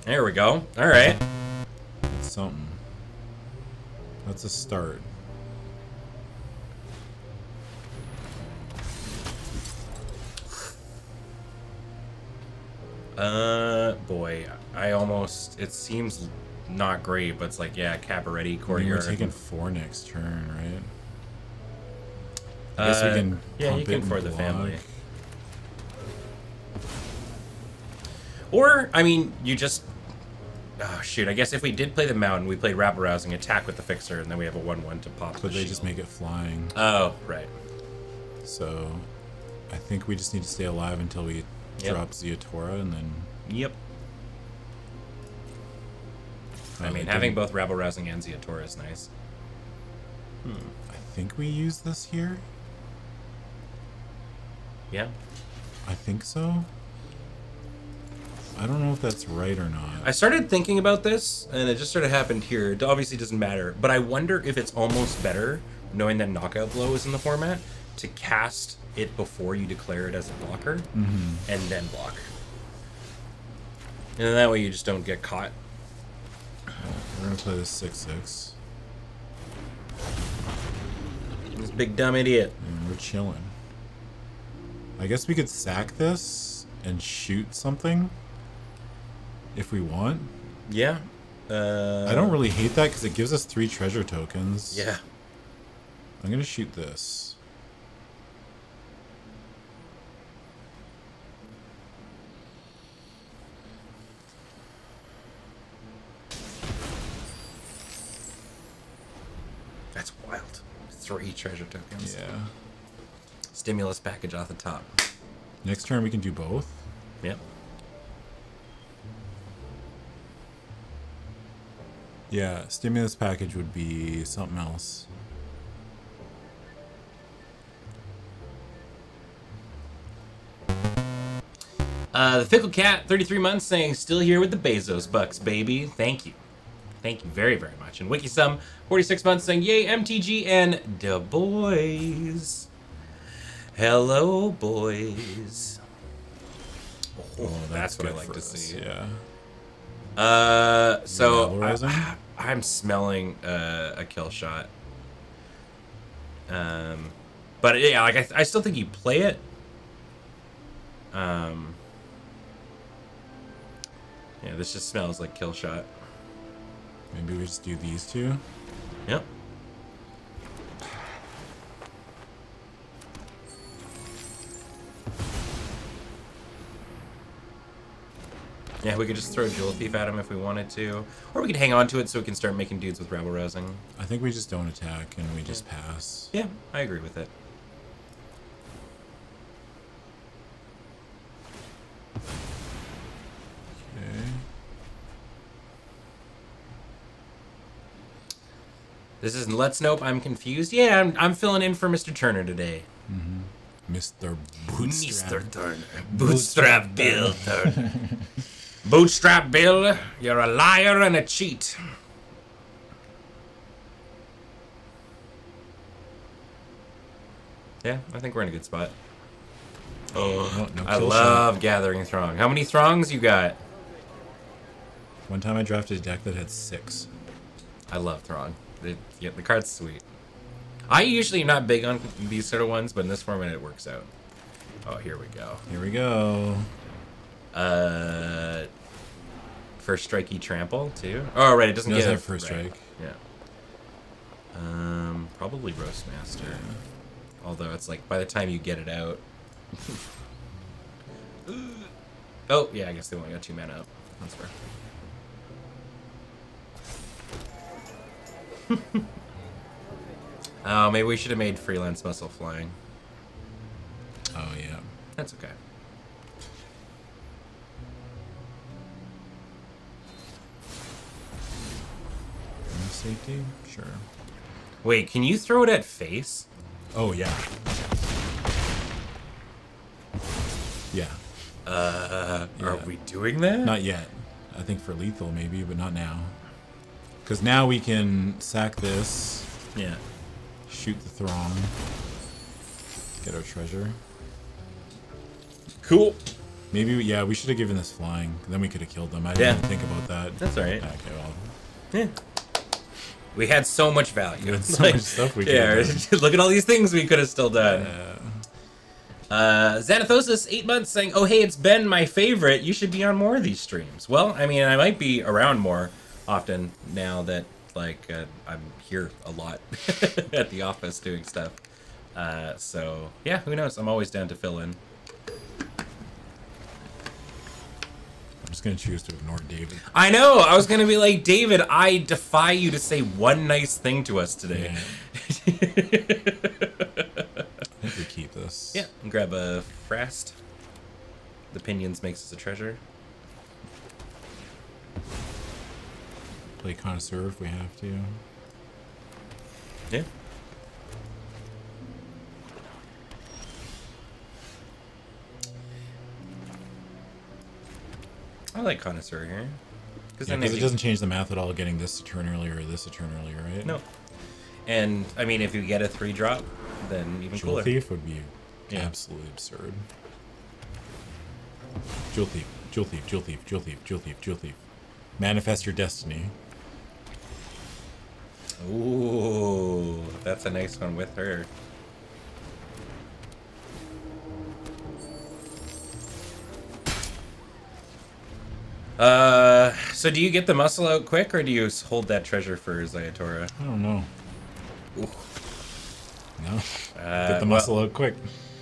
There we go. All right. something. That's a start. Uh, boy, I almost. It seems not great, but it's like yeah, Cabaretti, mean, we're taking four next turn, right? I guess Uh, we can. yeah, pump you can it for the family. Or I mean, you just. Oh shoot! I guess if we did play the mountain, we played rabble rousing, attack with the fixer, and then we have a one-one to pop. But the they just make it flying. Oh right. So I think we just need to stay alive until we Yep. drop Ziatora and then. Yep. I mean, they having didn't- both rabble rousing and Ziatora is nice. I think we use this here. Yeah. I think so. I don't know if that's right or not. I started thinking about this, and it just sort of happened here. It obviously doesn't matter, but I wonder if it's almost better, knowing that knockout blow is in the format, to cast it before you declare it as a blocker, Mhm. and then block. And then that way you just don't get caught. We're gonna play this six six, This big dumb idiot. and we're chilling. I guess we could sack this and shoot something if we want. Yeah. Uh, I don't really hate that because it gives us three treasure tokens. Yeah. I'm gonna shoot this. That's wild. Three treasure tokens. Yeah. Stimulus package off the top. Next turn we can do both. Yep. Yeah, stimulus package would be something else. Uh, the Fickle Cat, 33 months, saying, still here with the Bezos bucks, baby. Thank you. Thank you very, very much. And Wikisum, 46 months, saying, yay, MTG and the boys. Hello, boys. Oh, that's, what I like to us, see. Yeah. Uh, so? I, I'm smelling uh, a kill shot. Um, but yeah, like I, I still think you play it. Um, yeah, this just smells like kill shot. Maybe we just do these two. Yep. Yeah, we could just throw Jewel Thief at him if we wanted to. Or we could hang on to it so we can start making dudes with Rabble Rousing. I think we just don't attack and we just pass. Yeah, I agree with it. Okay. This isn't Let's Nope, I'm confused. Yeah, I'm, I'm filling in for Mr. Turner today. Mm-hmm. Mr. Bootstrap. Mr. Turner. Bootstrap Bill Turner. Bootstrap Bill, you're a liar and a cheat. Yeah, I think we're in a good spot. Oh, no I love shot. gathering throng. How many throngs you got? One time I drafted a deck that had six. I love throng. The, yeah, the card's sweet. I usually am not big on these sort of ones, but in this format it works out. Oh, here we go. Here we go. Uh, first strikey trample too. Oh, right, it doesn't It does get have first right, strike. Yeah. Um, probably roastmaster. Although it's like by the time you get it out. oh yeah, I guess they only got two mana up. That's fair. Oh, maybe we should have made freelance muscle flying. Oh yeah. That's okay. Safety? Sure. Wait, can you throw it at face? Oh yeah. Yeah. Uh, are we doing that? Not yet. I think for lethal maybe, but not now. Because now we can sack this, Yeah. shoot the throng, get our treasure. Cool. Maybe, yeah, we should have given this flying. Then we could have killed them. I didn't think about that. That's alright. Okay, well, Yeah. We had so much value. had so much stuff we could yeah, look at all these things we could have still done. uh, Uh, Xanathosis, eight months, saying, "Oh hey, it's been my favorite. You should be on more of these streams." Well, I mean, I might be around more often now that like uh, I'm here a lot at the office doing stuff. Uh, so yeah, who knows? I'm always down to fill in. I'm just gonna choose to ignore David. I know. I was gonna be like, David, I defy you to say one nice thing to us today. I think we keep this. Yeah, and grab a Frast. The pinions makes us a treasure. Play connoisseur if we have to. Yeah. I like connoisseur here. Because Yeah, it doesn't change the math at all. Getting this to turn earlier or this to turn earlier, right? No. And I mean, if you get a three drop, then even Jewel cooler. thief would be Yeah. absolutely absurd. Jewel thief, jewel thief, jewel thief, jewel thief, jewel thief, jewel thief. Manifest your destiny. Ooh, that's a nice one with her. Uh, so do you get the muscle out quick, or do you hold that treasure for Ziatora? I don't know. Ooh. No. Uh, Get the muscle out quick.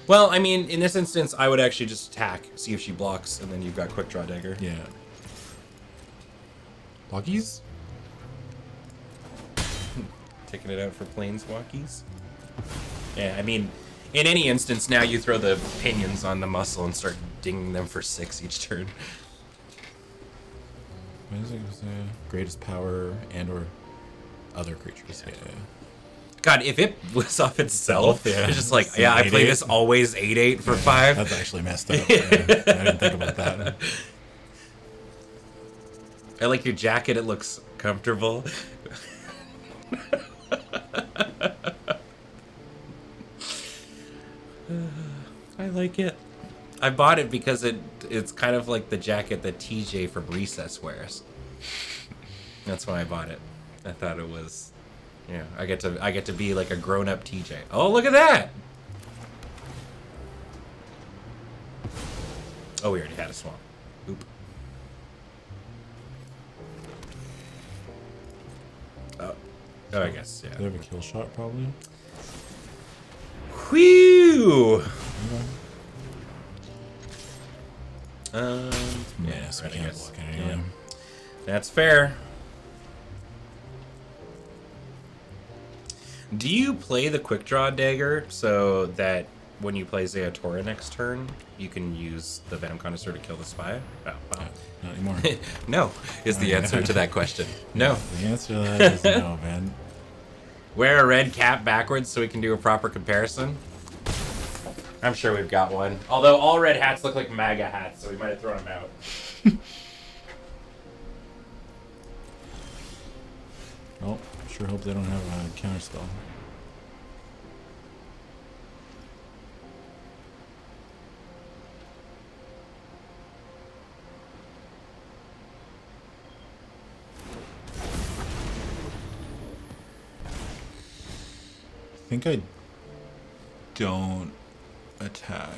Well, I mean, in this instance, I would actually just attack, see if she blocks, and then you've got quick draw dagger. Yeah. Blockies? Taking it out for planeswalkies. Yeah, I mean, in any instance, now you throw the pinions on the muscle and start dinging them for six each turn. What is it? Uh, greatest power and or other creatures. Yeah. God, if it was off itself, Yeah. it's just like, It's yeah, I play 8-8. this always 8 8 for 5. That's actually messed up. Yeah, I didn't think about that. I like your jacket, it looks comfortable. I like it. I bought it because it it's kind of like the jacket that TJ from Recess wears. That's why I bought it. I thought it was yeah, I get to I get to be like a grown-up TJ. Oh, look at that. Oh, we already had a swamp. Oh. I guess, yeah. They have a kill shot, probably. Whew! Um, yeah, Yes, right, I can't guess. block it anyway. Yeah. That's fair. Do you play the quick draw dagger so that when you play Ziatora next turn, you can use the Venom Connoisseur to kill the spy? Oh. Anymore. no, is the answer to that question. No. The answer to that is no, man. Wear a red cap backwards so we can do a proper comparison. I'm sure we've got one. Although all red hats look like MAGA hats, so we might have thrown them out. well, sure hope they don't have a counter spell. Think I don't attack.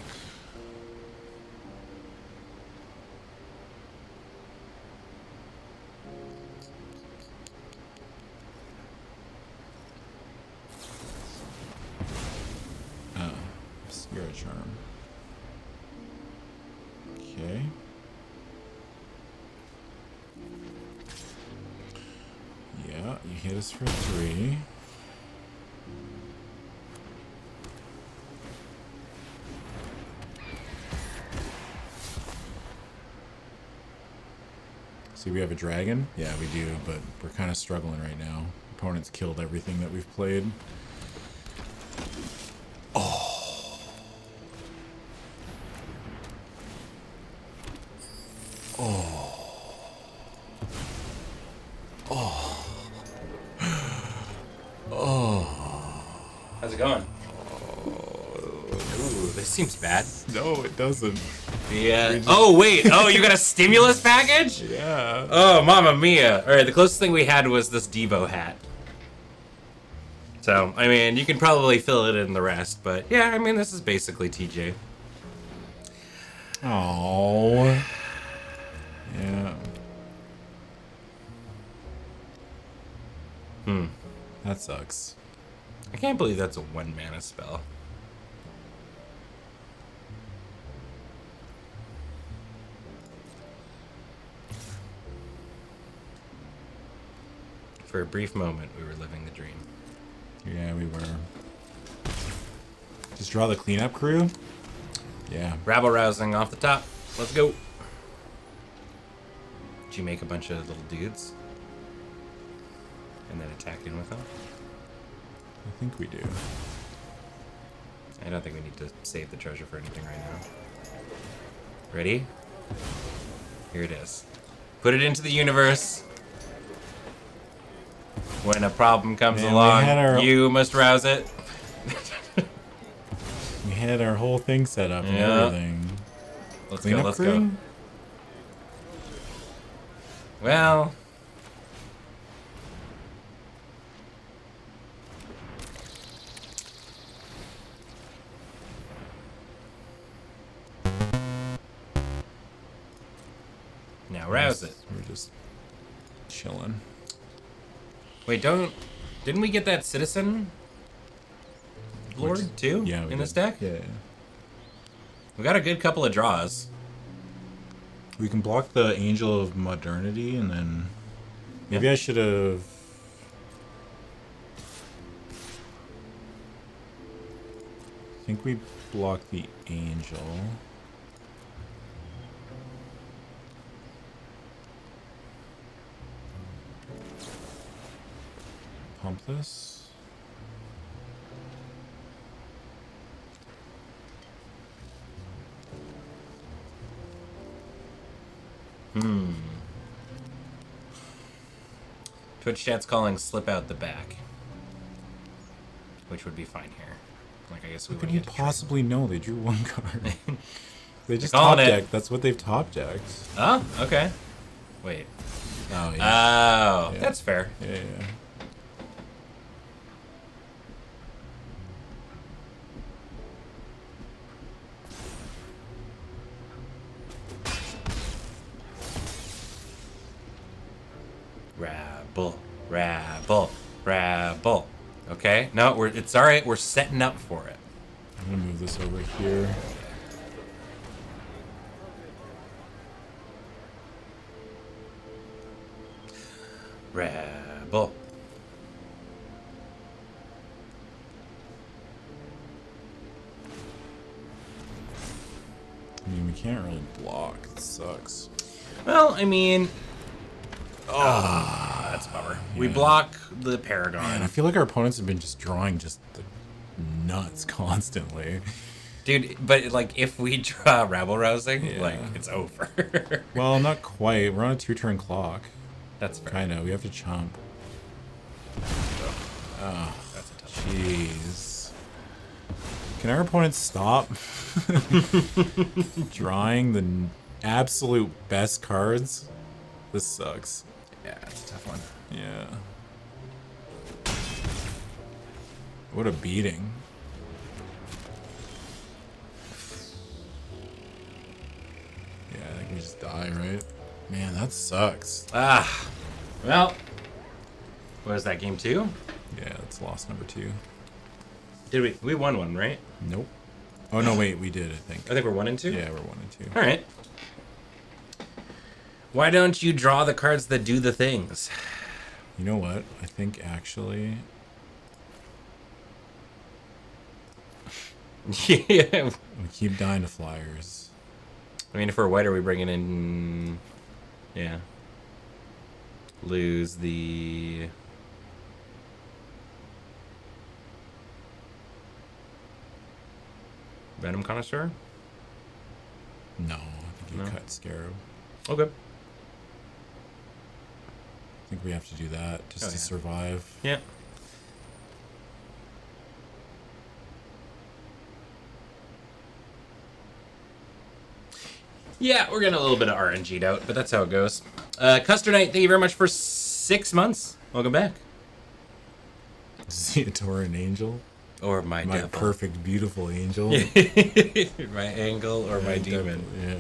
Oh, Spirit Charm. Okay. Yeah, you hit us for three. See, we have a dragon? Yeah, we do, but we're kind of struggling right now. Opponents killed everything that we've played. Oh. Oh. Oh. Oh. How's it going? Oh. Ooh, this seems bad. No, it doesn't. Yeah. Oh wait. Oh, you got a stimulus package? Yeah. Oh, mamma mia! All right, the closest thing we had was this Devo hat. So, I mean, you can probably fill it in the rest, but yeah, I mean, this is basically TJ. Oh. Yeah. Hmm. That sucks. I can't believe that's a one mana spell. For a brief moment, we were living the dream. Yeah, we were. Just draw the cleanup crew? Yeah. Rabble rousing off the top. Let's go. Did you make a bunch of little dudes? And then attack in with them? I think we do. I don't think we need to save the treasure for anything right now. Ready? Here it is. Put it into the universe. When a problem comes Man, along, our- you must rouse it. We had our whole thing set up and Yeah. everything. Let's Cleanup go, let's crew? go. Well, now rouse it. We're just chilling. Wait, don't. Didn't we get that citizen lord Which- too? Yeah. we in this did. deck. Yeah. We got a good couple of draws. We can block the Angel of Modernity and then. Maybe I should have. I think we blocked the Angel. Pump this. Hmm. Twitch chat's calling slip out the back. Which would be fine here. Like, I guess we How could you possibly know they drew one card? they just top decked. That's what they've top decked. Oh, okay. Wait. Oh yeah. Oh, Yeah. that's fair. yeah, yeah. Rabble, rabble, rabble. Okay, no, we're it's all right. We're setting up for it. I'm gonna move this over here. Rabble. I mean, we can't really block. It sucks. Well, I mean, oh, bummer. We block the Paragon. Man, I feel like our opponents have been just drawing just nuts constantly. Dude, but like if we draw rabble rousing, Yeah. like it's over. Well, not quite. We're on a two-turn clock. That's fair. Kind of. We have to chomp. Ah, That's a tough. Jeez. Can our opponents stop drawing the absolute best cards? This sucks. Yeah, that's a tough one. Yeah. What a beating. Yeah, I think we just die, right? Man, that sucks. Ah. Well. What was that, game two? Yeah, that's loss number two. Did we? We won one, right? Nope. Oh no, wait, we did. I think. I think we're one and two. Yeah, we're one and two. All right. Why don't you draw the cards that do the things? You know what? I think actually, yeah. we keep dying to flyers. I mean, if we're white, are we bringing in? Yeah. Lose the. Venom connoisseur. No, I think you No. cut Scarab. Okay. I think we have to do that just Oh, to yeah. survive. Yeah. Yeah, we're getting a little bit of RNG'd out, but that's how it goes. Uh, Custer Knight, thank you very much for six months. Welcome back. See a Tauran angel, Or my, my devil. perfect, beautiful angel. my angle or my Yeah, demon. devil, Yeah.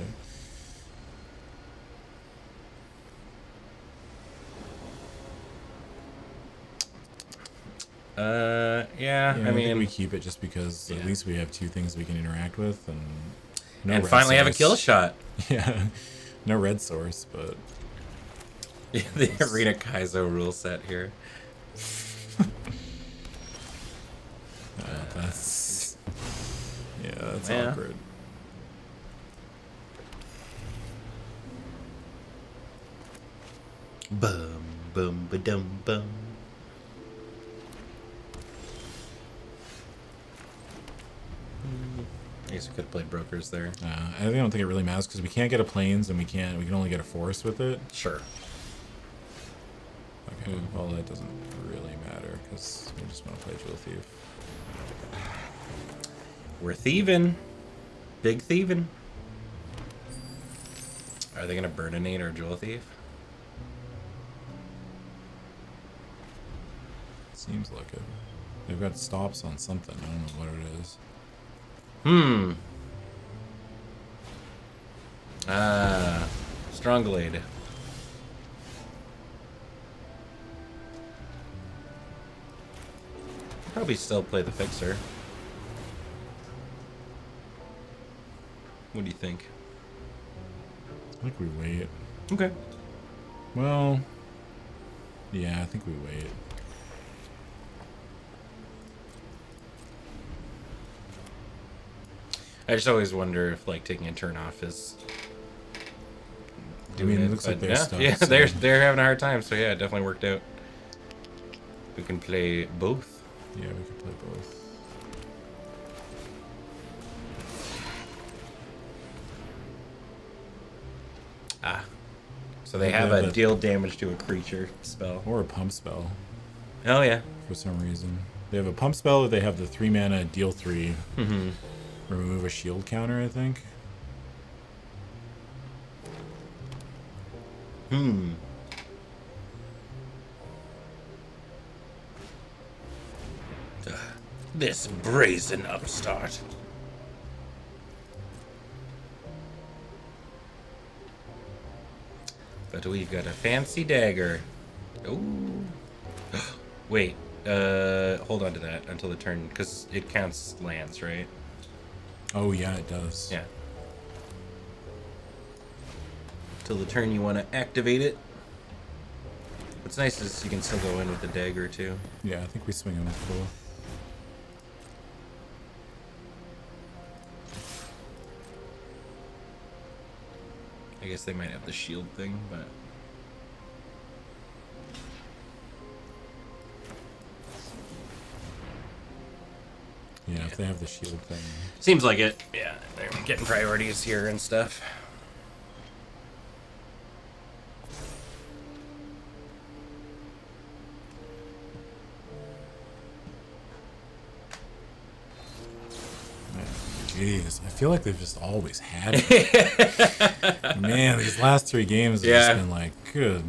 Uh, yeah, Yeah, I I, mean, think we keep it just because Yeah. at least we have two things we can interact with, and no and red finally have a kill shot. Yeah, no red source, but the Arena Kaizo rule set here. uh, that's yeah, that's Yeah. awkward. Bum bum ba dum bum. I guess we could have played brokers there. Uh, I don't think it really matters because we can't get a planes and we can't. We can only get a forest with it. Sure. Okay, Hmm. well that doesn't really matter because we just want to play Jewel Thief. We're thieving. Big thieving. Are they gonna burninate our jewel thief? Seems like it. They've got stops on something. I don't know what it is. Hmm. Ah, Stronglade. Probably still play the fixer. What do you think? I think we wait. Okay. Well, yeah, I think we wait. I just always wonder if like taking a turn off is. I mean, it looks like but they're yeah, stuck, yeah, so- they're they're having a hard time. So yeah, it definitely worked out. We can play both. Yeah, we can play both. Ah. So they Yeah, have a but- deal damage to a creature spell. Or a pump spell Oh yeah. for some reason. They have a pump spell. or They have the three mana deal three, Mm-hmm. Remove a shield counter. I think. Hmm. This brazen upstart. But we've got a fancy dagger. Ooh. Wait. Uh, hold on to that until the turn, because it counts lands, right? Oh yeah, it does. Yeah. Till the turn you want to activate it. What's nice is you can still go in with the dagger too. Yeah, I think we swing them with both. I guess they might have the shield thing, but Yeah, if they have the shield thing. Seems like it. Yeah, they're getting priorities here and stuff. Jeez, I feel like they've just always had it. Man, these last three games have yeah. just been like, good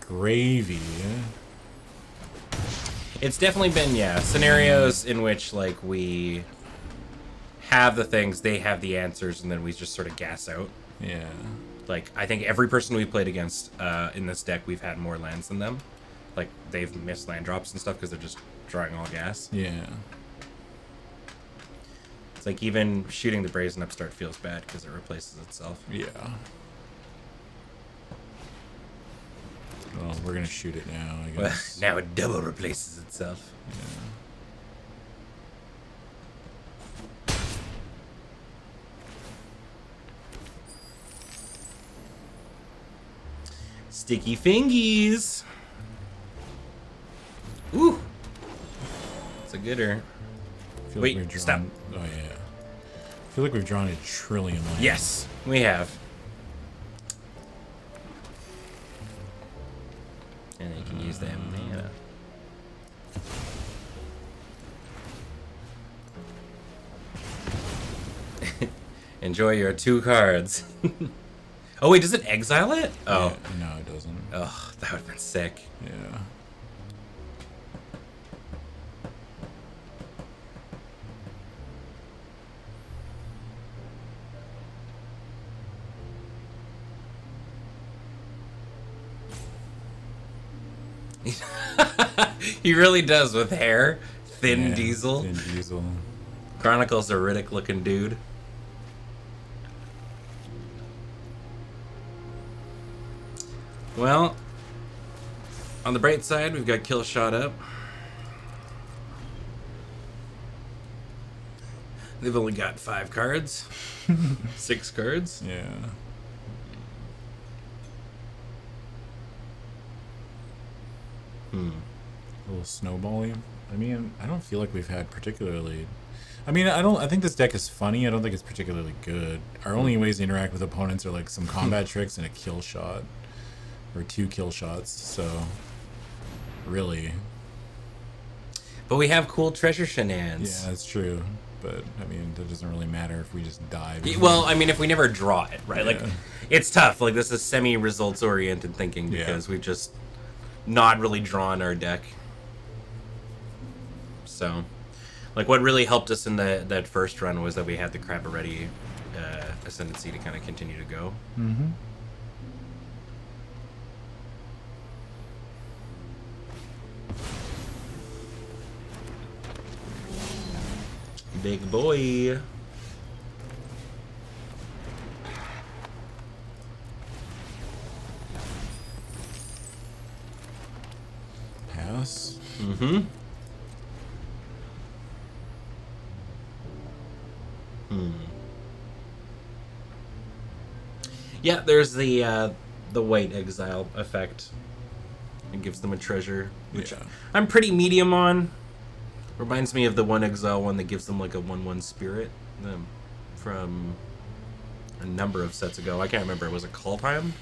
gravy. Yeah? It's definitely been yeah scenarios in which like we have the things, they have the answers, and then we just sort of gas out. Yeah. Like I think every person we played against uh, in this deck, we've had more lands than them. Like they've missed land drops and stuff because they're just drawing all gas. Yeah. It's like even shooting the brazen upstart feels bad because it replaces itself. Yeah. Well, we're gonna shoot it now, I Well, guess. now it double replaces itself. Sticky fingies. Ooh. It's a gooder. Wait, like drawn, stop. Oh yeah. I feel like we've drawn a trillion lands. Yes, we have. Use that mana. Enjoy your two cards. oh wait, does it exile it? Oh, Yeah, no, it doesn't. oh, that would have been sick. Yeah. He really does with hair, thin Yeah, diesel. Thin Diesel. Chronicles a Riddick looking dude. Well, on the bright side, we've got Kill Shot up. They've only got five cards, six cards. Yeah. Hmm. A little snowballing. I mean, I don't feel like we've had particularly. I mean, I don't. I think this deck is funny. I don't think it's particularly good. Our only hmm. ways to interact with opponents are like some combat tricks and a kill shot, or two kill shots. So, really, But we have cool treasure shenanigans. yeah, that's true. But I mean, that doesn't really matter if we just die. Well, I mean, if we never draw it, right? Like, it's tough. Like, this is semi results oriented thinking Yeah. because we've just not really drawn our deck. So, like, what really helped us in the, that first run was that we had the Cabaretti uh, ascendancy to kind of continue to go. Mm-hmm. Big boy. Pass. Mm-hmm. Hmm. Yeah, there's the uh, the white exile effect. It gives them a treasure, which Yeah. I'm pretty medium on. Reminds me of the one exile one that gives them like a one-one spirit, um, from a number of sets ago. I can't remember. It was it Call Time?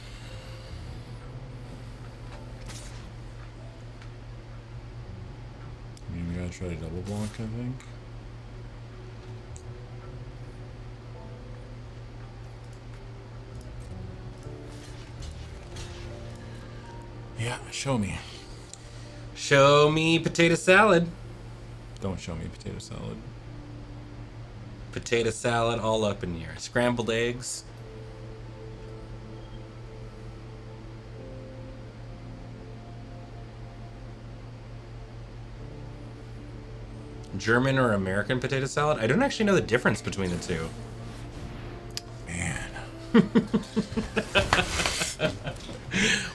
I mean, we gotta try to double block. I think. Yeah, show me. Show me potato salad. Don't show me potato salad. Potato salad all up in here. Scrambled eggs. German or American potato salad? I don't actually know the difference between the two. Man,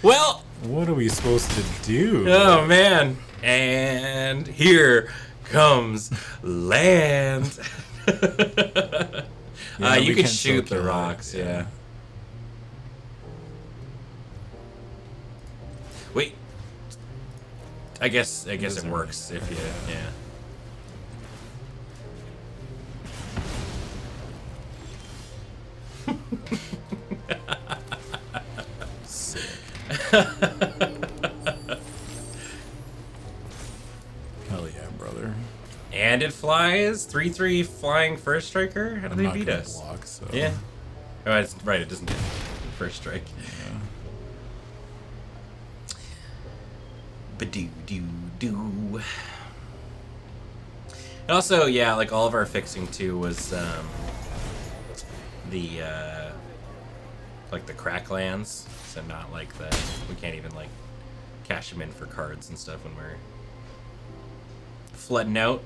Well, what are we supposed to do? oh man. And here comes land. uh, you can can shoot the it, rocks, yeah. yeah. Wait. I guess I guess it doesn't works if you matter, yeah. Hell yeah, brother. And it flies, three three flying first striker. How do I'm they beat us? block, so Yeah. Oh, it's, right. It doesn't do first strike. Yeah. Badoo doo doo. And also, yeah, like all of our fixing too was um, the uh, like the crack lands, so not like the we can't even like cash them in for cards and stuff when we're flooding out.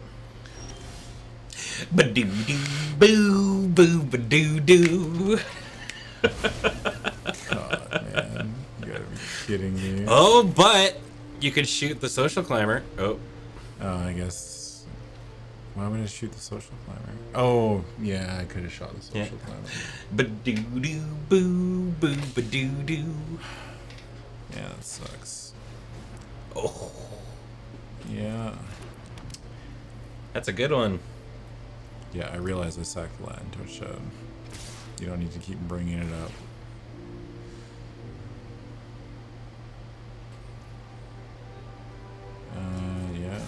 Badoo doo doo boo boo badoo doo. God, man, you gotta be kidding me. Oh, but you could shoot the social climber. Oh, Oh, I guess. Why would I to shoot the social climber? Oh, yeah, I could have shot the social Yeah. climber. badoo doo doo boo boo badoo doo. Doo. Yeah, that sucks. Oh, Yeah. that's a good one. Yeah, I realize I sacked the Latin Toad Shed. You don't need to keep bringing it up. Uh, yeah.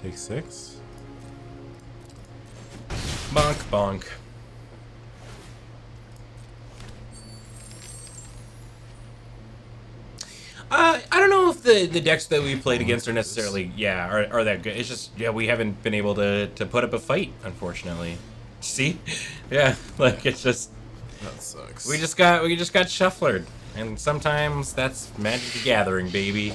Take six. Bonk bonk. Uh, I don't know if the, the decks that we played against are necessarily yeah are, are that good. It's just yeah we haven't been able to, to put up a fight unfortunately. See, yeah, like it's just That sucks. we just got we just got shufflered, and sometimes that's Magic the Gathering, baby.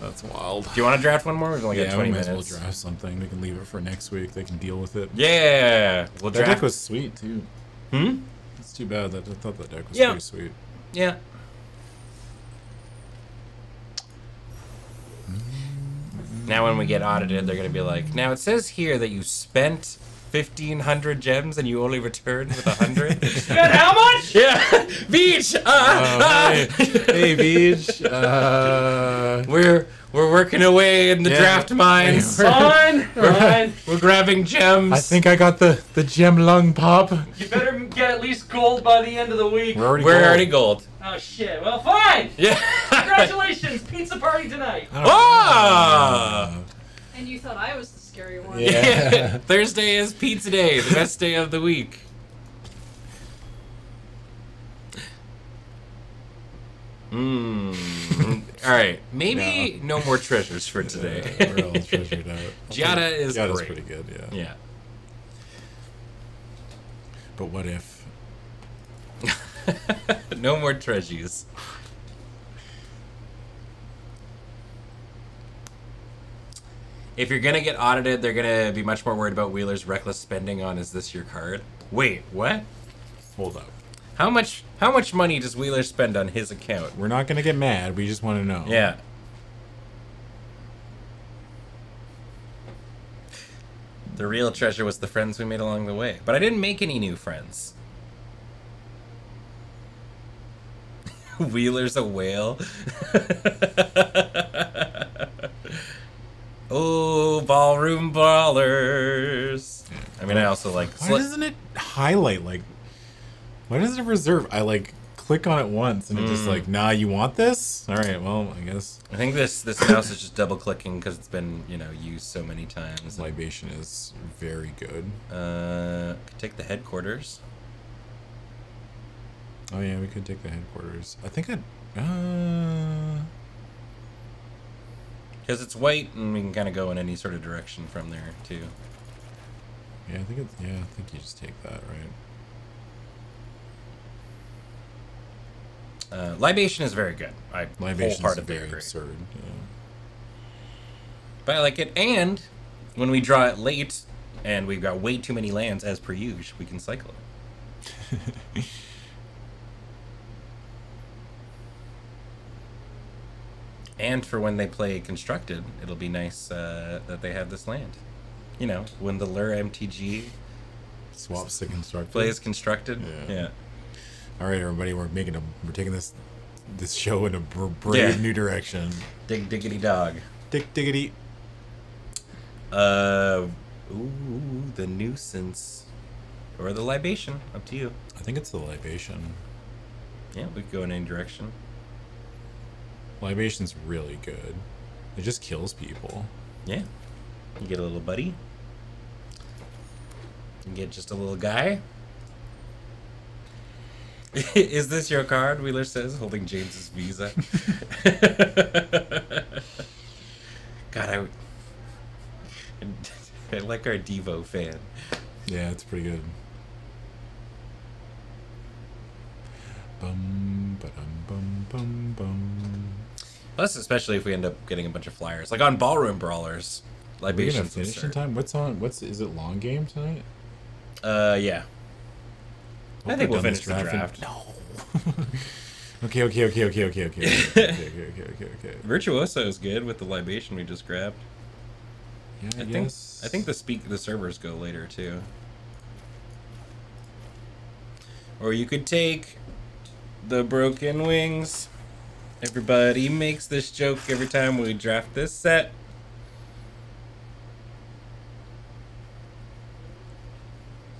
That's wild. Do you want to draft one more? We've only yeah, got twenty we might minutes. as well draft something. We can leave it for next week. They can deal with it. Yeah, we'll That draft. deck was sweet too. hmm. It's too bad that I thought that deck was Yeah. pretty sweet. Yeah. Now, when we get audited, they're gonna be like, "Now it says here that you spent fifteen hundred gems and you only returned with a hundred. Spent how much? yeah, Beach. Uh, uh, hey, hey, Beach. Uh, we're we're working away in the Yeah. draft mines. Hey, Fine, fine. We're grabbing gems. I think I got the the gem lung pop. You better get at least gold by the end of the week. We're already. we're gold. already gold. Oh shit. Well, fine. Yeah. Congratulations, pizza party tonight. I don't Ah! And you thought I was the scary one. Yeah. Thursday is pizza day, the best day of the week. Mmm. All right, maybe no more treasures for today. Yeah, we're all treasured out. Giada is Giada's great. pretty good. Yeah. Yeah. But what if? no more treasures. If you're gonna get audited, they're gonna be much more worried about Wheeler's reckless spending on "Is this your card?" Wait, what? Hold up. How much? How much money does Wheeler spend on his account? We're not gonna get mad. We just want to know. Yeah. The real treasure was the friends we made along the way. But I didn't make any new friends. Wheeler's a whale. oh, ballroom ballers. I mean, I also like. Why doesn't it highlight like? Why does it reserve? I like click on it once and it just Mm. like, nah, you want this? All right, well, I guess I think this this mouse is just double clicking because it's been you know used so many times. libation is very good. Uh, could take the headquarters. Oh yeah, we could take the headquarters. I think I'd. Uh, Because it's white and we can kind of go in any sort of direction from there, too. yeah, I think it's. Yeah, I think you just take that, right? Uh, libation is very good. I Libation is wholeheartedly very agree. absurd. Yeah. But I like it. And when we draw it late and we've got way too many lands, as per usual, we can cycle it. and for when they play constructed, it'll be nice uh, that they have this land. You know, when the LRR MTG Swaps the constructor. plays constructed. Yeah. yeah. All right, everybody, we're making a we're taking this this show in a br- brave Yeah. new direction. Dig diggity dog. Dick diggity. Uh, ooh, the nuisance. Or the libation. Up to you. I think it's the libation. Yeah, we could go in any direction. Libation's really good. It just kills people. Yeah. You get a little buddy. You get just a little guy. Is this your card? Wheeler says, holding James's visa. God, I, I like our Devo fan. Yeah, it's pretty good. Bum, ba-dum, bum, bum, bum. Plus, especially if we end up getting a bunch of flyers, like on Ballroom Brawlers, Are we gonna finish in time? What's on? What's is it? Long game tonight? Uh, yeah. I think we're we'll finish this the draft draft. No. okay, okay, okay, okay, okay, okay, okay, okay, okay, okay, okay, okay. Virtuoso is good with the libation we just grabbed. Yeah, I, I think guess. I think the speak the servers go later too. Or you could take the broken wings. Everybody makes this joke every time we draft this set.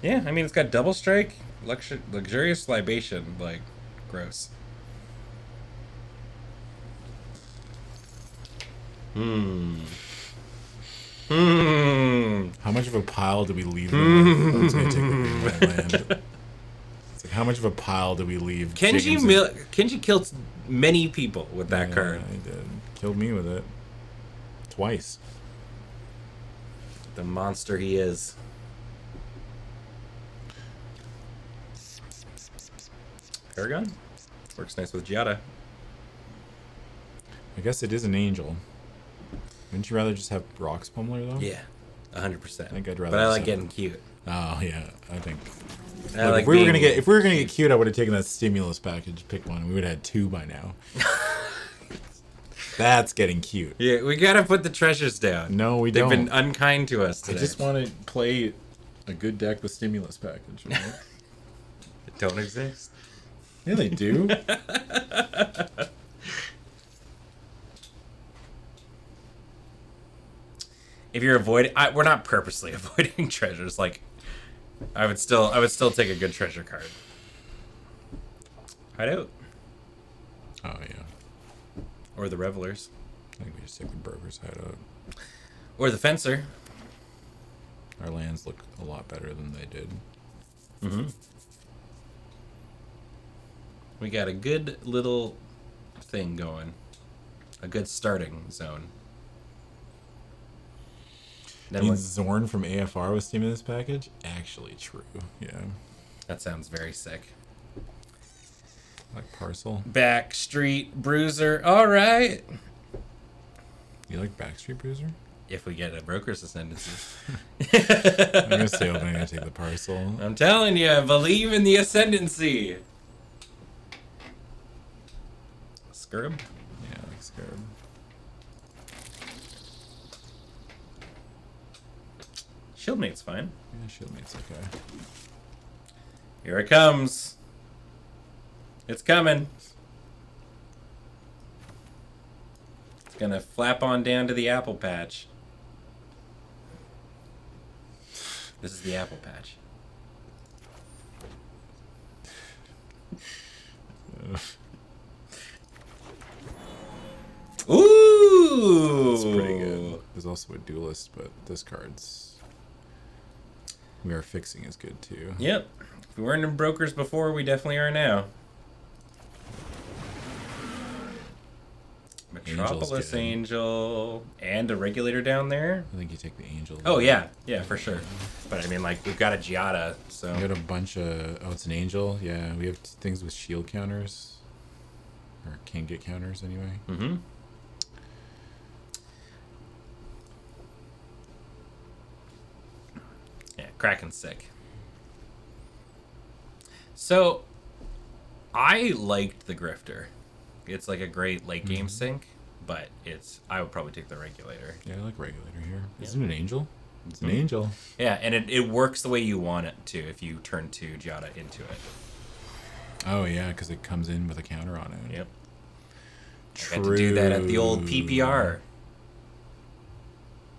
Yeah, I mean it's got double strike, luxur- luxurious libation, like gross. Hmm. Hmm. How much of a pile do we leave them with? Gonna take the green land. How much of a pile do we leave? Kenji mil- Kenji killed many people with that Yeah, card. I did. Killed me with it. Twice. The monster he is. Paragon works nice with Giada. I guess it is an angel. Wouldn't you rather just have Rocks Pummeler though? Yeah, hundred percent. I think I'd rather But I like getting cute. Oh yeah, I think. I Look, like if we were gonna get if we were gonna get cute, I would have taken that stimulus package, pick one. We would have had two by now. That's getting cute. Yeah, we gotta put the treasures down. No, we They've don't. They've been unkind to us I just want to play a good deck with stimulus package. Right? They don't exist. yeah, they do. If you're avoiding, I, we're not purposely avoiding treasures. Like, I would still, I would still take a good treasure card. Hideout oh yeah, or the revelers I think we just take the broker's hideout. or the fencer. Our lands look a lot better than they did. Mm-hmm. We got a good little thing going. A good starting zone. Then Means what- Xorn from AFR with this package? Actually true. Yeah. that sounds very sick. Like parcel. Backstreet Bruiser. All right. You like Backstreet Bruiser? If we get a broker's ascendancy. I'm gonna stay open. I'm gonna take the parcel. I'm telling you, I believe in the ascendancy. Skirb. Yeah, I like Scarab. Shieldmate's fine. Yeah, Shieldmate's okay. Here it comes. It's coming. It's gonna flap on down to the apple patch. This is the apple patch. Ooh! It's pretty good. There's also a duelist, but this card's we are fixing is good too. Yep. If we weren't in brokers before, we definitely are now. Metropolis. Angel and a regulator down there. I think you take the angel. Oh yeah, yeah for sure. But I mean, like we've got a Giada, so We got a bunch of oh, it's an angel. Yeah, we have things with shield counters, or can get counters anyway. mm-hmm. Kraken's sick. So, I liked the Grifter. It's like a great late game Mhm. sync, but it's I would probably take the regulator. Yeah, I like regulator here. Yeah. Isn't it an angel? It's an angel. Yeah, and it, it works the way you want it to if you turn two Giada into it. Oh yeah, because it comes in with a counter on it. Yep. I got to do that at the old PPR.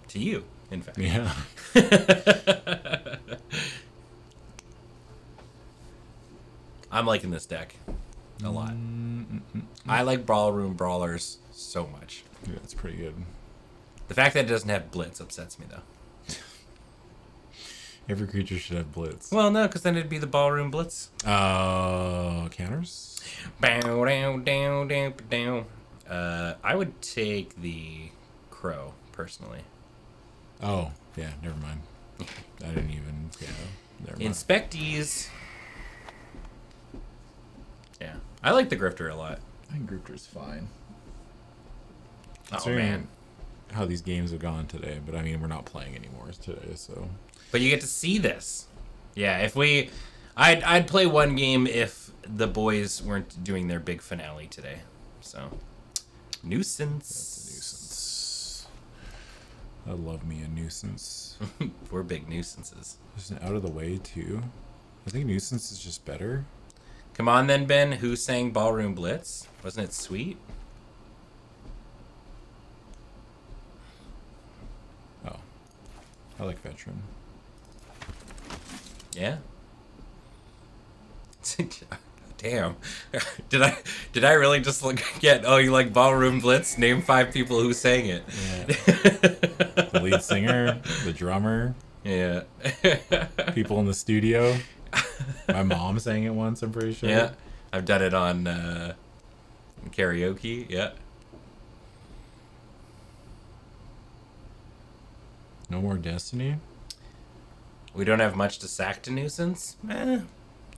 To you, in fact. Yeah. I'm liking this deck a lot. I like ballroom brawlers so much. Yeah, it's pretty good. The fact that it doesn't have blitz upsets me though. Every creature should have blitz. Well, no, because then it'd be the ballroom blitz. Uh, counters. Bow, down, down, down, down. Uh, I would take the crow personally. Oh, yeah. Never mind. I didn't even. Yeah. Never mind. Inspectees. Yeah, I like the grifter a lot. I think Grifter's fine. Oh man, How these games have gone today, but I mean, we're not playing anymore today, so. but you get to see this. Yeah, if we, I'd I'd play one game if the boys weren't doing their big finale today. So, nuisance. That's a Nuisance. I love me a nuisance. We're big nuisances. An out of the way too. I think nuisance is just better. Come on then, Ben. Who sang Ballroom Blitz? Wasn't it sweet? Oh, I like veteran. Yeah. Damn. did I did I really just look get oh you like Ballroom Blitz? Name five people who sang it. Yeah. the lead singer, the drummer, Yeah. people in the studio. My mom sang it once. I'm pretty sure. yeah. I've done it on uh, karaoke. Yeah. No more Destiny. We don't have much to sack to nuisance. Eh.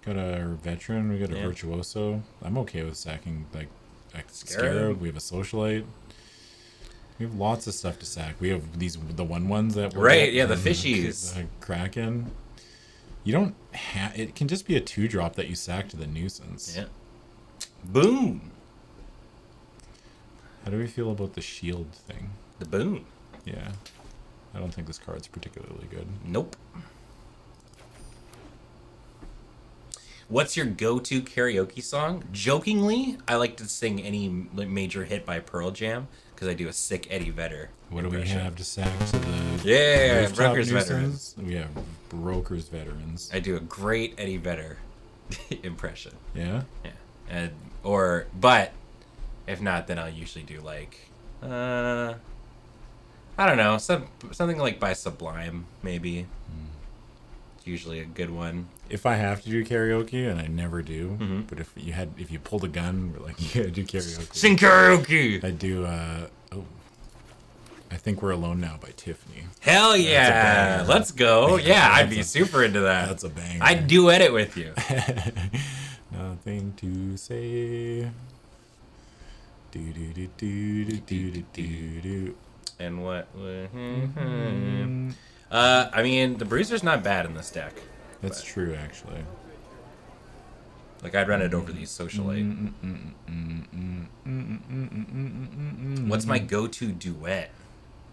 Got a veteran. We got a Yeah. virtuoso. I'm okay with sacking like a Scarab. scarab. We have a socialite. We have lots of stuff to sack. We have these the one ones that Right, yeah, the fishies. the kraken. You don't have. It can just be a two drop that you sack to the nuisance. Yeah. Boom. How do we feel about the shield thing? The boom. Yeah, I don't think this card's particularly good. Nope. What's your go-to karaoke song? Jokingly, I like to sing any major hit by Pearl Jam because I do a sick Eddie Vedder. What do we impression. have to sack to the Yeah, Brokers? Veterans. We have brokers veterans. I do a great Eddie Vedder impression. Yeah. Yeah. And, or, but if not, then I'll usually do like, uh, I don't know, some something like by Sublime maybe. It's usually a good one if I have to do karaoke, and I never do, mm-hmm. but if you had, if you pulled a gun, we're like, yeah, do karaoke. Sing karaoke. I do. Uh, oh, I think we're alone now by Tiffany. Hell yeah, let's go. Yeah, yeah I'd be a, super into that. That's a bang. I'd do it with you. Nothing to say. Do do do do do do do do. And what? Mm-hmm. Uh, I mean, the Bruiser's not bad in this deck. That's true, actually. Like I'd run it over these socialite. What's my go-to duet?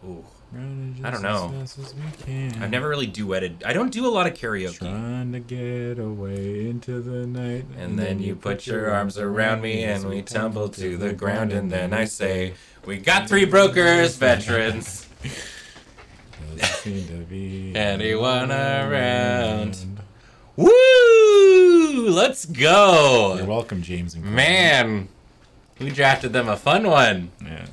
Ooh, I don't know. I've never really duetted. I don't do a lot of karaoke. Trying to get away into the night. And then you put your arms around me and we tumble to the ground and then I say, we got three brokers, veterans. Doesn't seem to be Anyone around. Woo! Let's go. You're welcome, James and. Man, we drafted them a fun one. Yeah.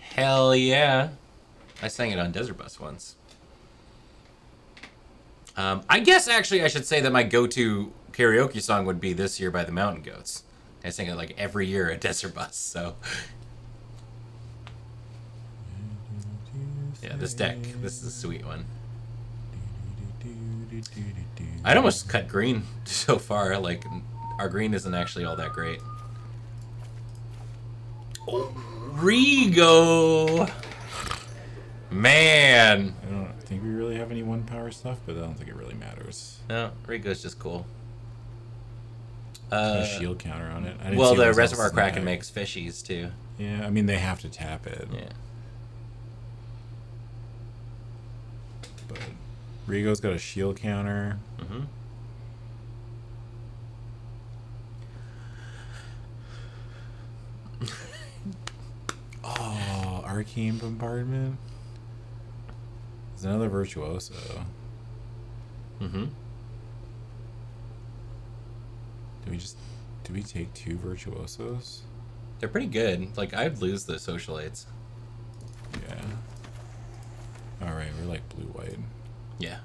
Hell yeah. I sang it on Desert Bus once. Um, I guess actually I should say that my go-to karaoke song would be "This Year" by the Mountain Goats. I sing it like every year at Desert Bus. So yeah, this deck, this is a sweet one. I'd almost cut green so far. Like our green isn't actually all that great. Oh, Rigo, man. I don't think we really have any one power stuff, but I don't think it really matters. No, Rigo's just cool. Uh, a shield counter on it. I didn't well, the Reservoir Kraken makes fishies too. Yeah, I mean they have to tap it. Yeah. But Rigo's got a shield counter. Mm-hmm. Oh, arcane bombardment. There's another virtuoso. Mm-hmm. Do we just do we take two virtuosos? They're pretty good. Like I'd lose the socialites. Yeah. All right, we're like blue white. Yeah.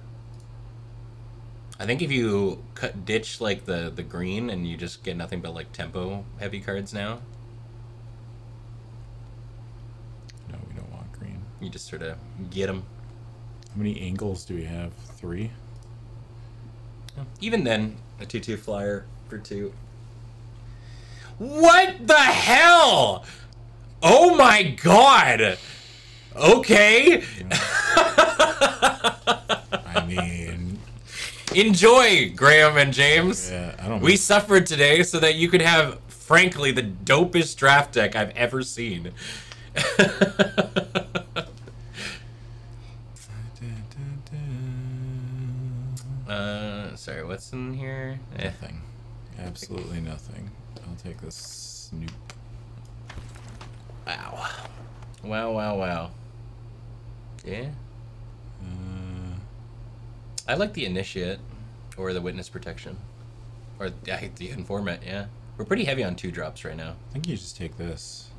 I think if you cut ditch like the the green and you just get nothing but like tempo heavy cards now, No, we don't want green. you just sort of get them. How many angles do we have? Three. Even then, a two two flyer for two. What the hell? Oh my god. Okay. I mean, Enjoy, Graham and James. yeah, I don't. We suffered today so that you could have, frankly, the dopest draft deck I've ever seen. uh, sorry, what's in here? Eh. Nothing. Absolutely nothing. I'll take this snoop. Wow. Wow, wow, wow. Yeah. Uh, I like the initiate or the witness protection. Or yeah, the informant, yeah. We're pretty heavy on two drops right now. I think you just take this.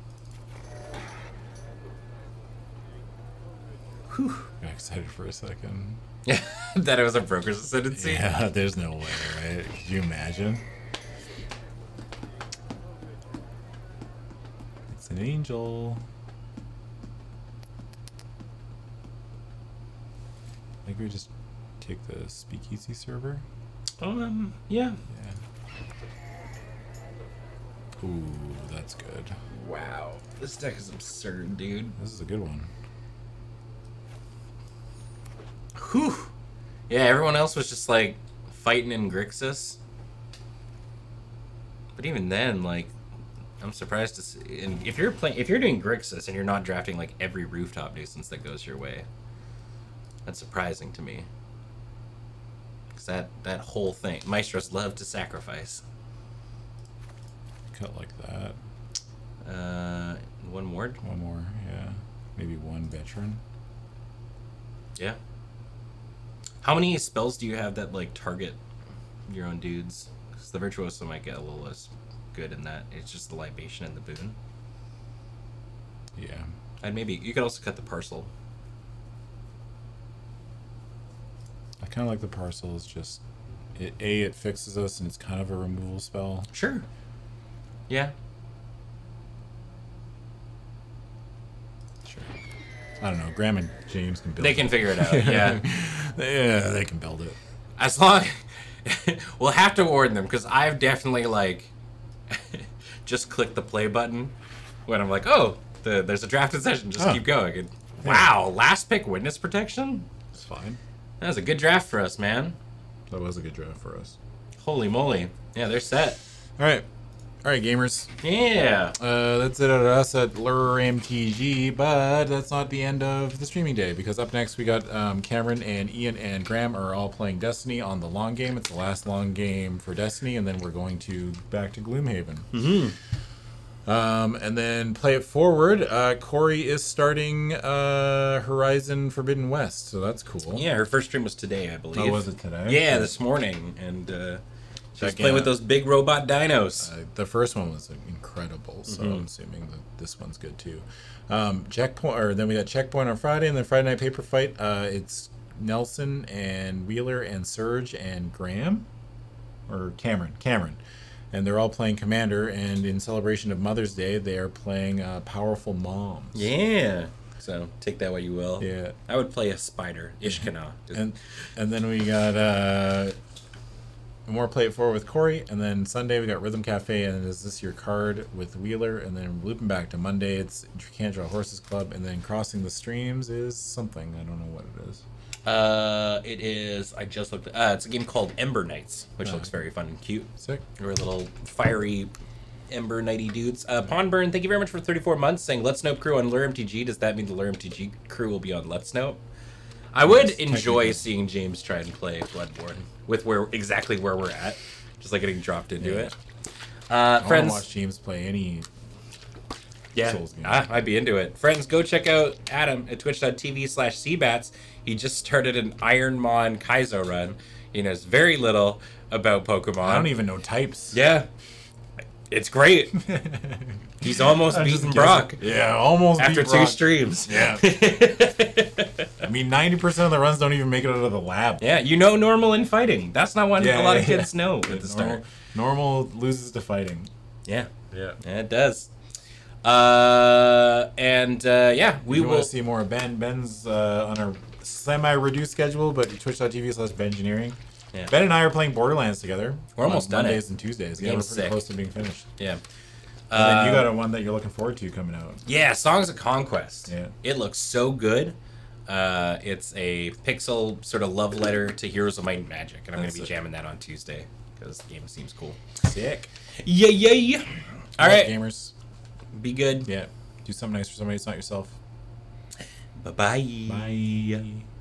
Whew. Got excited for a second. Yeah, that it was a broker's ascendancy. Yeah, there's no way, right? Could you imagine? It's an angel. Think we just take the speakeasy server. Um, yeah. Yeah. Ooh, that's good. Wow. This deck is absurd, dude. This is a good one. Whew. Yeah, everyone else was just like fighting in Grixis. But even then, like, I'm surprised to see. And if you're playing, if you're doing Grixis and you're not drafting like every rooftop nuisance that goes your way, that's surprising to me. Cause that that whole thing, Maestros love to sacrifice. Cut like that. Uh, one more. One more, yeah. Maybe one veteran. Yeah. How many spells do you have that like target your own dudes? Because the virtuoso might get a little less good in that. It's just the libation and the boon. Yeah. And maybe you could also cut the parcel. I kind of like the parcels. Just it, a it fixes us, and it's kind of a removal spell. Sure. Yeah. Sure. I don't know. Graham and James can build. They can figure it out. Yeah. yeah, they can build it. as long we'll have to warn them because I've definitely like just clicked the play button when I'm like, oh, the, there's a drafted session. Just Oh. keep going. And, wow, last pick witness protection. It's fine. That was a good draft for us, man. That was a good draft for us. Holy moly! Yeah, they're set. All right, all right, gamers. Yeah. Uh, that's it at us at LRR MTG, but that's not the end of the streaming day because up next we got um, Cameron and Ian and Graham are all playing Destiny on the long game. It's the last long game for Destiny, and then we're going to back to Gloomhaven. Mm-hmm. Um, and then play it forward. Uh, Cori is starting uh, Horizon Forbidden West, so that's cool. Yeah, her first stream was today, I believe. Oh, was it today? Yeah, this morning, and uh, she was playing it with those big robot dinos. Uh, the first one was incredible, so I'm assuming that this one's good too. Um, checkpoint, or then we got checkpoint on Friday, and then Friday night paper fight. Uh, it's Nelson and Wheeler and Serge and Graham, or Cameron, Cameron, and they're all playing Commander. And in celebration of Mother's Day, they are playing uh, Powerful Moms. yeah. So take that what you will. Yeah. I would play a spider, Ishkanah. and and then we got uh more play it forward with Cori, and then Sunday we got Rhythm Cafe, and is this your card with Wheeler, and then looping back to Monday it's Can't Draw Horses Club, and then crossing the streams is something I don't know what it is. Uh, it is. I just looked. Uh, it's a game called Ember Knights, which Oh. looks very fun and cute. Sick. We're little fiery Ember Knighty dudes. Uh, Pawnburn, thank you very much for 34 months. Saying Let's Nope crew on LRR MTG. Does that mean the LRR MTG crew will be on Let's Nope? I would Yes, enjoy seeing James try and play Bloodborne with where exactly where we're at, just like getting dropped into Yeah. it. Uh, I friends, watch James play any. yeah, Souls game. ah, I'd be into it. Friends, go check out Adam at twitch.tv slash cbats. He just started an Ironmon Kaizo run. He knows very little about Pokemon. I don't even know types. Yeah. It's great. He's almost I'm beaten. Brock Yeah, almost after beat two streams. Yeah. I mean, ninety percent of the runs don't even make it out of the lab. Yeah, you know normal in fighting. That's not what Yeah, a lot of yeah, kids know at the Normal, start. normal loses to fighting. Yeah, Yeah. yeah, it does. Uh, and uh, yeah, we We will. want to see more of Ben. Ben's uh, on a semi-reduced schedule, but twitch.tv slash Bengineering. Yeah. Ben and I are playing Borderlands together. We're almost on done it. And Tuesdays. Yeah, we're pretty sick. close to being finished. Yeah. And then you got a one that you're looking forward to coming out. Yeah, Songs of Conquest. Yeah. It looks so good. Uh, it's a pixel sort of love letter to Heroes of Might and Magic, and I'm going to be jamming that on Tuesday because the game seems cool. Sick. Yeah, yeah. All All right. right, gamers. be good. Yeah. Do something nice for somebody. It's not yourself. Bye-bye. Bye.